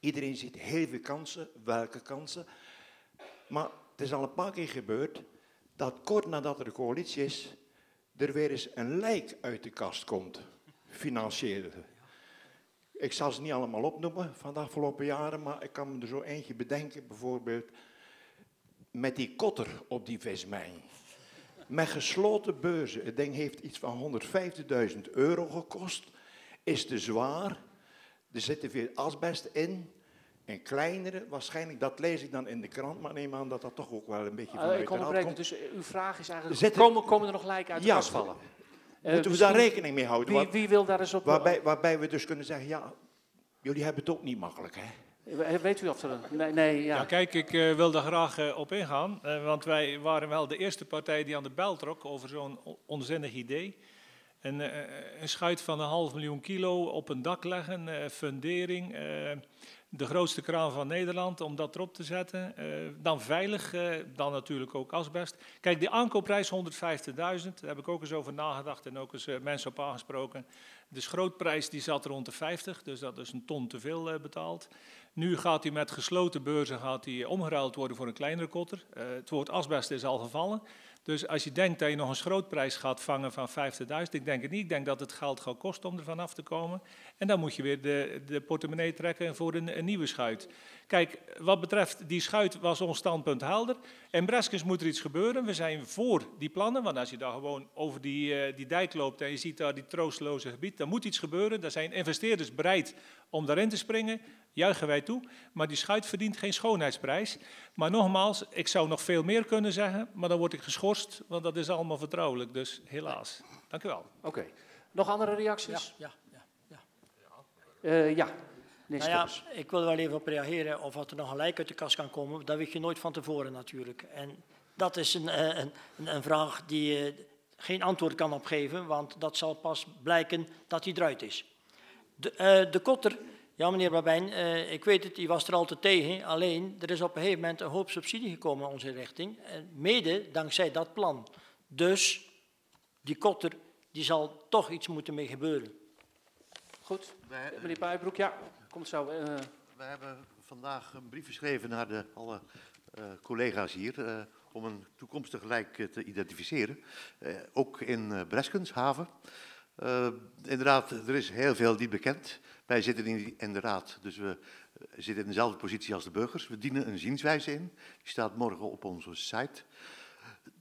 Iedereen ziet heel veel kansen. Welke kansen? Maar het is al een paar keer gebeurd dat kort nadat er een coalitie is, er weer eens een lijk uit de kast komt. Financieel. Ik zal ze niet allemaal opnoemen van de afgelopen jaren, maar ik kan me er zo eentje bedenken. Bijvoorbeeld met die kotter op die vismijn. Met gesloten beurzen. Het ding heeft iets van 150.000 euro gekost. Is te zwaar. Er zit te veel asbest in. En kleinere, waarschijnlijk, dat lees ik dan in de krant, maar neem aan dat dat toch ook wel een beetje Uh, vanuit ik de raad onderbreek komt. het. Dus eh, uw vraag is eigenlijk, Zitten- komen, komen er nog lijken uit de Ja, kast vallen? Eh, Moeten we daar rekening mee houden? Wie, wie wil daar eens op... Waarbij, waarbij we dus kunnen zeggen, ja, jullie hebben het ook niet makkelijk, hè? Eh, Weet u of er... een- Nee, nee ja. Ja, kijk, ik eh, wil daar graag eh, op ingaan. eh, want wij waren wel de eerste partij die aan de bel trok over zo'n onzinnig idee. Een, eh, een schuit van een half miljoen kilo op een dak leggen, eh, fundering. eh, de grootste kraan van Nederland om dat erop te zetten. dan veilig, dan natuurlijk ook asbest. Kijk, die aankoopprijs 150.000, daar heb ik ook eens over nagedacht en ook eens mensen op aangesproken. De schrootprijs die zat rond de 50, dus dat is een ton te veel betaald. Nu gaat hij met gesloten beurzen gaat hij omgeruild worden voor een kleinere kotter. Het woord asbest is al gevallen. Dus als je denkt dat je nog een schrootprijs gaat vangen van 50.000, ik denk het niet. Ik denk dat het geld gaat kosten om er vanaf te komen. En dan moet je weer de, de portemonnee trekken voor een, een nieuwe schuit. Kijk, wat betreft die schuit was ons standpunt helder. In Breskens moet er iets gebeuren. We zijn voor die plannen, want als je daar gewoon over die, eh, die dijk loopt en je ziet daar die troosteloze gebied, dan moet iets gebeuren. Daar zijn investeerders bereid om daarin te springen. Juichen wij toe. Maar die schuit verdient geen schoonheidsprijs. Maar nogmaals, ik zou nog veel meer kunnen zeggen, maar dan word ik geschorst, want dat is allemaal vertrouwelijk. Dus helaas. Dank u wel. Oké. Nog andere reacties? Ja, ja, ja. Eh, ja. Nou ja, ik wil er wel even op reageren of er nog een lijk uit de kast kan komen. Dat weet je nooit van tevoren natuurlijk. En dat is een, eh, een, een, vraag die je geen antwoord kan op geven, want dat zal pas blijken dat hij eruit is. De, eh, de kotter, ja meneer Babijn, eh, ik weet het, die was er altijd tegen. Alleen, er is op een gegeven moment een hoop subsidie gekomen in onze richting. Mede dankzij dat plan. Dus, die kotter, die zal toch iets moeten mee gebeuren. Goed. Meneer Pijbroek, ja. Komt zo. eh, We hebben vandaag een brief geschreven naar de, alle eh, collega's hier eh, om een toekomstig lijk eh, te identificeren. Eh, ook in eh, Breskens, haven. Eh, inderdaad, er is heel veel niet bekend. Wij zitten in, in de raad, dus we eh, zitten in dezelfde positie als de burgers. We dienen een zienswijze in. Die staat morgen op onze site.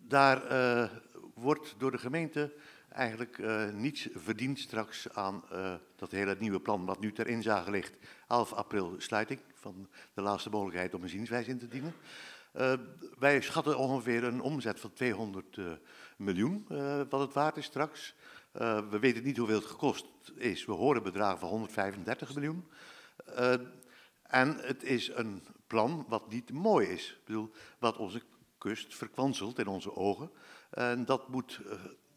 Daar eh, wordt door de gemeente eigenlijk eh, niets verdiend straks aan eh, dat hele nieuwe plan wat nu ter inzage ligt. 11 april sluiting van de laatste mogelijkheid om een zienswijze in te dienen. Eh, wij schatten ongeveer een omzet van 200 eh, miljoen, wat het waard is straks. We weten niet hoeveel het gekost is. We horen bedragen van 135 miljoen. En het is een plan wat niet mooi is. Ik bedoel, wat onze kust verkwanselt in onze ogen. En dat moet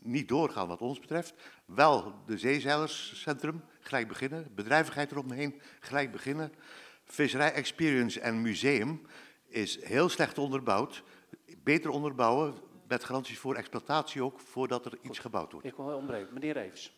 niet doorgaan wat ons betreft. Wel de zeezeilerscentrum gelijk beginnen. Bedrijvigheid eromheen, gelijk beginnen. Visserij Experience en Museum is heel slecht onderbouwd. Beter onderbouwen, met garanties voor exploitatie ook, voordat er iets gebouwd wordt. Ik wil ontbreken. Meneer Evers.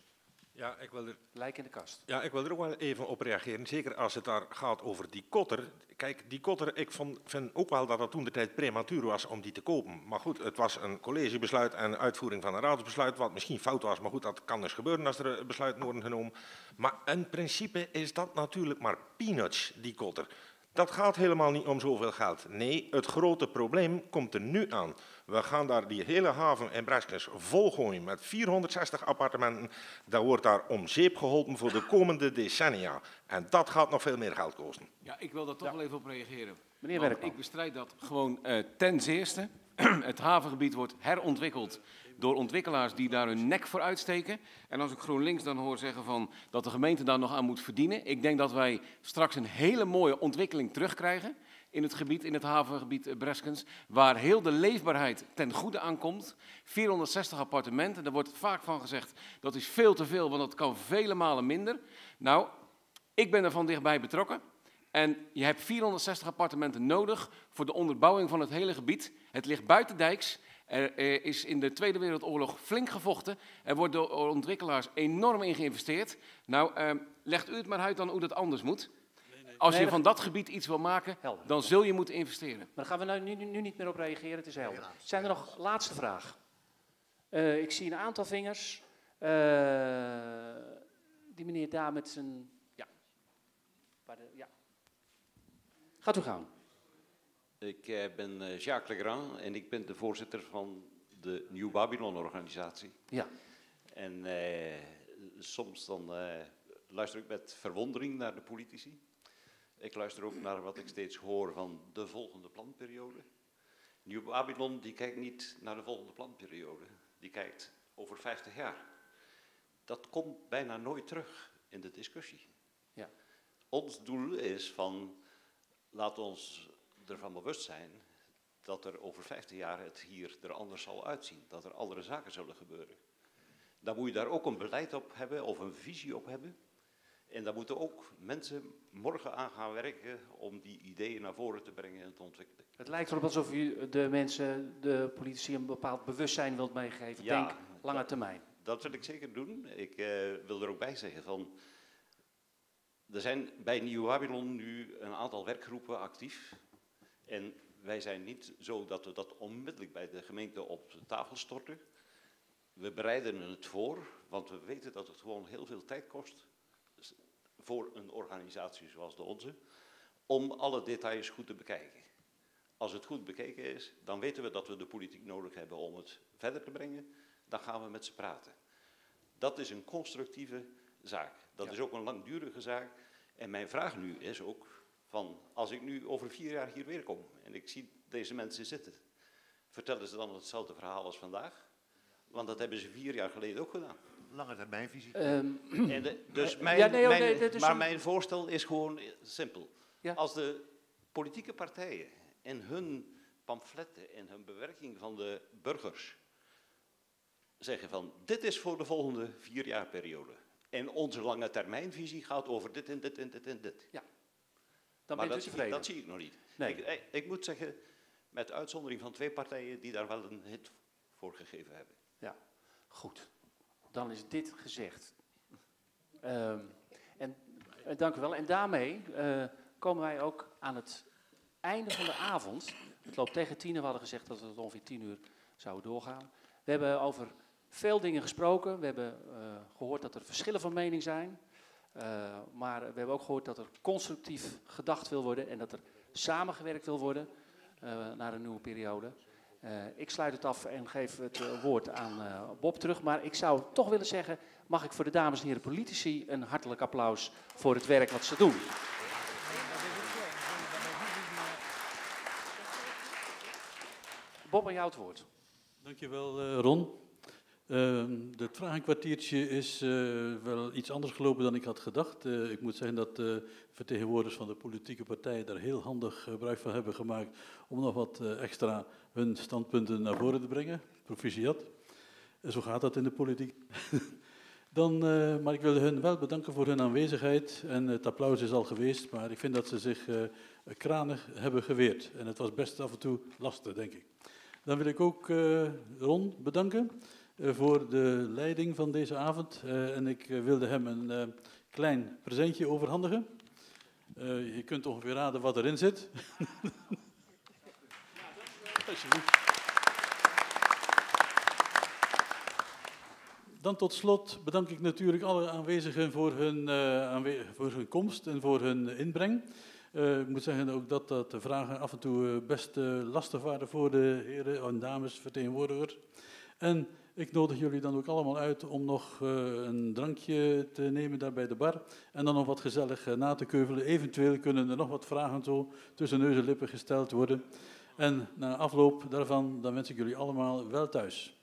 Ja, ik wil er... Lijk in de kast. Ja, ik wil er ook wel even op reageren. Zeker als het daar gaat over die kotter. Kijk, die kotter, ik vond, vind ook wel dat het toen de tijd prematuur was om die te kopen. Maar goed, het was een collegebesluit en uitvoering van een raadsbesluit, wat misschien fout was. Maar goed, dat kan dus gebeuren als er besluiten worden genomen. Maar in principe is dat natuurlijk maar peanuts, die kotter. Dat gaat helemaal niet om zoveel geld. Nee, het grote probleem komt er nu aan. We gaan daar die hele haven in Breskens volgooien met 460 appartementen. Dat wordt daar om zeep geholpen voor de komende decennia. En dat gaat nog veel meer geld kosten. Ja, ik wil daar toch wel even op reageren. Meneer Werkman. Ik bestrijd dat gewoon eh, ten zeerste. *clears throat* het havengebied wordt herontwikkeld door ontwikkelaars die daar hun nek voor uitsteken. En als ik GroenLinks dan hoor zeggen van dat de gemeente daar nog aan moet verdienen. Ik denk dat wij straks een hele mooie ontwikkeling terugkrijgen in het gebied, in het havengebied eh, Breskens, waar heel de leefbaarheid ten goede aankomt. 460 appartementen, daar wordt vaak van gezegd dat is veel te veel, want dat kan vele malen minder. Nou, ik ben er van dichtbij betrokken. En je hebt 460 appartementen nodig voor de onderbouwing van het hele gebied. Het ligt buitendijks. Er eh, is in de Tweede Wereldoorlog flink gevochten. Er wordt door ontwikkelaars enorm in geïnvesteerd. Nou, eh, legt u het maar uit dan hoe dat anders moet. Als Nee, je van dat gebied iets wil maken, dan zul je moeten investeren. Maar daar gaan we nou nu, nu, nu niet meer op reageren, het is helder. Zijn er nog laatste vraag? Eh, ik zie een aantal vingers. Eh, die meneer daar met zijn... Ja. Ja. Gaat u gaan. Ik eh, ben Jacques Legrand en ik ben de voorzitter van de Nieuw Babylon-organisatie. Ja. En eh, soms dan eh, luister ik met verwondering naar de politici. Ik luister ook naar wat ik steeds hoor van de volgende planperiode. Nieuw Babylon die kijkt niet naar de volgende planperiode, die kijkt over 50 jaar. Dat komt bijna nooit terug in de discussie. Ja. Ons doel is van, laat ons ervan bewust zijn dat er over 50 jaar het hier er anders zal uitzien. Dat er andere zaken zullen gebeuren. Dan moet je daar ook een beleid op hebben of een visie op hebben. En daar moeten ook mensen morgen aan gaan werken om die ideeën naar voren te brengen en te ontwikkelen. Het lijkt erop alsof u de mensen, de politici, een bepaald bewustzijn wilt meegeven. Ja, Denk lange termijn. Dat wil ik zeker doen. Ik eh, wil er ook bij zeggen van. Er zijn bij Nieuw Babylon nu een aantal werkgroepen actief. En wij zijn niet zo dat we dat onmiddellijk bij de gemeente op de tafel storten. We bereiden het voor, want we weten dat het gewoon heel veel tijd kost voor een organisatie zoals de onze, om alle details goed te bekijken. Als het goed bekeken is, dan weten we dat we de politiek nodig hebben om het verder te brengen. Dan gaan we met ze praten. Dat is een constructieve zaak. Dat is ook een langdurige zaak. En mijn vraag nu is ook van, als ik nu over vier jaar hier weer kom en ik zie deze mensen zitten, vertellen ze dan hetzelfde verhaal als vandaag? Want dat hebben ze vier jaar geleden ook gedaan. Lange termijnvisie. Ehm, En de- *clears throat* dus eh, mijn, ja, nee, oh, mijn- nee, dit is maar een- mijn voorstel is gewoon eh, simpel. Als de politieke partijen in hun pamfletten en hun bewerking van de burgers zeggen van dit is voor de volgende vier jaar periode. En onze lange termijnvisie gaat over dit en dit en dit en dit. Ja. Dan maar bent u dat, zie- tevreden. dat zie ik nog niet. Nee. Ik, ik, ik moet zeggen, met uitzondering van twee partijen die daar wel een hit voor gegeven hebben. Ja, goed. Dan is dit gezegd. Ehm, en eh, dank u wel. En daarmee eh, komen wij ook aan het einde van de avond. Het loopt tegen tien. We hadden gezegd dat we ongeveer tien uur zouden doorgaan. We hebben over veel dingen gesproken. We hebben eh, gehoord dat er verschillen van mening zijn. Maar we hebben ook gehoord dat er constructief gedacht wil worden en dat er samengewerkt wil worden naar een nieuwe periode. Eh, ik sluit het af en geef het eh, woord aan eh, Bob terug. Maar ik zou toch willen zeggen, mag ik voor de dames en heren politici een hartelijk applaus voor het werk wat ze doen. Bob, aan jou het woord. Dankjewel, Ron. Ehm, het vragenkwartiertje is eh, wel iets anders gelopen dan ik had gedacht. Eh, ik moet zeggen dat de vertegenwoordigers van de politieke partijen daar heel handig gebruik van hebben gemaakt om nog wat eh, extra hun standpunten naar voren te brengen. Proficiat. Zo gaat dat in de politiek. *laughs* Dan, maar ik wil hun wel bedanken voor hun aanwezigheid. En het applaus is al geweest, maar ik vind dat ze zich kranig hebben geweerd. En het was best af en toe lastig, denk ik. Dan wil ik ook Ron bedanken voor de leiding van deze avond. en ik wilde hem een klein presentje overhandigen. je kunt ongeveer raden wat erin zit. *laughs* Alsjeblieft. Dan tot slot bedank ik natuurlijk alle aanwezigen voor hun, voor hun komst en voor hun inbreng. Ik moet zeggen ook dat, dat de vragen af en toe eh, best lastig waren voor de heren en dames vertegenwoordigers. En ik nodig jullie dan ook allemaal uit om nog een drankje te nemen daar bij de bar. En dan nog wat gezellig na te keuvelen. Eventueel kunnen er nog wat vragen zo tussen neus en lippen gesteld worden. En na afloop daarvan dan wens ik jullie allemaal wel thuis.